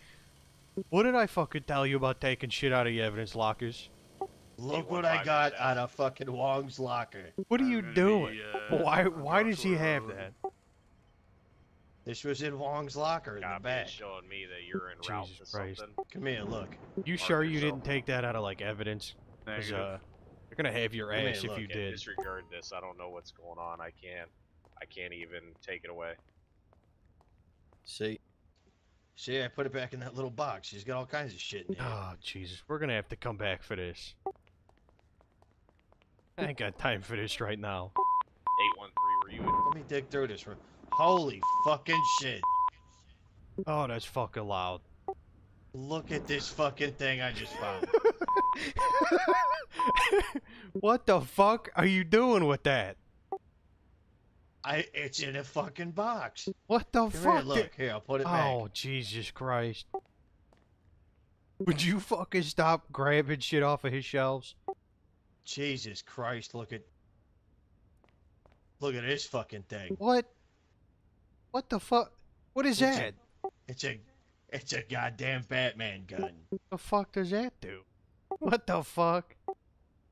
what did I fucking tell you about taking shit out of your evidence lockers? Look what I got out of fucking Wong's locker. What are you gonna doing? be, uh, why why across does he have that? This was in Wong's locker in the back. showing me that you're en route Jesus to Christ. something. Come here, look. You Mark sure you didn't take that out of like evidence? 'Cause, Negative. uh, they're gonna have your Come here, ass if look. you did. Disregard this. I don't know what's going on. I can't. I can't even take it away. See? See, I put it back in that little box. He's got all kinds of shit in there. Oh Jesus, we're gonna have to come back for this. I ain't got time for this right now. 813, were you in? Let me dig through this. real- Holy fucking shit. Oh, that's fucking loud. Look at this fucking thing I just found. what the fuck are you doing with that? I it's in a fucking box. What the Come fuck? here, look. Here, I'll put it oh, back. Oh Jesus Christ! Would you fucking stop grabbing shit off of his shelves? Jesus Christ, look at Look at this fucking thing. What? What the fuck? What is It's a- that? It's a it's a goddamn Batman gun. The fuck does that do? What the fuck?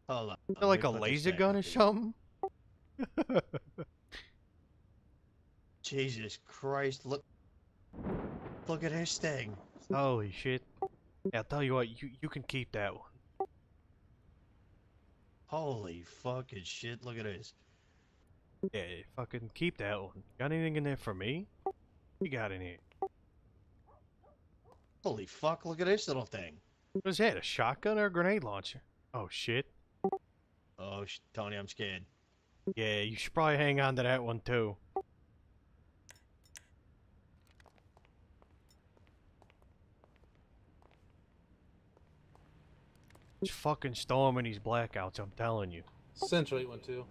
Hold on. Like a laser gun or something? Jesus Christ, look Look at this thing. Holy shit! Yeah, I'll tell you what, you you can keep that one. Holy fucking shit, look at this. Yeah, fucking keep that one. Got anything in there for me? You got in here? Holy fuck, look at this little thing. What is that? A shotgun or a grenade launcher? Oh shit! Oh, sh- Tony, I'm scared. Yeah, you should probably hang on to that one too. It's fucking storming these blackouts, I'm telling you. Central 812.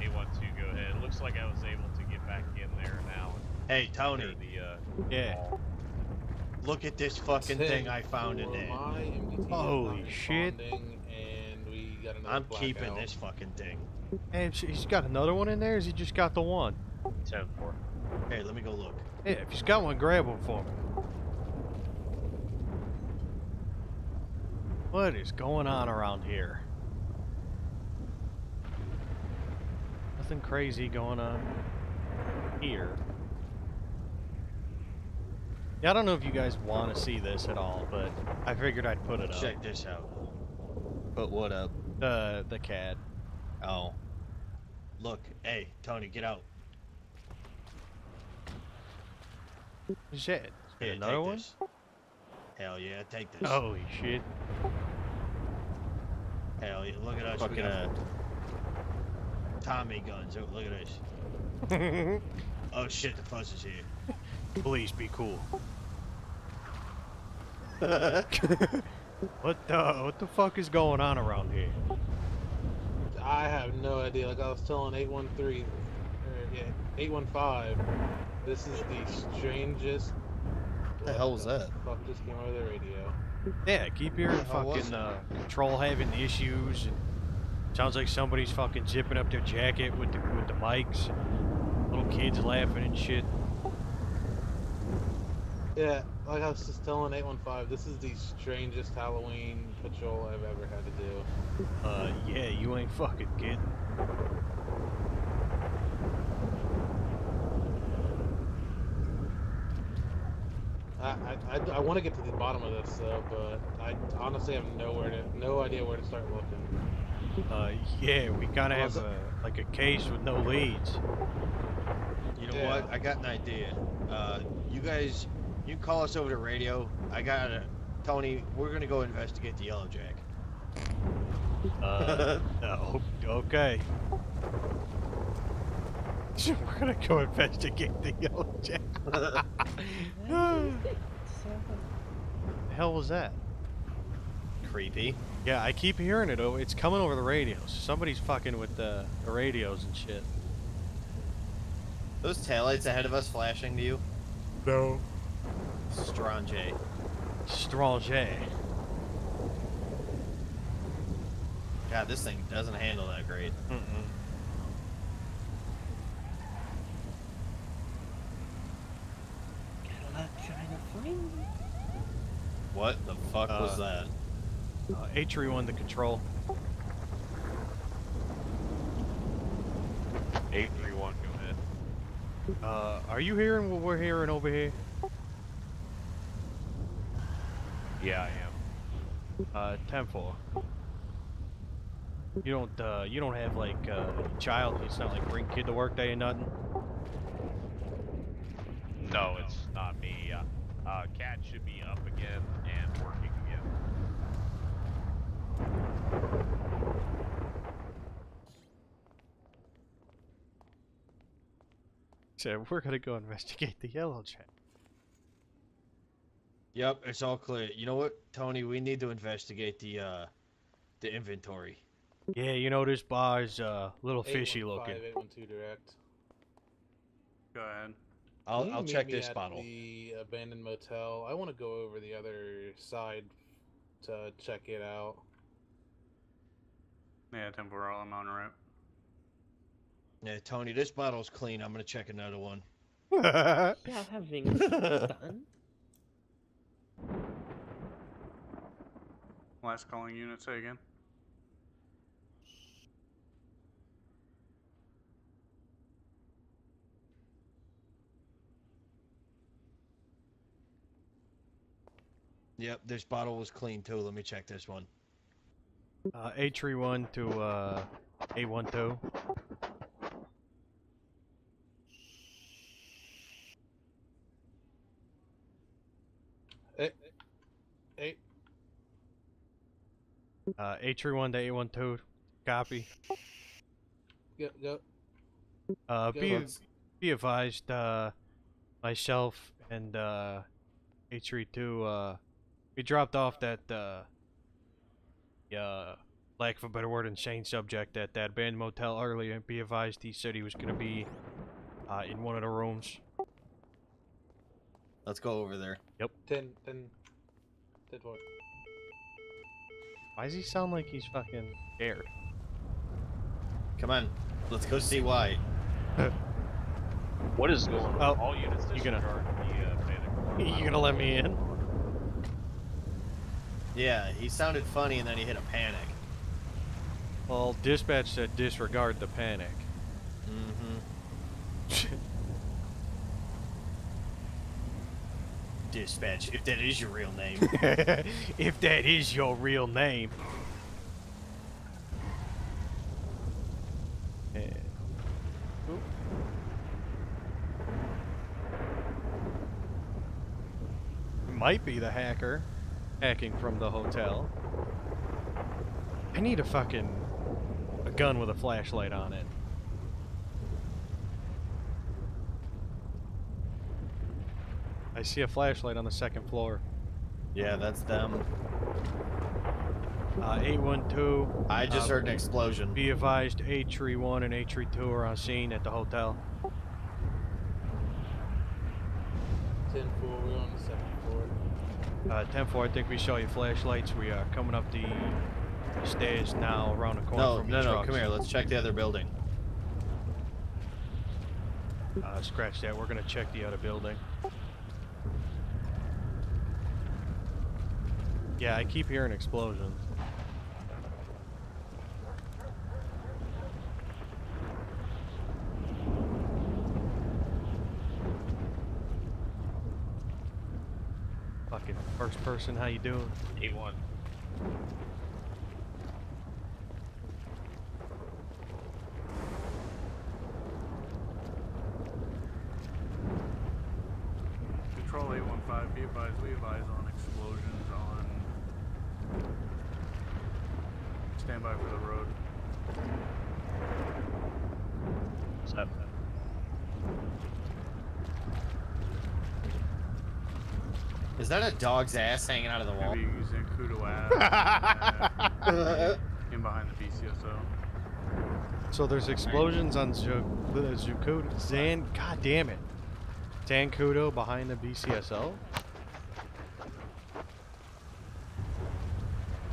Eight one two. Go ahead. Looks like I was able to get back in there now. Hey, Tony, the uh, Yeah. Call. look at this fucking thing I found in there. My MDT is Holy shit. And we got I'm keeping blackout. this fucking thing. Hey, sh- he's got another one in there, or has he just got the one? Ten four. Hey, let me go look. Yeah, if he's got one, grab one for me. What is going on around here? Nothing crazy going on here. Yeah, I don't know if you guys want to see this at all, but I figured I'd put it up. Check this out. Put what up? The the CAD. Oh. Look, hey, Tony, get out. Shit. Here, another one? This. Hell yeah, take this. Holy shit. Hell yeah, look at us. we Fucking, got uh, Tommy guns. Oh, look at this. Oh shit, the fuzz is here. Please be cool. what the what the fuck is going on around here? I have no idea. Like I was telling 813, or yeah, 815. This is the strangest. What The hell was that? Fuck just came over the radio. Yeah, keep hearing fucking uh, control having issues and sounds like somebody's fucking zipping up their jacket with the with the mics. Little kids laughing and shit. Yeah, like I was just telling 815, this is the strangest Halloween patrol I've ever had to do. Uh, yeah, you ain't fucking kidding. I I, I, I want to get to the bottom of this though, but I honestly have nowhere to no idea where to start looking. Uh, yeah, we kind of have a, like a case with no leads. You know Yeah. what? I got an idea. Uh, you guys, you can call us over the radio. I got a Tony. We're gonna go investigate the Yellow Jack. Uh, uh, o- okay. We're gonna go investigate the yellow jack. the hell was that? Creepy. Yeah, I keep hearing it. Oh, it's coming over the radios. Somebody's fucking with the, the radios and shit. Those taillights ahead of us flashing to you? No. Strange. Strange. God, this thing doesn't handle that great. Mm-mm. trying to find me. What the fuck was Uh, that? Uh, Atri won the control. 831, go ahead. Uh, are you hearing what we're hearing over here? Yeah, I am. Uh, 10-4. You don't, uh, you don't have, like, uh, child, it's not like bring kid to work day and nothing? No, it's not me. Uh, uh, CAD should be up again and working again. So we're gonna go investigate the yellow jack. Yep, it's all clear. You know what, Tony? We need to investigate the uh, the inventory. Yeah, you know, this bar's, uh, a little fishy 815, looking. 812 direct. Go ahead. I'll I'll meet check me this at bottle. The abandoned motel. I want to go over the other side to check it out. Yeah, 10 4 I'm on route. Yeah, Tony, this bottle's clean. I'm gonna check another one. Yeah, having done. Last calling unit, say again. Yep, this bottle was clean too. Let me check this one. Uh, A31 to, uh, A12. Eight, eight. Uh, A31 to A12. Copy. Go, go. Uh, Go be, on. be advised, uh, myself and, uh, A32, uh, we dropped off that, uh, uh, lack of a better word, insane subject at that band motel earlier. Be advised, he said he was gonna be, uh, in one of the rooms. Let's go over there. 10, 10, 10 four. Why does he sound like he's fucking scared? Come on. Let's go see why. What is going on? Oh, All units you gonna- disregard the uh, panic alarm. You gonna let me in? Yeah, he sounded funny and then he hit a panic. Well, dispatch said disregard the panic. Mm-hmm. Dispatch, if that is your real name. if that is your real name. Eh. Might be the hacker hacking from the hotel. I need a fucking a gun with a flashlight on it. I see a flashlight on the second floor. yeah, that's them. Uh, 812. I just uh, heard an explosion. Be advised, A31 and A32 are on scene at the hotel. 10 4, we're on the second floor. Uh, 10-4, I think we saw you flashlights. We are coming up the stairs now around the corner No, from no, the no, trucks. come here. Let's check the other building. Uh, scratch that. We're gonna check the other building. Yeah, I keep hearing explosions. Fucking first person, how you doing? A1. Control 815, be advised, we advise on explosions on. Stand by for the road. Set. Is that a dog's ass hanging out of the wall? Maybe using Kudo ass. Uh, in behind the BCSO. So there's explosions on Zu- the Zukudo. Zan, god damn it. Zancudo behind the BCSO?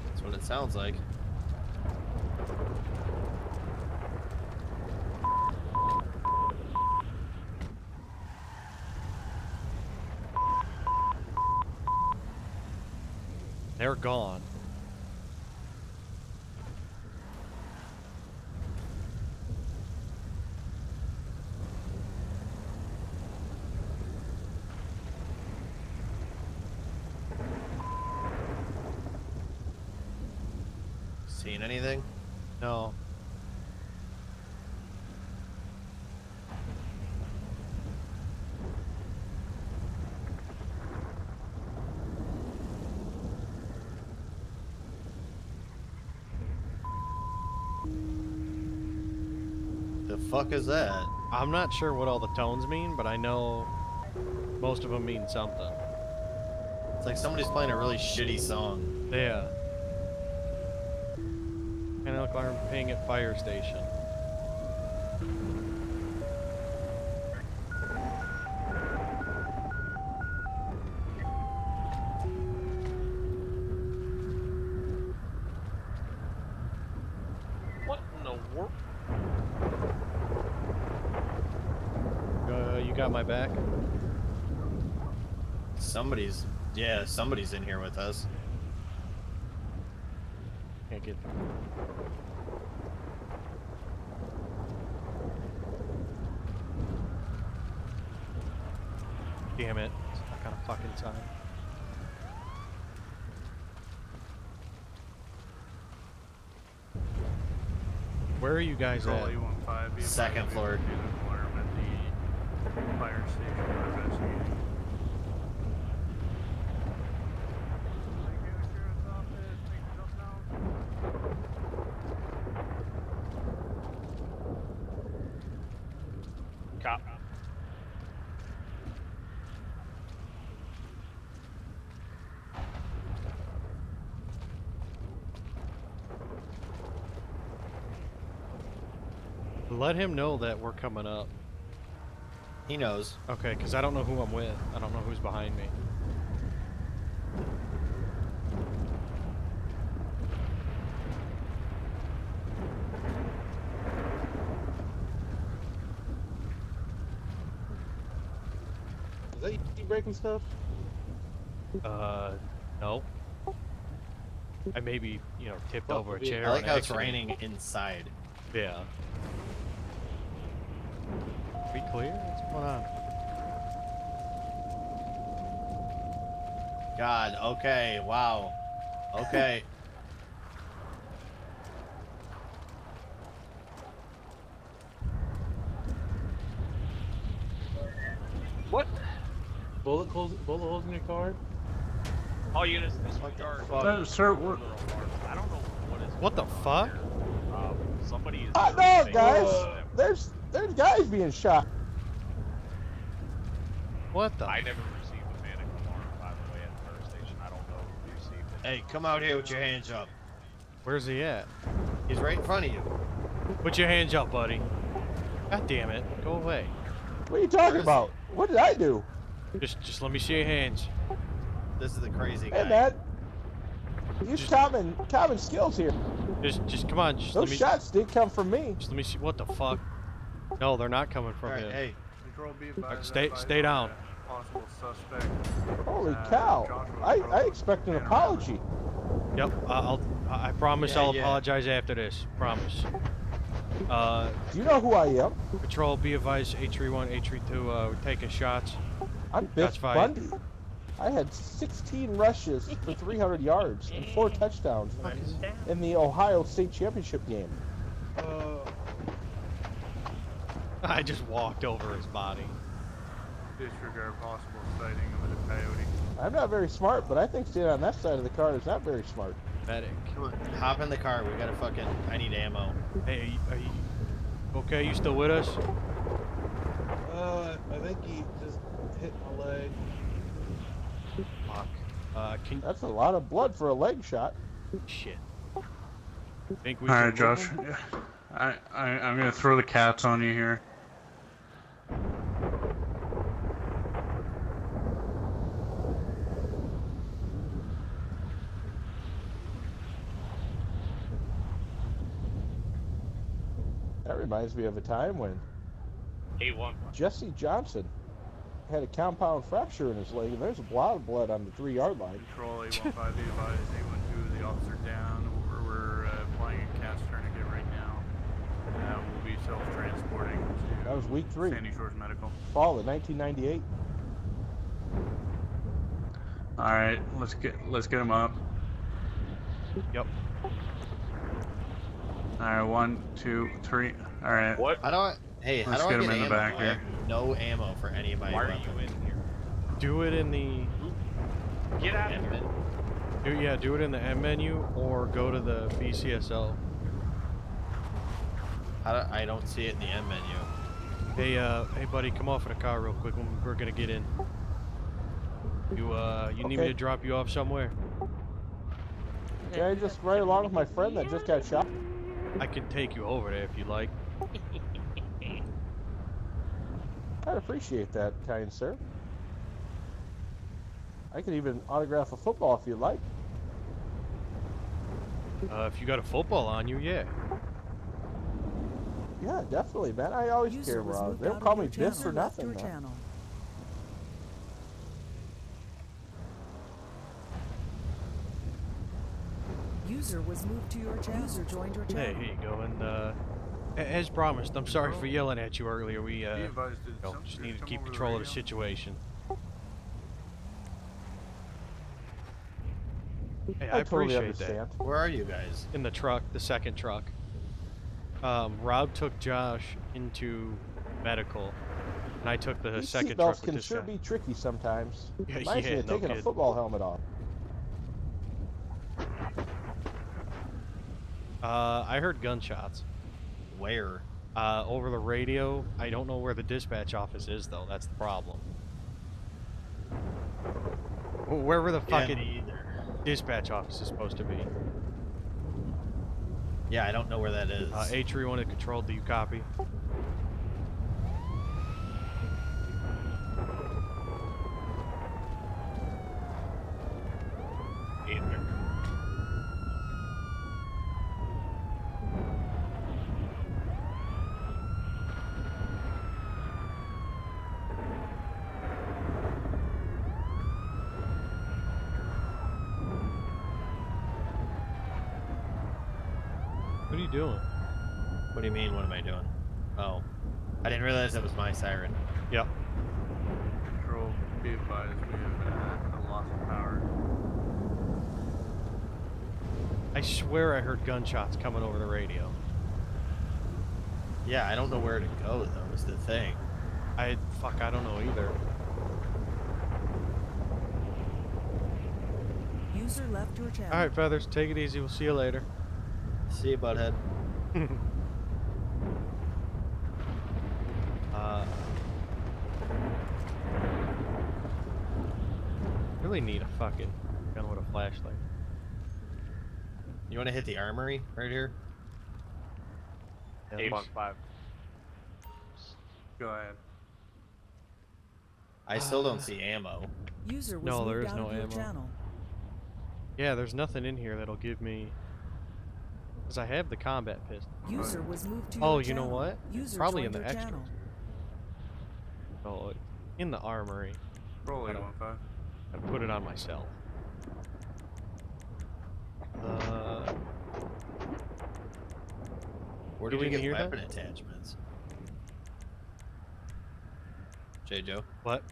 That's what it sounds like. They're gone. Seen anything? No. The fuck is that? I'm not sure what all the tones mean, but I know most of them mean something. It's like somebody's playing a really shitty song. Yeah. Panic alarm ping at fire station. What in the world? Uh, you got my back? Somebody's, yeah, somebody's in here with us. Can't get. Damn it. Stuck on a fucking time. Where are you guys Control at? 815, be advised, Second we floor. received an alarm at the fire station for investigating. Cop. Let him know that we're coming up. He knows. Okay, because I don't know who I'm with. I don't know who's behind me. Is that you breaking stuff? Uh, no. I maybe, you know, tipped Well, over a chair. I like how it's raining inside. Yeah. We clear? What's going on? God, okay, wow. Okay. What? Bullet holes, bullet holes in your card? All units disregard. Uh, sir, what, I don't know what is. What the fuck? Um, somebody is. Hot doing dog, guys! to. There's there's guys being shot. What the? I never received a panic alarm, by the way, at the fire station. I don't know who received it. Hey, come out here with your hands up. Where's he at? He's right in front of you. Put your hands up, buddy. God damn it. Go away. What are you talking Where is about? What did I do? Just just let me see your hands. This is the crazy guy. Hey, man. Use Just- common common skills here. Just just come on, just Those let me shots did come from me. just let me see what the fuck. No, they're not coming from Alright, him. hey, control be Alright, advised. stay stay on down. That. possible suspect. Holy Uh, cow! Joshua I, I expect an apology. Yep, I- I'll. I I promise Yeah, I'll yeah. apologize after this. Promise. Uh, Do you know who I am? Patrol, be advised, A31, A32, uh, we're taking shots. I'm That's Biff fine. Bundy. I had 16 rushes for 300 yards and four touchdowns in the Ohio State Championship game. I just walked over his body. Disregard possible sighting of a coyote. I'm not very smart, but I think staying on that side of the car is not very smart. Medic. Come on, hop in the car. We gotta fucking. I need ammo. Hey, are you, are you okay? You still with us? Uh, I think he just hit my leg. Fuck. Uh, can That's a lot of blood for a leg shot. shit. Think we All can right, Josh. move him? I, I I'm gonna throw the cats on you here. That reminds me of a time when A1. Jesse Johnson had a compound fracture in his leg, and there's a lot of blood on the three-yard line. Control A15 be advised, A12 the officer down. We're, we're uh, applying a cat's tourniquet right now. Uh, we'll be self-transporting to That was week three. Sandy Shores Medical. Fall of 1998. All right, let's get let's get him up. Yep. All right, one, two, three. All right. What? How do I? Hey, Let's do I get him get in the back I here. no ammo for any of my Why are weapons. you in here? Do it in the. Get out of here. Do, yeah, do it in the M menu or go to the BCSL. How do, I don't see it in the end menu. Hey, uh, hey, buddy, come off of the car real quick. We're gonna get in. You, uh, you need me to drop you off somewhere? Can I just right along with my friend that just got shot? I can take you over there if you like. I'd appreciate that, kind sir. I could even autograph a football if you'd like. Uh, if you got a football on you, yeah. Yeah, definitely, man. I always User care was about it. moved They out don't call me channel. Biff for Left nothing. your man. channel. User was moved to your channel. User joined your channel. Hey, here you go. And uh, as promised, I'm sorry for yelling at you earlier. We uh, advised, you know, just did need to keep over the control of the situation. Hey, I I, totally appreciate understand. Where are you guys? In the truck, the second truck. Um, Rob took Josh into medical, and I took the These second seatbelts truck with can this sure guy. be tricky sometimes. Yeah, Reminds me yeah, of no taking a football helmet off. Uh, I heard gunshots. Where? Uh, over the radio. I don't know where the dispatch office is, though. That's the problem. Wh- Wherever the Yeah, fucking either. dispatch office is supposed to be. Yeah, I don't know where that is. Uh, A31 is controlled. Do you copy? Eight Victor. What are you doing? what do you mean? What am I doing? Oh, I didn't realize that was my siren. Yep. Control, be advised, we have uh, a loss of power. I swear I heard gunshots coming over the radio. Yeah, I don't know where to go though. Is the thing. I fuck. I don't know either. User left your channel. All right, feathers. Take it easy. We'll see you later. See you, butthead. uh, really need a fucking gun with a flashlight. You want to hit the armory right here? Eight one five. Go ahead. I still don't see ammo. User was No, there moved is out no ammo. channel. Yeah, there's nothing in here that'll give me. Cause I have the combat pistol. User was moved to Oh, your you know what? User Probably in the your extras. channel. Oh, in the armory. Roll I don't- 815. I put it on myself. Uh, Where do we get hear that? weapon attachments? J. Joe, what?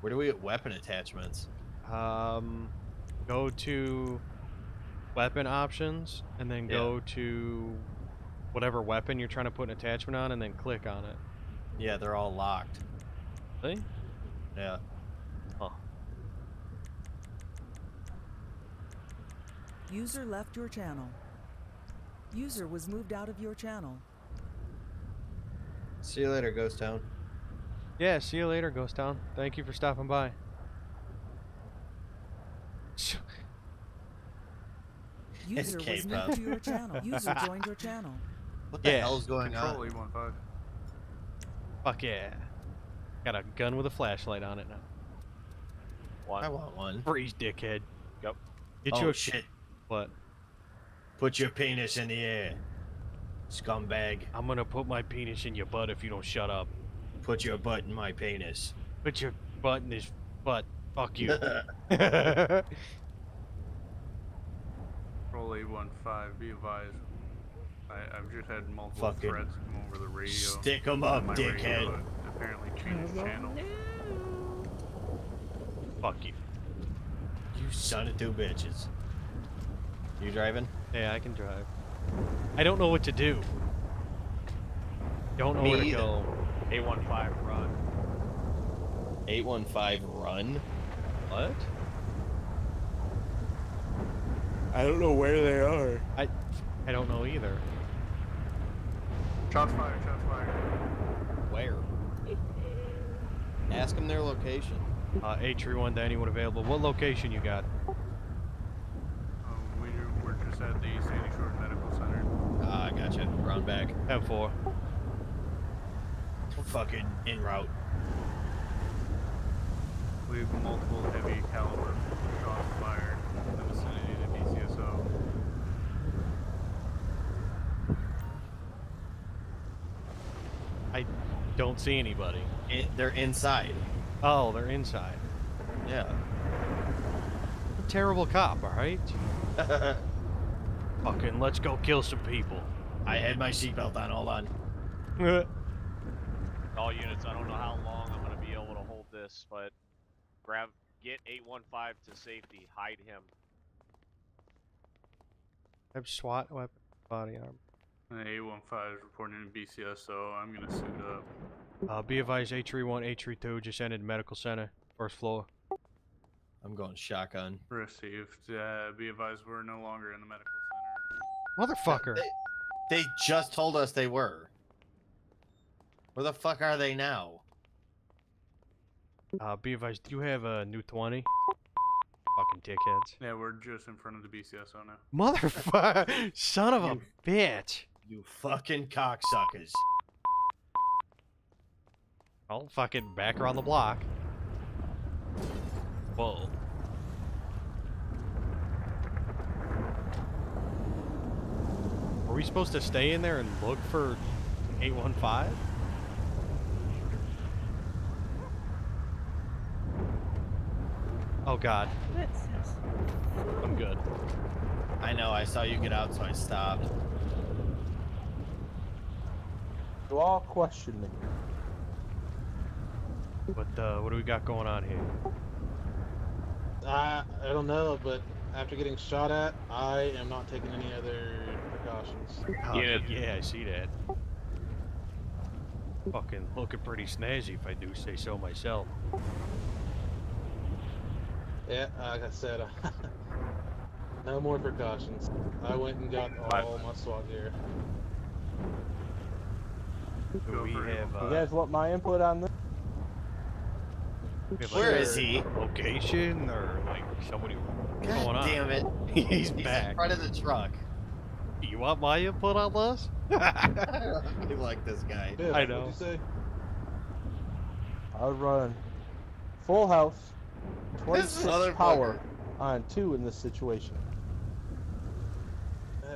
where do we get weapon attachments? Um, go to weapon options and then Yeah. go to whatever weapon you're trying to put an attachment on and then click on it. Yeah, they're all locked. See? Yeah. Huh. User left your channel. User was moved out of your channel. See you later, Ghost Town. Yeah, see you later, Ghost Town. Thank you for stopping by. Sh- User was K-pop. moved to your channel. User joined your channel. What the Yeah. hell's going Control on? 815. Fuck yeah. Got a gun with a flashlight on it now. I want one. Freeze, dickhead. Yep. Get oh your shit! What? Put your penis in the air, scumbag. I'm gonna put my penis in your butt if you don't shut up. Put your butt in my penis. Put your butt in his butt. Fuck you. Roll 815. Be advised. I, I've just had multiple Fucking threats come over the radio. Stick 'em on up, my dickhead. radio, apparently changed channel. Fuck you. You son of two bitches. You driving? Yeah, I can drive. I don't know what to do. Don't know Me where to either. go. A15 run. 815 run? What? I don't know where they are. I I don't know either. Shots fired, shots fired. Where? Ask them their location. Uh, A31 to anyone available. What location you got? Um, we, we're just at the Sandy Shores Medical Center. Ah, I gotcha. Round back. Have four. Fucking en route. We have multiple heavy caliber shots fired in the vicinity of BCSO. I don't see anybody. I- they're inside. Oh, they're inside. Yeah. A Terrible cop, alright? Fucking let's go kill some people. I had my seatbelt on. Hold on. All units, I don't know how long I'm gonna be able to hold this, but grab, get 815 to safety, hide him. I have SWAT weapon body armor. And A15 is reporting in BCSO. I'm gonna suit up. Uh, be advised, A31, A32 just entered medical center, first floor. I'm going shotgun. Received. Uh, be advised, we're no longer in the medical center. Motherfucker. They, they just told us they were. Where the fuck are they now? Uh, be advised, do you have a new 20? Fucking dickheads. center. Yeah, we're just in front of the BCSO now. Motherfucker! Son of a bitch! You fucking cocksuckers. I'll fucking back her on the block. Whoa. Are we supposed to stay in there and look for 815? Oh god, I'm good. I know, I saw you get out, so I stopped. You all questioning me. What uh, what do we got going on here? I I don't know, but after getting shot at, I am not taking any other precautions. Oh, Yeah. yeah, I see that. Fucking looking pretty snazzy if I do say so myself. Yeah, like I said, no more precautions. I went and got all my SWAT gear. Do Go we for it. have You uh, guys want my input on this? we have, Where like, is a he? Location or like somebody God going on? damn it. He's He's in front of the truck. You want my input on this? I like this guy. Biff, I know. What'd you say? I would run full house, 26 power on two in this situation.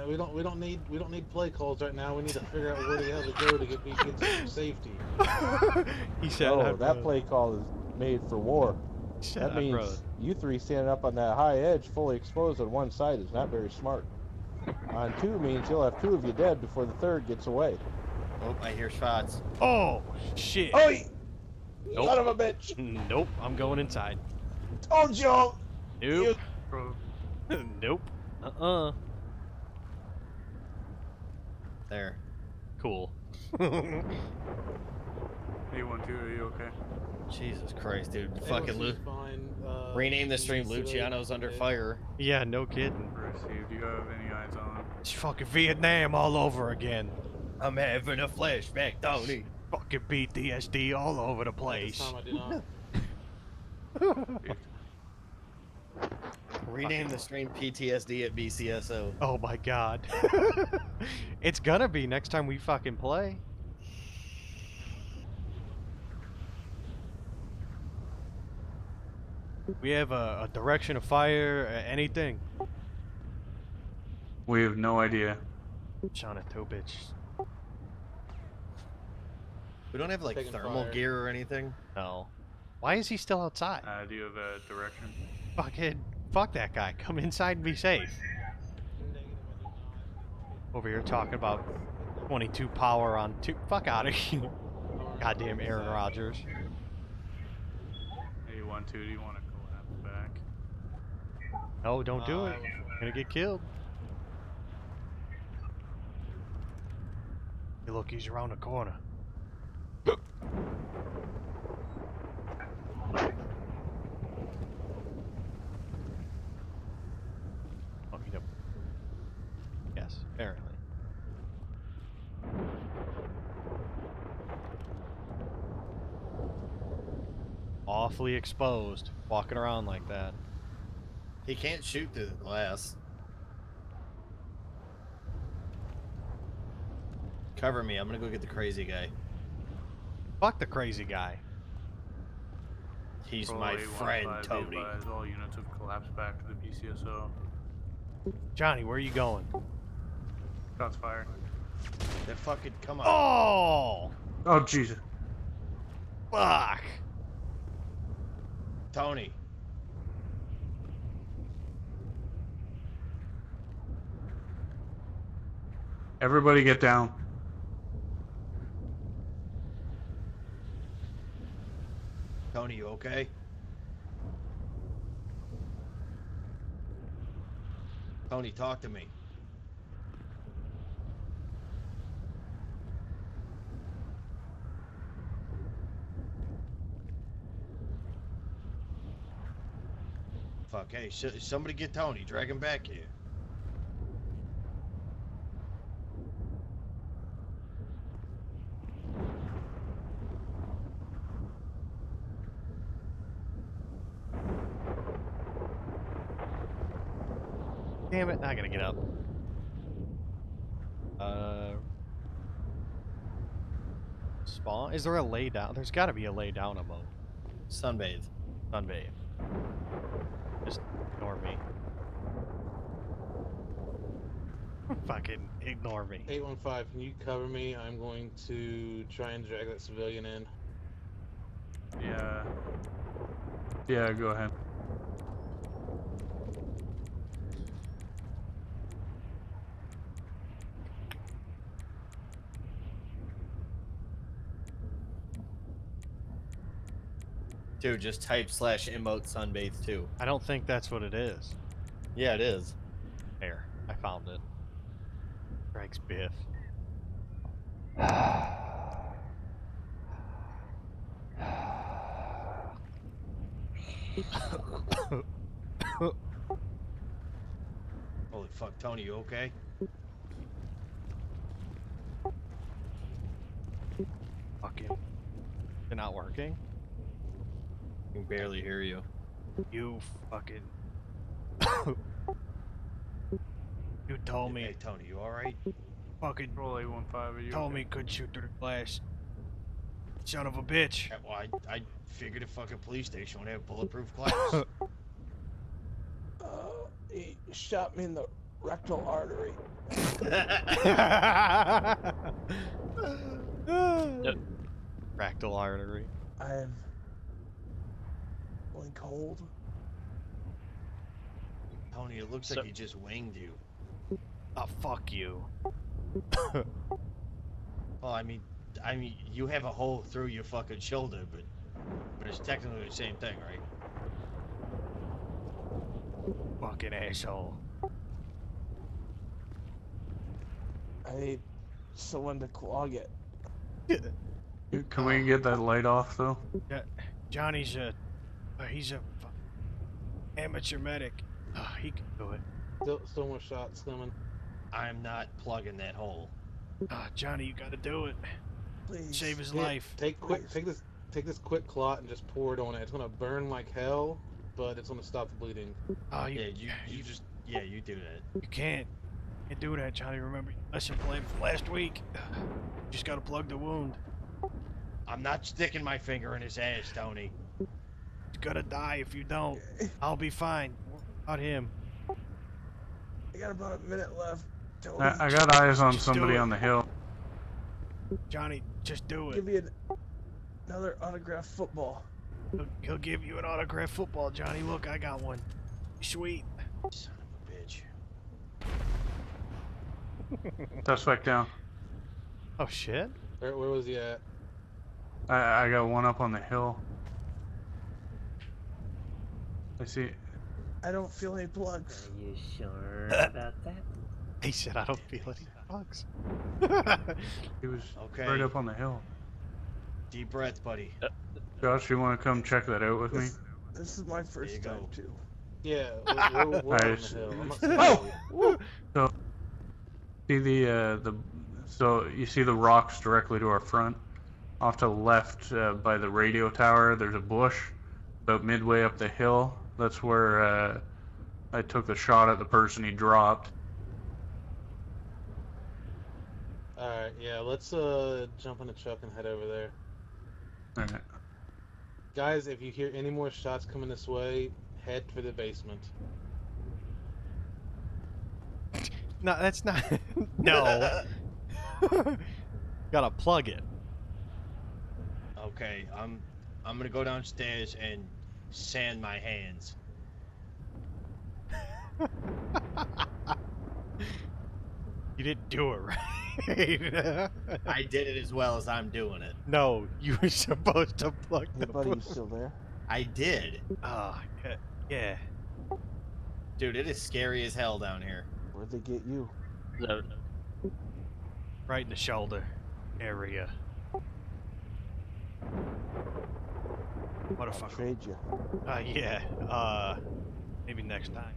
Uh, we don't we don't need we don't need play calls right now. We need to figure out where the hell to go to get get some safety. he said Oh, that run- play call is made for war. Shut that up, means brother. you three standing up on that high edge, fully exposed on one side, is not very smart. On two means you'll have two of you dead before the third gets away. Oh, I hear shots. Oh shit. Oh, you Nope. son of a bitch! Nope. I'm going inside. Told you! Nope. Bro, nope. Uh-uh. There. Cool. A12, are you okay? Jesus Christ, dude. Everyone Fucking seems Lu- fine, uh, rename the stream Luciano's under dead. fire. yeah, no kidding. Received. You have any eyes on him? It's fucking Vietnam all over again. I'm having a flashback, Tony. Fucking PTSD all over the At this place. time, I did not. Rename the stream PTSD at BCSO. Oh my god. it's gonna be next time we fucking play. We have a, a direction of fire, uh, anything. We have no idea. Shauna Tobich. We don't have like Taking thermal fire. gear or anything. No. Why is he still outside? Uh, do you have a direction? Fucking fuck that guy. Come inside and be safe. Over here talking about 22 power on two. Fuck out of here. Goddamn Aaron Rodgers. A12, do you want to collapse back? No, don't do Uh, it. You're gonna get killed. Hey, look, he's around the corner. Oh, he don't. Yes, apparently. Awfully exposed, walking around like that. He can't shoot through the glass. Cover me. I'm gonna go get the crazy guy. Fuck the crazy guy. He's Roll my friend, Tony. All units have collapsed back to the BCSO. Johnny, where are you going? Shots fired. That fucking come on. Oh, Oh, Jesus. fuck. Tony. Everybody get down. Tony, you okay? Tony, talk to me. Fuck, hey, somebody get Tony. Drag him back here. Damn it, not gonna get up. Uh. Spawn? Is there a lay down? There's gotta be a lay down emote. Sunbathe. Sunbathe. Just ignore me. Fucking ignore me. 815, can you cover me? I'm going to try and drag that civilian in. Yeah. Yeah, go ahead. Dude, just type slash emote sunbathe too. I don't think that's what it is. Yeah, it is. There, I found it. Greg's Biff. Holy fuck, Tony, you okay? Fucking. They're not working? I can barely hear you. You fucking. you told me. Hey, Tony, you alright? Fucking Roll A15, are you told okay? me couldn't shoot through the glass. Son of a bitch. Yeah, Well, I, I figured a fucking police station would have bulletproof glass. Uh, he shot me in the rectal artery. rectal artery. I have ice cold. Tony, it looks So- like he just winged you. Oh, fuck you. Well, I mean, I mean, you have a hole through your fucking shoulder, but but it's technically the same thing, right? Fucking asshole. I need someone to clog it. Can we get that light off though? Yeah, Johnny's a. Uh, he's a. amateur medic. Uh, he can do it. Still, still more shots coming. I'm not plugging that hole. Uh, Johnny, you gotta do it. Please. Save his Here, life. Take quick, take this, take this quick clot and just pour it on it. It's gonna burn like hell, but it's gonna stop the bleeding. Oh, you, Yeah, you you just yeah, you do that. you can't. Can't do that, Johnny. Remember your lesson plan from last week. You Just gotta plug the wound. I'm not sticking my finger in his ass, Tony. He's gonna die if you don't. I'll be fine. Not him. I got about a minute left. I, I got eyes on Just somebody on the hill. Johnny, just do it. give me an, another autographed football. He'll, he'll give you an autographed football, Johnny. Look, I got one. Sweet. Son of a bitch. Suspect down. Oh shit. Where, where was he at? I, I got one up on the hill. I see. I don't feel any plugs. Are you sure about that? He said I don't feel any bugs. He was Okay. right up on the hill. Deep breath, buddy. Josh, you want to come check that out with me? This, this is my first time go. too. Yeah, we're, we're, we're on the Nice. hill. I'm not Oh! oh! See the uh, the so you see the rocks directly to our front. Off to the left uh, by the radio tower, there's a bush. About midway up the hill, that's where uh, I took the shot at the person he dropped. All right, yeah, let's uh jump in the truck and head over there. All right. Guys, if you hear any more shots coming this way, head for the basement. no, that's not. no. Gotta plug it. Okay, I'm I'm gonna go downstairs and sand my hands. You didn't do it right. I did it as well as I'm doing it. no, you were supposed to plug Hey the buddy, you still there? I did. Oh, yeah, yeah. Dude, it is scary as hell down here. Where'd they get you? No, Right in the shoulder area. I'll Motherfucker. trade you. Uh, yeah. Uh, maybe next time.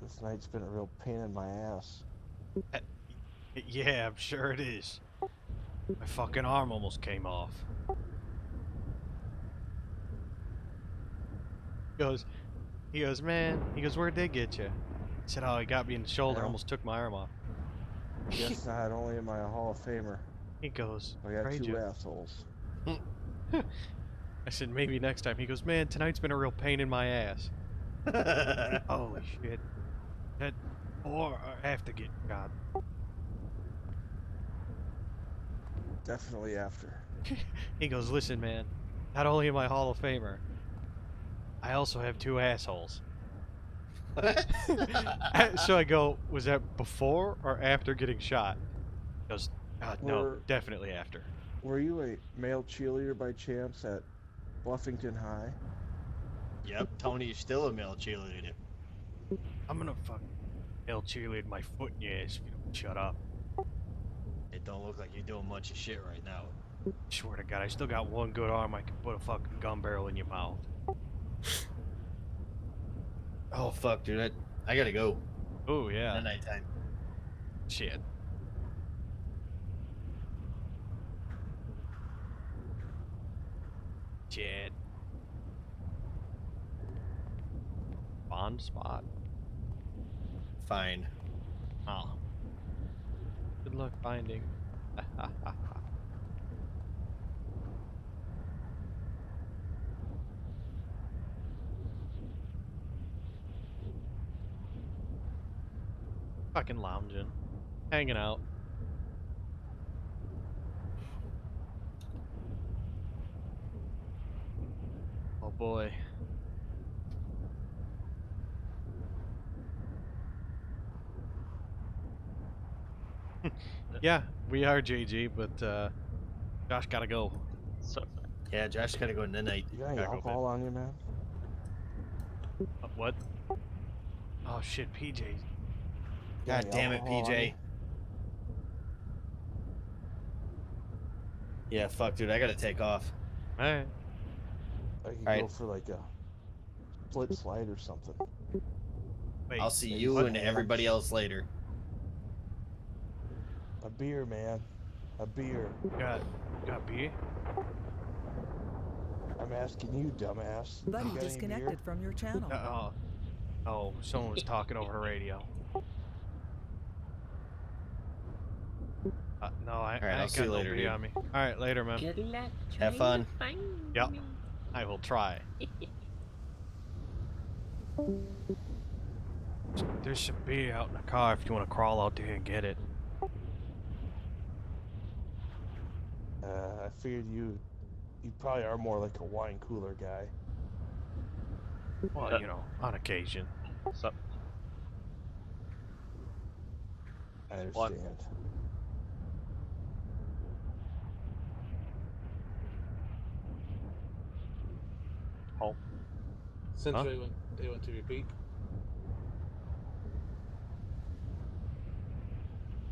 This night's been a real pain in my ass. Yeah, I'm sure it is. My fucking arm almost came off. He goes, he goes, man. He goes, where'd they get you? He said, oh, he got me in the shoulder, Yeah. almost took my arm off. Guess not only am I a Hall of Famer, He goes, I got two you." assholes. I said, maybe next time. He goes, man, tonight's been a real pain in my ass. Holy shit. That, or I have to get shot. Definitely after. He goes, listen, man. Not only am I Hall of Famer, I also have two assholes. so I go, was that before or after getting shot? He goes, uh, no, Were- definitely after. Were you a male cheerleader by chance at Bluffington High? Yep, Tony is still a male cheerleader. I'm gonna fuck hell cheerlead my foot in your ass if you don't shut up. It don't look like you're doing much of shit right now. Swear to God, I still got one good arm. I can put a fucking gun barrel in your mouth. Oh fuck, dude, I, I gotta go. Oh yeah. At nighttime. Shit. Shit. Bond spot. Fine. Oh. Good luck finding. Fucking lounging. Hanging out. Boy. yeah, we are JG, but uh, Josh gotta go. So, Yeah, Josh gotta go tonight. You got any Gotta go alcohol on you, man? Uh, what? Oh shit, PJ. God damn it, PJ. Yeah, fuck, dude. I gotta take off. Alright. I could Alright. go for like a split slide or something. Wait, I'll see you what- and everybody else later. A beer, man. A beer. got got beer? I'm asking you, dumbass. You Buddy got any disconnected from your channel. Uh, oh, oh, someone was talking over the radio. Uh, no, I, Alright, I I'll ain't see got you no later, beer dude. on me. All right, later, man. good luck. Have fun. to find Yep. Me. I will try. There's some beer out in the car if you want to crawl out there and get it. Uh, I figured you, you probably are more like a wine cooler guy. Well, you know, on occasion. So, I What? Understand. Since Huh? they went, they went to your peak.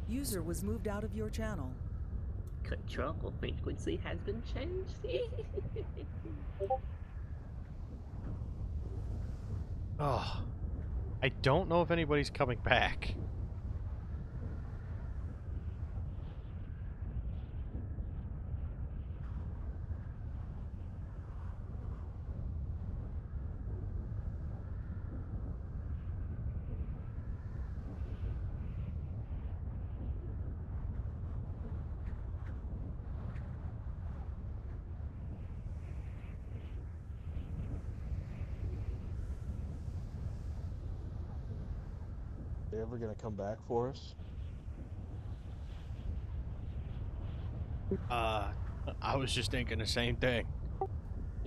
User was moved out of your channel. control frequency has been changed. Oh, I don't know if anybody's coming back. They ever gonna come back for us? Uh, I was just thinking the same thing.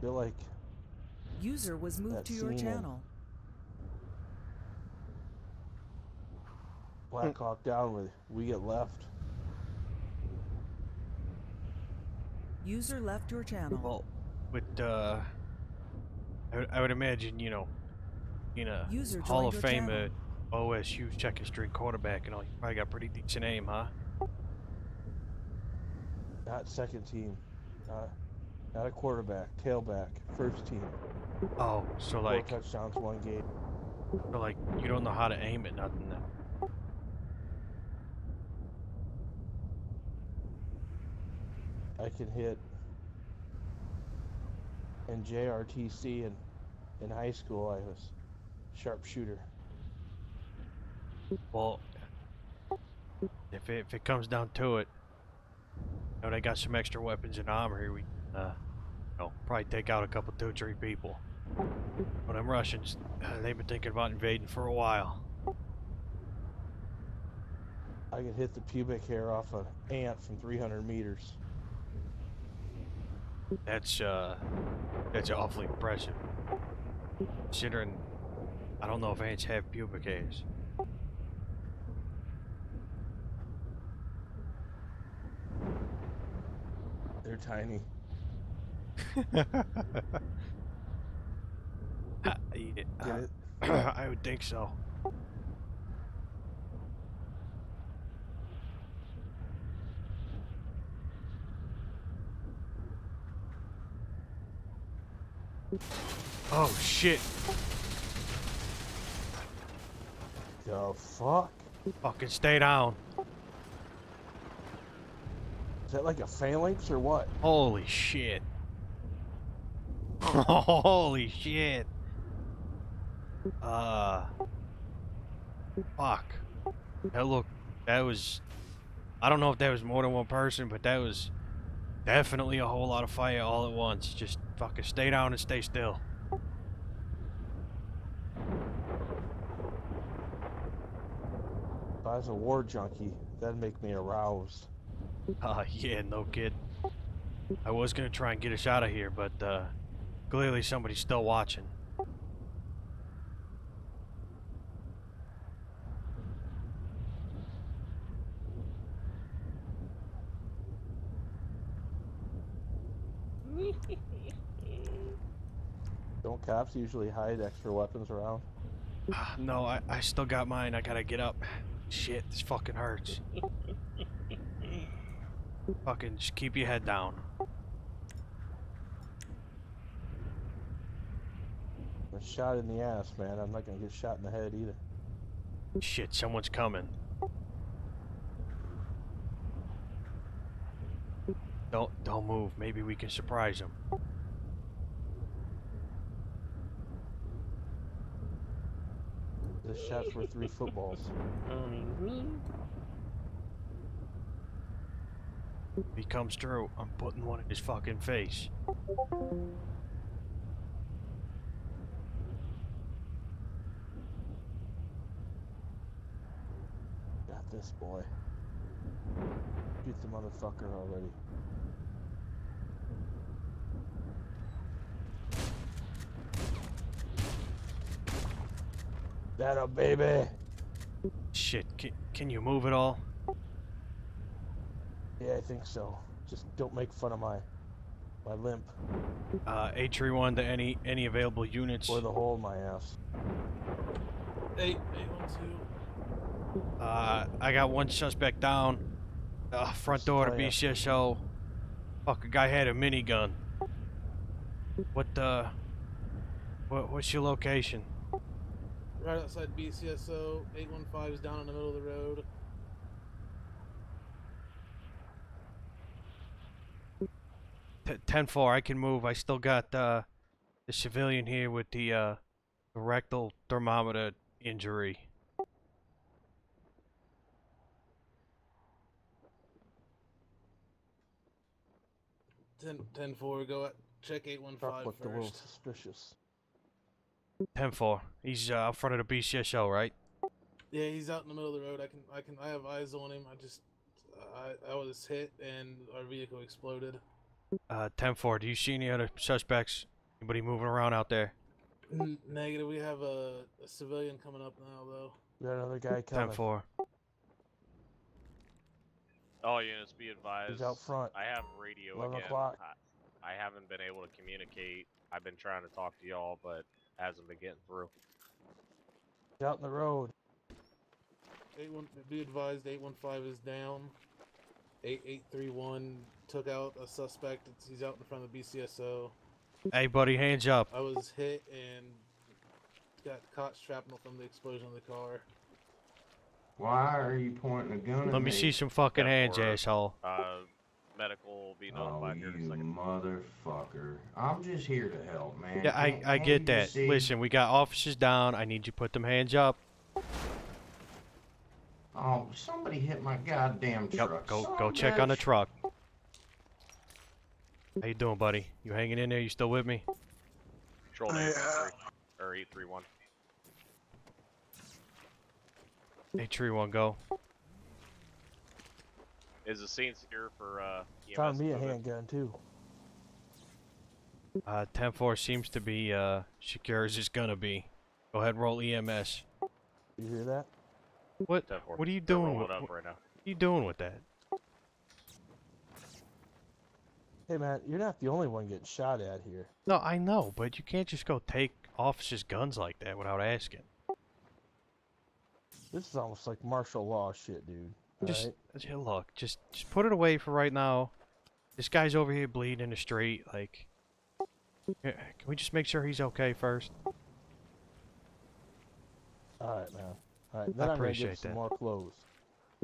feel like User was moved to your channel. Black Hawk Down where we get left. User left your channel. Well, with uh, I would, I would imagine you know, in a User Hall of your Fame channel. uh, OSU second string quarterback and all, you probably got pretty decent aim, huh? Not second team. Not, not a quarterback. Tailback. First team. Oh, so Four like, touchdowns, one game. so like you don't know how to aim at nothing. Then. I can hit. and JRTC and in high school, I was sharpshooter. Well, if it, if it comes down to it, you know, they got some extra weapons and armor here. We, uh, you know, probably take out a couple, two, three people. But them Russians, uh, they've been thinking about invading for a while. I could hit the pubic hair off an ant from 300 meters. That's uh, that's awfully impressive. Considering, I don't know if ants have pubic hairs. They're tiny. I, uh, yeah, Get it? Uh, I would think so. Oh shit! The fuck? Fucking stay down. Is that like a phalanx or what? Holy shit. Holy shit. Uh. Fuck. That look. That was. I don't know if that was more than one person, but that was definitely a whole lot of fire all at once. Just fucking stay down and stay still. If I was a war junkie, that'd make me aroused. Uh, yeah, no kid. I was gonna try and get us out of here, but uh, clearly somebody's still watching. Don't cops usually hide extra weapons around? No, I, I still got mine. I gotta get up. Shit, this fucking hurts. fucking just keep your head down. A shot in the ass, man. I'm not gonna get shot in the head either. Shit, someone's coming. Don't don't move. Maybe we can surprise them. This shot's worth three footballs. If he comes through, I'm putting one in his fucking face. Got this, boy. Get the motherfucker already. That a baby. Shit, can, can you move at all? Yeah, I think so. Just don't make fun of my my limp Uh, A31 to any any available units. or the hole in my ass. Eight, eight, one, two. Uh, I got one suspect down. Uh, front door to yeah. BCSO. Fuck, a guy had a minigun. What, uh... What, what's your location? Right outside BCSO. 815 is down in the middle of the road. T 10-4, I can move. I still got, uh... The civilian here with the, uh... The rectal thermometer injury. Ten, ten four. Go at check eight one Truck five looked a little suspicious. 10-4. He's, uh, out front of the BCSO, right? Yeah, he's out in the middle of the road. I can, I can, I have eyes on him. I just, I, I was hit and our vehicle exploded. Uh, 10-4, do you see any other suspects? Anybody moving around out there? Negative. We have a, a civilian coming up now though. We got another guy coming. 10-4. All units be advised. He's out front. I have radio 11 again. o'clock. I, I haven't been able to communicate. I've been trying to talk to y'all, but hasn't been getting through. Out in the road. Eight one. Be advised. Eight one five is down. Eight eight three one took out a suspect. It's, he's out in front of the BCSO. Hey, buddy, hands up. I was hit and got caught shrapnel from the explosion of the car. Why are you pointing a gun at Let me see some fucking hands, asshole. Uh, medical will be Oh, notified here in a you second. motherfucker. I'm just here to help, man. Yeah, I, I get that. see? Listen, we got officers down. I need you to put them hands up. Oh, somebody hit my goddamn Yep, truck. go Son go of check on the truck. How you doing, buddy? You hanging in there? You still with me? Control eight three uh, or eight three one. Hey, tree one, go. Is the scene secure for uh? EMS Found me a handgun too. Uh, 10-4 seems to be uh secure as it's gonna be. Go ahead, roll EMS. You hear that? What? What are you doing? With, up what right now. are you doing with that? Hey man, you're not the only one getting shot at here. No, I know, but you can't just go take officers' guns like that without asking. This is almost like martial law shit, dude. Just, just look, just just put it away for right now. This guy's over here bleeding in the street. Like, can we just make sure he's okay first? Alright, man. Alright, then I'm gonna appreciate get some that. more clothes.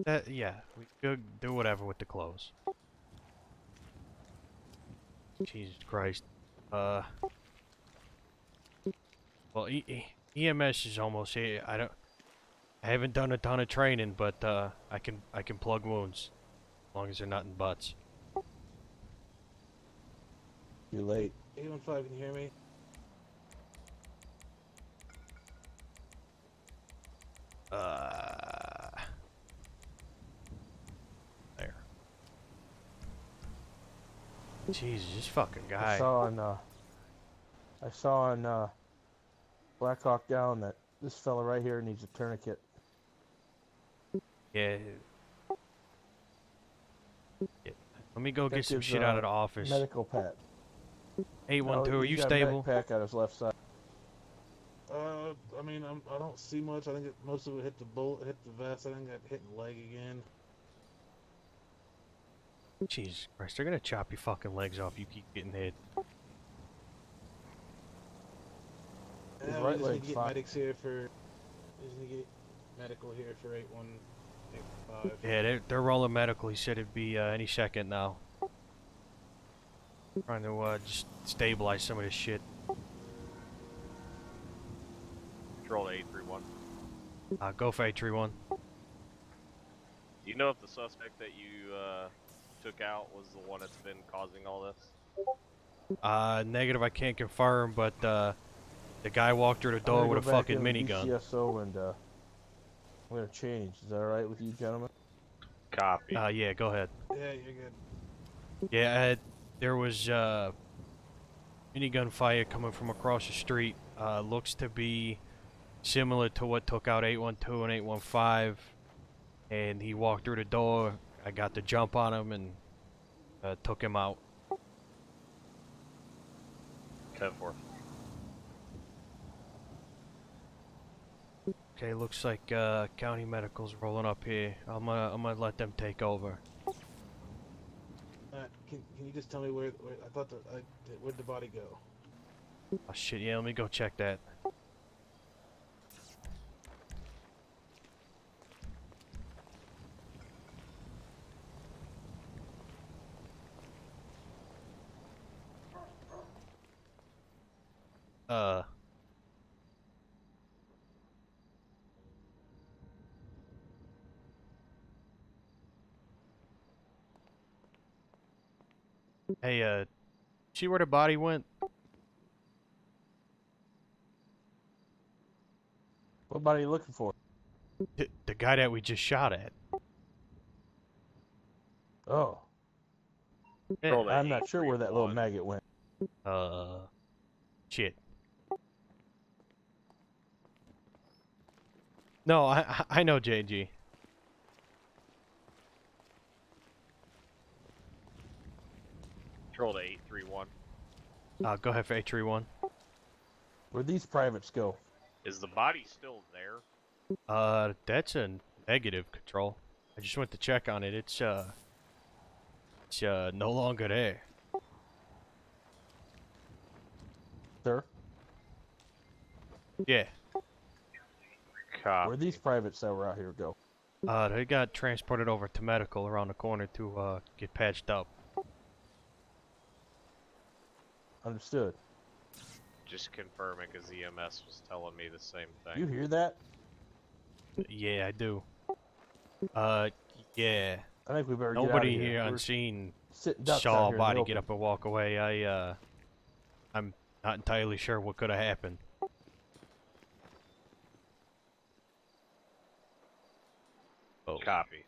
That yeah, we could do whatever with the clothes. Jesus Christ. Uh. Well, e e EMS is almost here. I don't. I haven't done a ton of training, but uh, I can I can plug wounds, as long as they're not in butts. You're late. Eight one five. Can you hear me? Uh. There. Jesus, this fucking guy. I guy. saw on uh, I saw on uh, Black Hawk Down that this fella right here needs a tourniquet. Yeah. Yeah. Let me go Check get some shit out uh, of the office. Medical pat. 812, No, are you got stable? Pack out his left side. Uh, I mean, I'm, I don't see much. I think it, most of it hit the bullet, hit the vest. I think got hit in the leg again. Jesus Christ, they're gonna chop your fucking legs off. You keep getting hit. His Yeah, right we just need leg's to get fine. medics here for. We just need to get medical here for eight one eight five. Yeah, they're, they're rolling medical. He said it'd be uh, any second now. Trying to uh, just stabilize some of this shit. Control to 831. Uh, go for A31. Do you know if the suspect that you uh, took out was the one that's been causing all this? Uh, negative, I can't confirm, but uh, the guy walked through the door with a fucking in the minigun. BCSO and uh, I'm gonna change. Is that alright with you, gentlemen? Copy. Uh, yeah, go ahead. Yeah, you're good. Yeah, I had, there was uh, minigun fire coming from across the street. Uh, looks to be similar to what took out 812 and 815. And he walked through the door. I got the jump on him and uh, took him out. 10 4. Okay, looks like uh, county medical's rolling up here. I'm gonna, I'm gonna let them take over. Uh, can, can you just tell me where, where I thought the, I, where'd the body go? Oh shit, yeah, let me go check that. Uh. Hey, uh, see where the body went? What body are you looking for? The, the guy that we just shot at. Oh, Yeah. I'm not sure where that little maggot went. Uh, shit. No, I I- I know JG. Control to 831. Uh, go ahead for A31. Where'd these privates go? Is the body still there? Uh, that's a negative control. I just went to check on it. It's uh, it's uh no longer there. Sir, Yeah. Copy. where'd these privates that were out here go? Uh, they got transported over to medical around the corner to uh get patched up. Understood. Just confirming because EMS was telling me the same thing. You hear that? Yeah, I do. Uh, yeah. I think we better get Nobody of here. here We're on scene sitting ducks out saw a body get up and walk away. I uh, I'm not entirely sure what could have happened. Oh, Copy.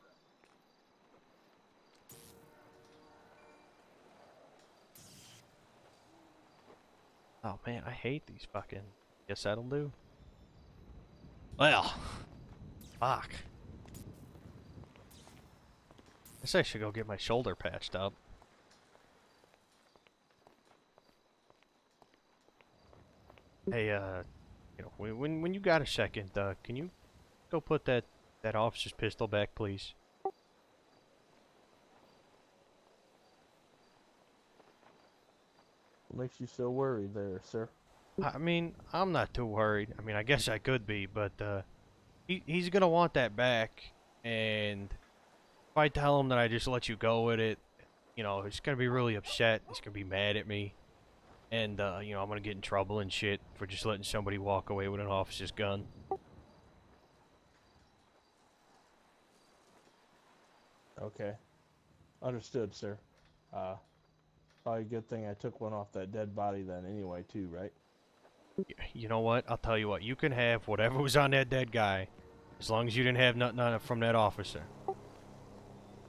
Oh man, I hate these fucking. Guess that'll do. Well, fuck. Guess I should go get my shoulder patched up. Hey, uh, you know, when when when you got a second, uh, can you go put that that officer's pistol back, please? What makes you so worried there, sir? I mean, I'm not too worried. I mean, I guess I could be, but uh, he he's gonna want that back, and if I tell him that I just let you go with it, you know, he's gonna be really upset. He's gonna be mad at me, and uh, you know, I'm gonna get in trouble and shit for just letting somebody walk away with an officer's gun. Okay. Understood, sir. Uh, probably a good thing I took one off that dead body then anyway, too, right? You know what? I'll tell you what. You can have whatever was on that dead guy, as long as you didn't have nothing on it from that officer.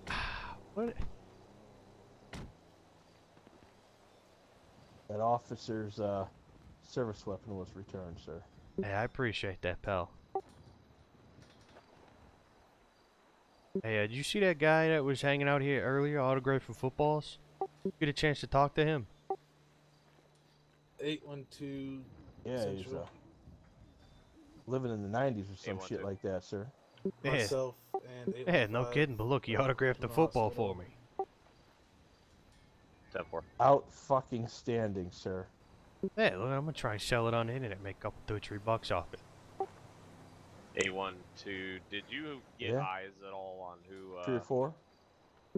what? That officer's uh, service weapon was returned, sir. Hey, I appreciate that, pal. Hey, uh, did you see that guy that was hanging out here earlier, autographing footballs? Get a chance to talk to him. 812 Yeah, he's Central. uh, living in the 90s or some shit 812. like that, sir. Yeah. Myself and Yeah, no 815 kidding, but look, he autographed the General football Hospital. for me. Ten four. Out fucking standing, sir. Yeah, look, I'm gonna try and sell it on the internet, make a couple, two, three bucks off it. A one two. Did you get Yeah. eyes at all on who? Uh, Three or four?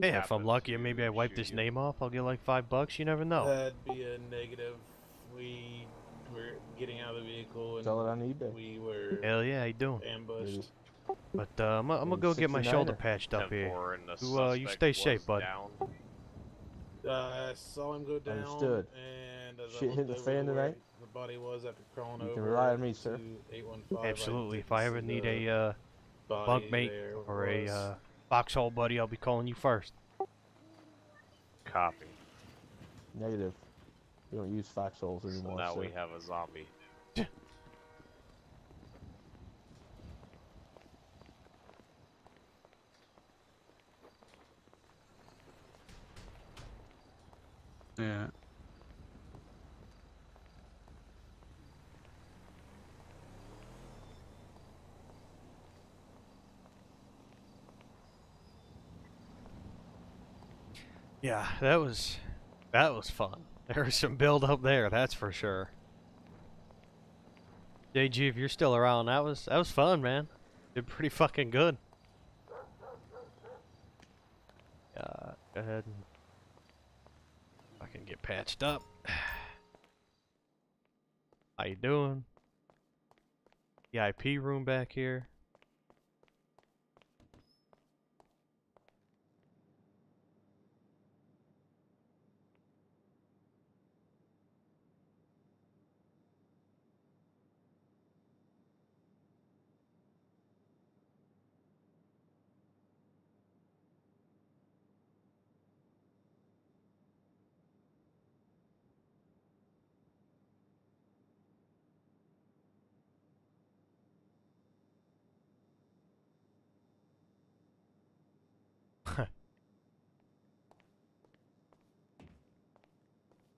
Yeah, if I'm lucky and maybe I wipe this you? name off, I'll get like five bucks. You never know. That'd be a negative. We were getting out of the vehicle and Sell it on eBay. we were Hell yeah, how you doing? ambushed. But uh, I'm, gonna- I'm gonna Maybe go get my shoulder patched up here. 10-4 and the You, uh, you stay was safe, bud. Uh, I saw him go down. Understood. And as Shit I hitting looked the over fan tonight? The body was after crawling You over. can rely on me, sir. to 815, I Absolutely. If I ever need a uh, body bunkmate or a uh, foxhole buddy, I'll be calling you first. Copy. Negative. We don't use foxholes So anymore, now sir. we have a zombie. Yeah. Yeah, that was that was fun. There was some build up there, that's for sure. JG, if you're still around, that was that was fun, man. Did pretty fucking good. Uh, go ahead and fucking get patched up. How you doing? VIP room back here.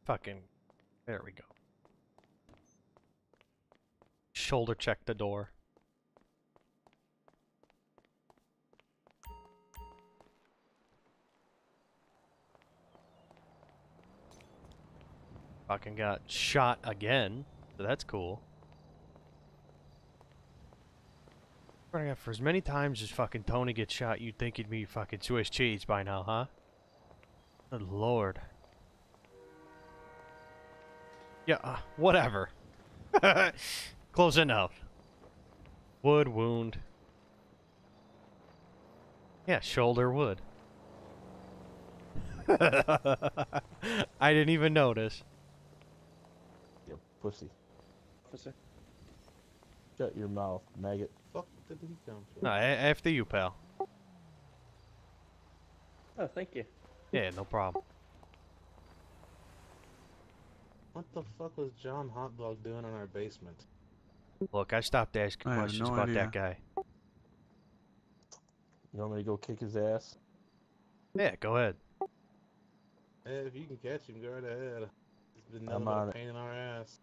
Fucking. There we go. Shoulder check the door. Fucking got shot again, so that's cool. Running out for as many times as fucking Tony gets shot, you'd think he'd be fucking Swiss cheese by now, huh? Good lord. Yeah, uh, whatever. Close enough. Wood wound. Yeah, shoulder wood. I didn't even notice. You pussy. Shut your mouth, maggot. Fuck did he come from? No, a- after you, pal. Oh, thank you. Yeah, no problem. What the fuck was John Hotdog doing in our basement? Look, I stopped asking I questions no about idea. that guy. You want me to go kick his ass? Yeah, go ahead. Hey, if you can catch him, go right ahead. It's been I'm nothing but on a it. pain in our ass.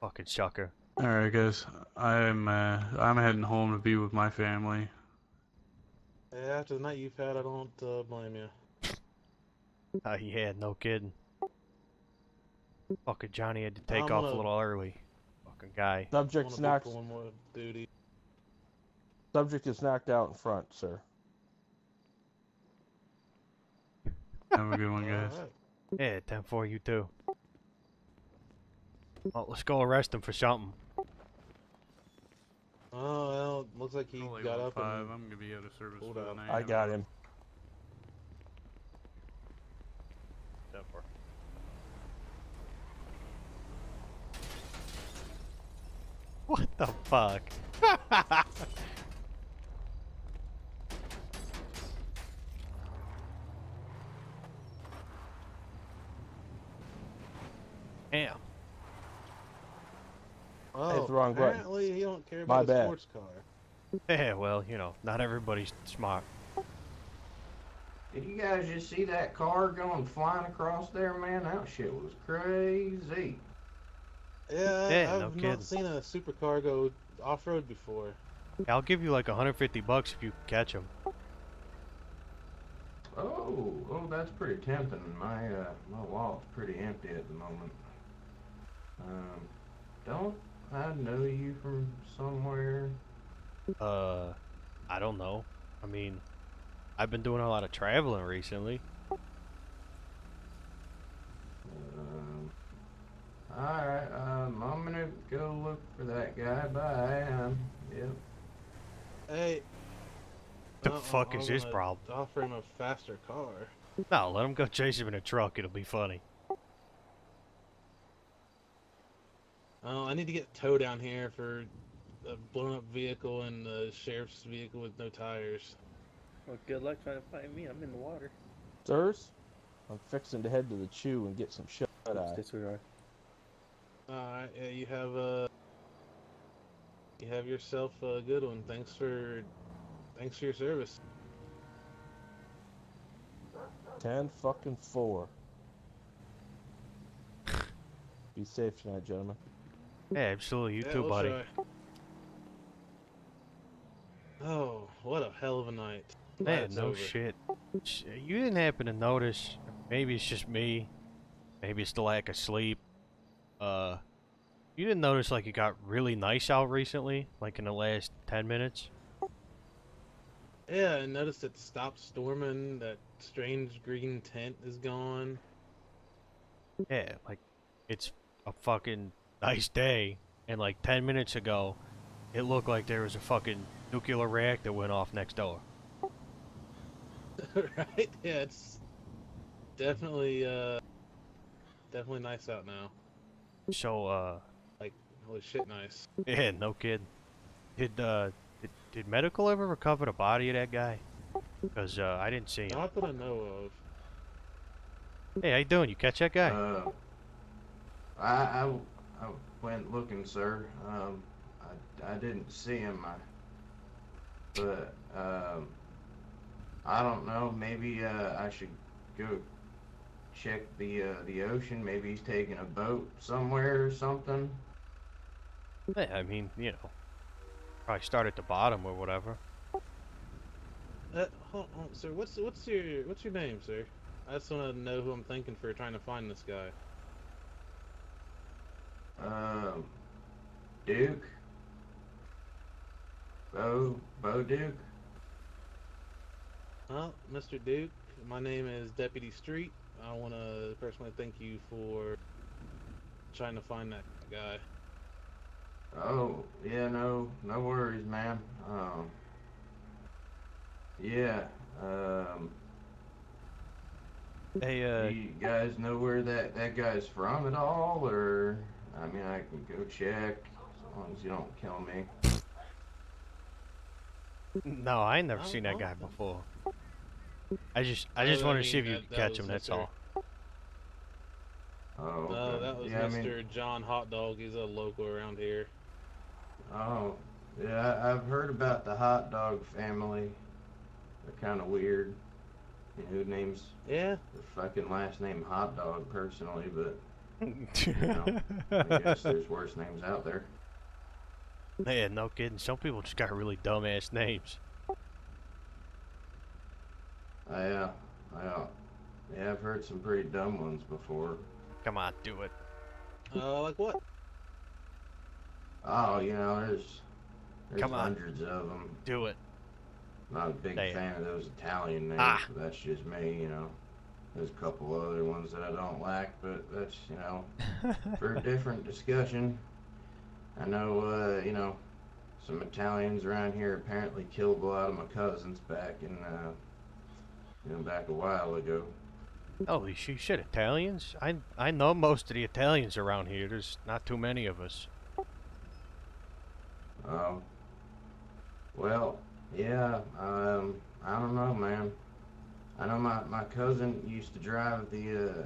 Fucking shocker. All right, guys. I'm uh, I'm heading home to be with my family. Hey, after the night you've had, I don't uh, blame you. Oh, yeah, no kidding. Fucking Johnny had to take I'm off a gonna- little early. Fucking guy. Subject's knocked. pulling more duty. Subject is knocked out in front, sir. Have a good one, guys. Alright. Yeah, 10 4, you too. Well, let's go arrest him for something. Oh well, looks like he Only got up five. and I'm gonna be out of service pulled for the night. I got him. 10 4. What the fuck? Damn. Oh, it's the wrong button. He don't care about My bad. sports car. Yeah, well, you know, not everybody's smart. Did you guys just see that car going flying across there, man? That shit was crazy. Yeah, Yeah, I've no not kidding. seen a supercar go off road before. I'll give you like 150 bucks if you catch him. Oh, oh, that's pretty tempting. My uh, my wallet's pretty empty at the moment. Um, don't I know you from somewhere? Uh, I don't know. I mean, I've been doing a lot of traveling recently. Um, all right. Um, I'm gonna go look for that guy. Bye. Um, yep. Hey. The well, fuck I'm is his problem? Offer him a faster car. No, let him go chase him in a truck. It'll be funny. Oh, I need to get tow down here for a blown up vehicle and the sheriff's vehicle with no tires. Well, good luck trying to find me. I'm in the water. Sirs, I'm fixing to head to the chew and get some shut eye. Disregard. Alright, yeah, you have uh you have yourself a good one. Thanks for thanks for your service. Ten fucking four. Be safe tonight, gentlemen. Yeah, absolutely. You Yeah, too, we'll buddy. try. Oh, what a hell of a night. Man, no over. shit. You didn't happen to notice? Maybe it's just me. Maybe it's the lack of sleep. Uh, you didn't notice like it got really nice out recently, like in the last ten minutes. Yeah, I noticed it stopped storming. That strange green tent is gone. Yeah, like it's a fucking nice day, and like ten minutes ago, it looked like there was a fucking nuclear reactor went off next door. right? Yeah, it's definitely uh definitely nice out now. So, uh, Like holy shit nice. yeah, no kid. Did uh, did, did medical ever recover the body of that guy? Cause uh, I didn't see him. Not that I know of. Hey, how you doing? You catch that guy? Uh, I, I, I went looking, sir. Um, I, I didn't see him. I, but um, I don't know. Maybe uh, I should go check the uh, the ocean. Maybe he's taking a boat somewhere or something. Yeah, I mean, you know, probably start at the bottom or whatever. Uh, hold on, sir. What's what's your what's your name, sir? I just want to know who I'm thinking for trying to find this guy. Um, Duke. Bo, Bo Duke. Well, Mr. Duke, my name is Deputy Street. I want to personally thank you for trying to find that guy. Oh, yeah, no, no worries, man. Um, yeah, um, Hey, uh, do you guys know where that, that guy's from at all, or, I mean, I can go check, as long as you don't kill me. no, I ain't never Oh, seen that guy awesome. before. I just, I Oh, just I wanted to see if you that- could that catch was him. That's Mr. all. Oh, No, that was yeah, I Mr. mean, John Hot Dog. He's a local around here. oh, yeah, I- I've heard about the hot dog family. They're kind of weird. You know, who names Yeah, their fucking last name hot dog personally, but know, I guess there's worse names out there. yeah, no kidding. Some people just got really dumbass names. I, uh, I, uh, yeah, I've heard some pretty dumb ones before. Come on, do it. uh, like what? Oh, you know, there's, there's Come on. hundreds of them. Do it. Not a big Say it. fan of those Italian names, Ah. but that's just me, you know. There's a couple other ones that I don't like, but that's, you know, for a different discussion. I know, uh, you know, some Italians around here apparently killed a lot of my cousins back in, uh, know, back a while ago. Holy shit, shit, Italians? I I know most of the Italians around here. There's not too many of us. Um, well, yeah, um, I don't know, man. I know my, my cousin used to drive the, uh,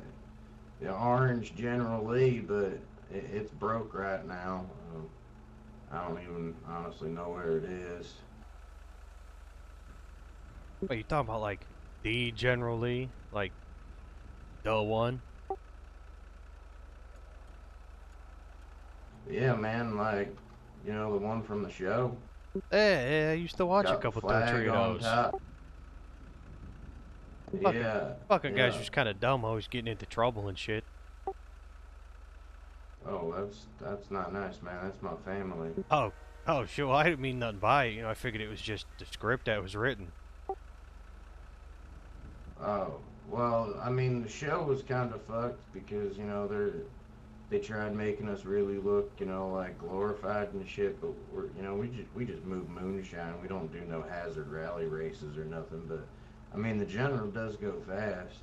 the orange General Lee, but it, it's broke right now. Um, I don't even honestly know where it is. Wait, you talking about like the General Lee? Like the one? Yeah, man, like, you know, the one from the show. Yeah, yeah, I used to watch a Got the couple flag Three on those. top. Fucking- Yeah. Fucking guys yeah. was kind of dumb, always getting into trouble and shit. Oh, that's that's not nice, man. That's my family. Oh, oh, sure. I didn't mean nothing by it. You know, I figured it was just the script that was written. Oh, well, I mean, the show was kind of fucked because you know they're they tried making us really look, you know, like glorified and shit. But we're, you know, we just we just move moonshine. We don't do no hazard rally races or nothing. But I mean, the general does go fast.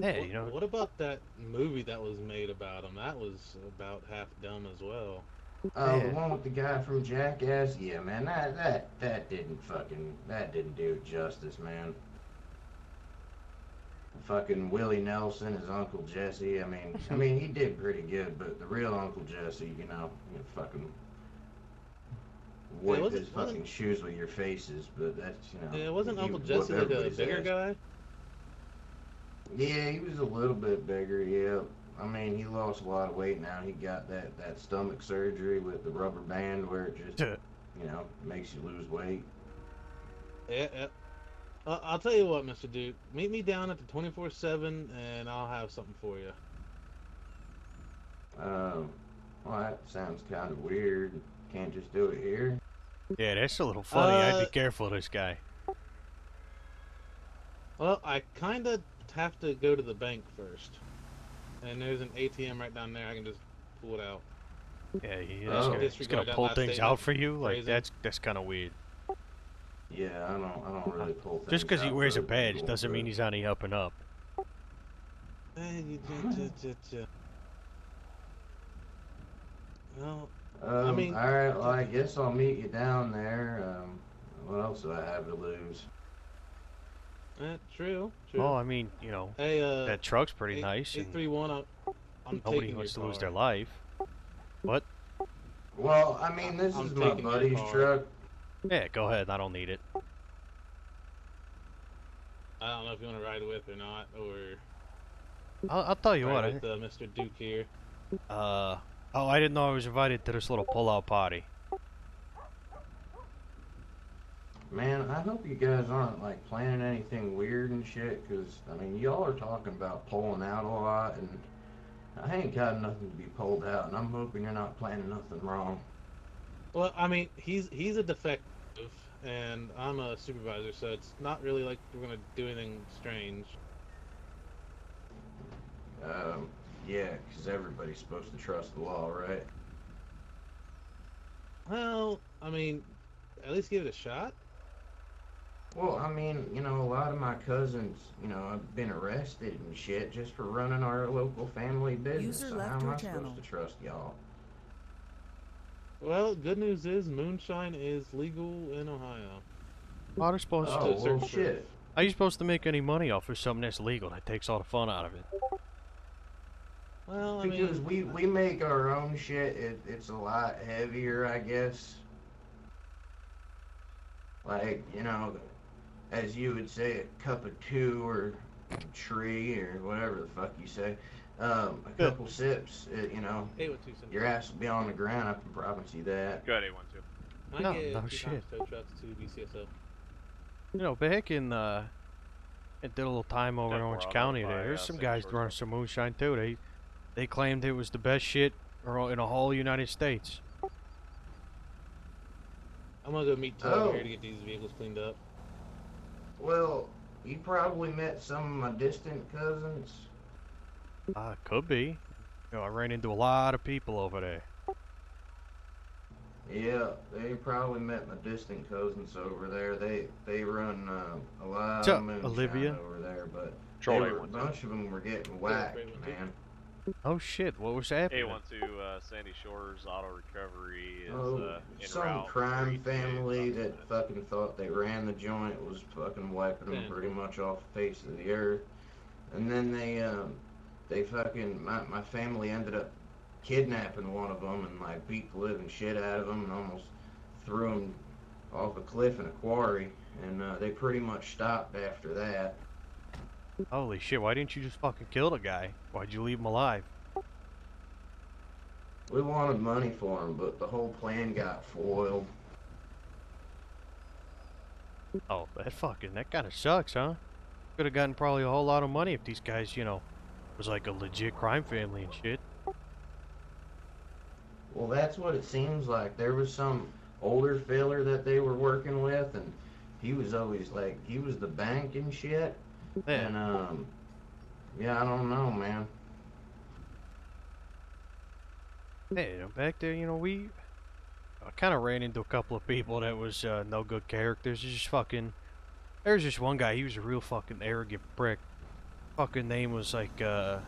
Hey, you know. What about that movie that was made about him? That was about half dumb as well. Oh, the one with the guy from Jackass. Yeah, man, that that that didn't fucking that didn't do it justice, man. Fucking Willie Nelson, his Uncle Jesse. I mean, I mean, he did pretty good, but the real Uncle Jesse, you know, you fucking wipe wasn't- his fucking shoes with your faces. But that's you know. Yeah, wasn't Uncle Jesse like a everybody's bigger ass. guy? Yeah, he was a little bit bigger. Yeah, I mean, he lost a lot of weight now. He got that that stomach surgery with the rubber band where it just you know makes you lose weight. Yeah, yeah. Uh, I'll tell you what, Mr. Duke. Meet me down at the 24-7 and I'll have something for you. Um, well, that sounds kind of weird. Can't just do it here. Yeah, that's a little funny. I'd Uh, be careful of this guy. Well, I kind of have to go to the bank first. And there's an ATM right down there. I can just pull it out. Yeah, he, Oh. he's gonna, he's gonna pull things statement. out for you. Like Phrasing. that's that's kind of weird. Yeah, I don't. I don't really pull. Just because he wears a badge people, doesn't mean he's on the up and up. Well, Um, mean- all right. Well, I guess I'll meet you down there. Um, what else do I have to lose? eh, true, true. Oh, I mean, you know, hey, uh, that truck's pretty nice, 831, I'm, I'm nobody wants to your lose their life. What? Well, I mean, this I'm is my taking your buddy's car. truck. Yeah, go ahead. I don't need it. I don't know if you want to ride with or not, or I'll, I'll tell you ride what. I, with uh, Mr. Duke here. Uh, oh, I didn't know I was invited to this little pull-out party. Man, I hope you guys aren't like planning anything weird and shit, because, I mean, y'all are talking about pulling out a lot, and I ain't got nothing to be pulled out, and I'm hoping you're not planning nothing wrong. Well, I mean, he's he's a defective, and I'm a supervisor, so it's not really like we're gonna do anything strange. Um, yeah, 'cause everybody's supposed to trust the law, right? Well, I mean, at least give it a shot. Well, I mean, you know, a lot of my cousins, you know, have been arrested and shit just for running our local family business. User so left how am your I channel. supposed to trust y'all? Well, good news is moonshine is legal in Ohio. How are you supposed Oh, to well, search shit. How are you supposed to make any money off of something that's legal? That takes all the fun out of it. Well, I Because mean, we, we make our own shit, it, it's a lot heavier, I guess. Like, you know, as you would say, a cup of two or a tree or whatever the fuck you say. Um, a couple sips, it, you know, eight with your ass will be on the ground, I can promise you that. Go ahead, A1 2. I No, get no two shit. trucks to BCSO. You know, back in uh, I did a little time over in Orange Desperado County. There, there's uh, some guys George. running some moonshine too. They they claimed it was the best shit ar- in the whole United States. I'm gonna go meet Todd Oh. here to get these vehicles cleaned up. Well, you probably met some of my distant cousins. Uh, could be. You know, I ran into a lot of people over there. Yeah, they probably met my distant cousins over there. They they run uh, a lot What's of up, moonshine Olivia? over there, but Troll they were, a bunch of them were getting whacked, A1 too. man. Oh shit! What was happening? A1 2, uh, Sandy Shores Auto Recovery is Oh, uh, some route crime three two family that fucking thought they ran the joint was fucking wiping them pretty much off the face of the earth. And then they um they fucking my my family ended up kidnapping one of them and like beat the living shit out of them and almost threw him off a cliff in a quarry. And uh, they pretty much stopped after that. Holy shit, why didn't you just fucking kill the guy? Why'd you leave him alive? We wanted money for him, but the whole plan got foiled. Oh, that fucking, that kinda sucks, huh? Could have gotten probably a whole lot of money if these guys, you know, was like a legit crime family and shit. Well, that's what it seems like. There was some older filler that they were working with, and he was always like, he was the bank and shit. Yeah. And, um, yeah, I don't know, man. Hey, you know, back there, you know, we I kind of ran into a couple of people that was uh, no good characters. Just fucking. There's just one guy. He was a real fucking arrogant prick. Fucking name was like uh,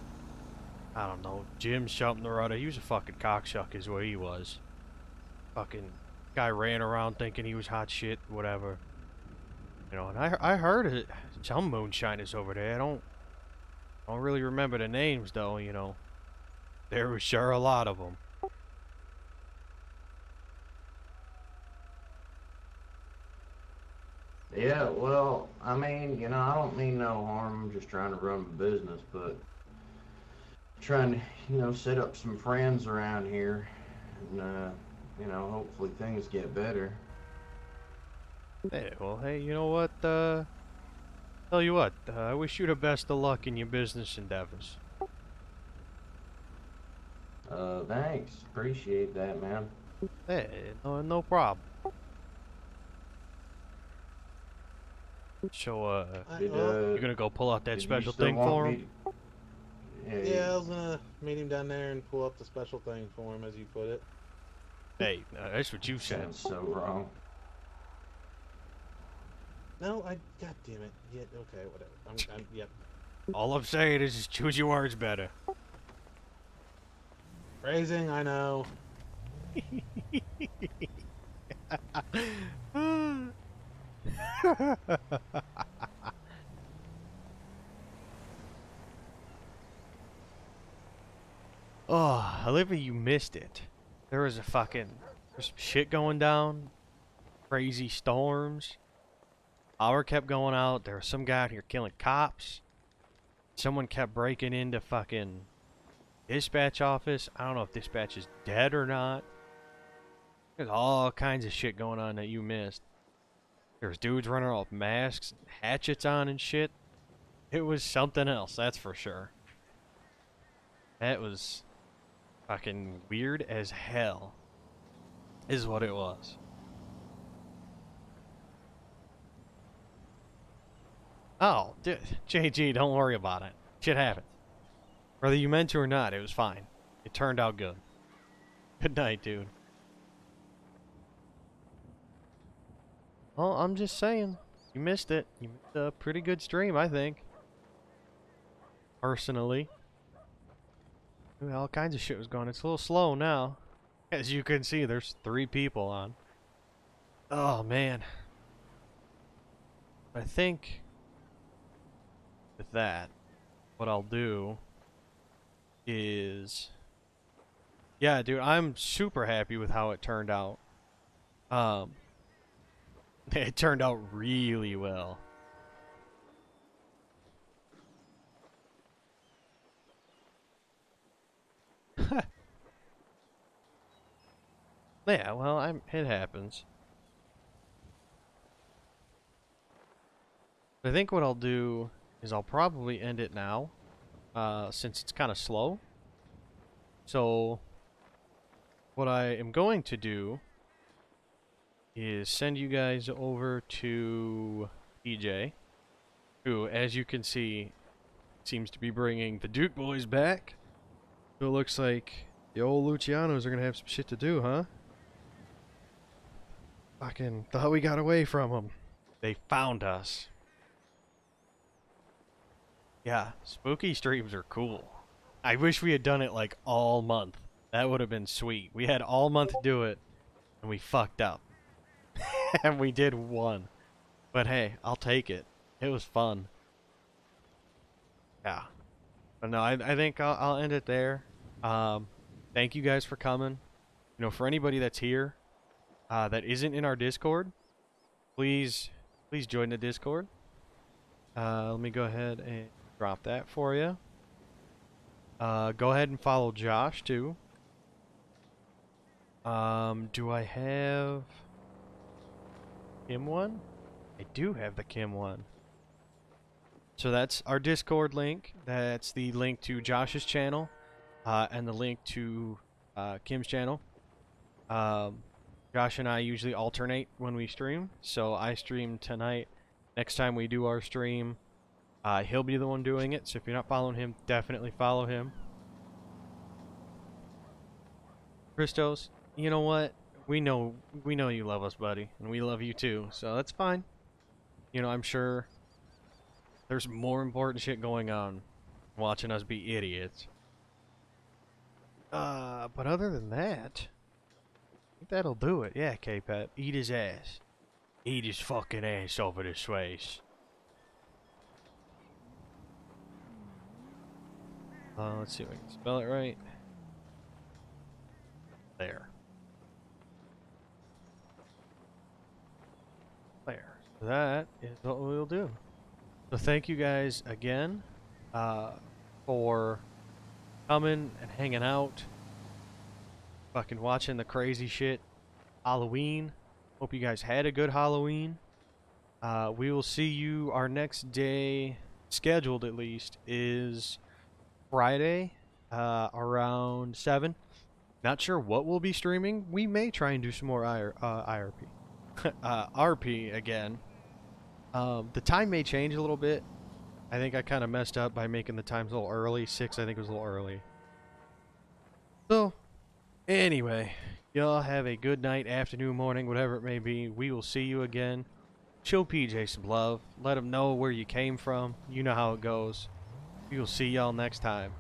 I don't know, Jim something or other. He was a fucking cocksucker, is what he was. Fucking guy ran around thinking he was hot shit, whatever. You know, and I I heard it. Some moonshiners over there. I don't I don't really remember the names though. You know, there was sure a lot of them. Yeah, well, I mean, you know, I don't mean no harm. I'm just trying to run a business, but trying to, you know, set up some friends around here, and uh, you know, hopefully things get better. Hey, well, hey, you know what? Uh, tell you what, uh, I wish you the best of luck in your business endeavors. Uh, thanks. Appreciate that, man. Hey, no, no problem. So, uh, Did, uh, you're gonna go pull out that did you special still thing want for me him? Yeah, I was gonna meet him down there and pull up the special thing for him, as you put it. Hey, uh, that's what you said. Sounds so wrong. No, I. God damn it. Yeah. Okay. Whatever. I'm. I'm yep. All I'm saying is, just choose your words better. Phrasing. I know. oh, Olivia, you missed it. There was a fucking there's some shit going down. Crazy storms. Power kept going out. There was some guy out here killing cops. Someone kept breaking into fucking dispatch office. I don't know if dispatch is dead or not. There's all kinds of shit going on that you missed. There's dudes running with masks, hatchets on and shit. It was something else, that's for sure. That was fucking weird as hell. Is what it was. Oh, d- JG, don't worry about it. Shit happens. Whether you meant to or not, it was fine. It turned out good. Good night, dude. Well, I'm just saying. You missed it. You missed a pretty good stream, I think. Personally. All kinds of shit was going. It's a little slow now. As you can see, there's three people on. Oh, man. I think with that, what I'll do is... Yeah, dude, I'm super happy with how it turned out. Um, it turned out really well. yeah, well, I'm, it happens. I think what I'll do is I'll probably end it now, uh, since it's kind of slow. So, what I am going to do is send you guys over to DJ, who, as you can see, seems to be bringing the Duke boys back. So it looks like the old Lucianos are gonna have some shit to do, huh? Fucking thought we got away from them. They found us. Yeah, spooky streams are cool. I wish we had done it like all month. That would have been sweet. We had all month to do it, and we fucked up. and we did one. But hey, I'll take it. It was fun. Yeah. But no, I, I think I'll, I'll end it there. Um, thank you guys for coming. You know, for anybody that's here uh, that isn't in our Discord, please, please join the Discord. Uh, let me go ahead and drop that for you. Uh, go ahead and follow Josh too. Um, do I have Kim one? I do have the Kim one. So that's our Discord link. That's the link to Josh's channel, uh, and the link to uh, Kim's channel. Um, Josh and I usually alternate when we stream. So I stream tonight. Next time we do our stream, uh, he'll be the one doing it. So if you're not following him, definitely follow him. Christos, you know what? We know we know you love us, buddy, and we love you too. So that's fine. You know, I'm sure there's more important shit going on watching us be idiots. Uh, but other than that, I think that'll do it. Yeah, K-Pep. Eat his ass. Eat his fucking ass over this face. Uh, let's see if I can spell it right. There. There. That is what we'll do. So thank you guys again uh, for coming and hanging out, fucking watching the crazy shit. Halloween. Hope you guys had a good Halloween. Uh, we will see you. Our next day, scheduled at least, is Friday uh, around 7. Not sure what we'll be streaming. We may try and do some more IR, uh, IRP. uh, RP again. Um, the time may change a little bit. I think I kind of messed up by making the times a little early. 6 I think was a little early. So, anyway, y'all have a good night, afternoon, morning, whatever it may be. We will see you again. Show PJ some love. Let him know where you came from. You know how it goes. We will see y'all next time.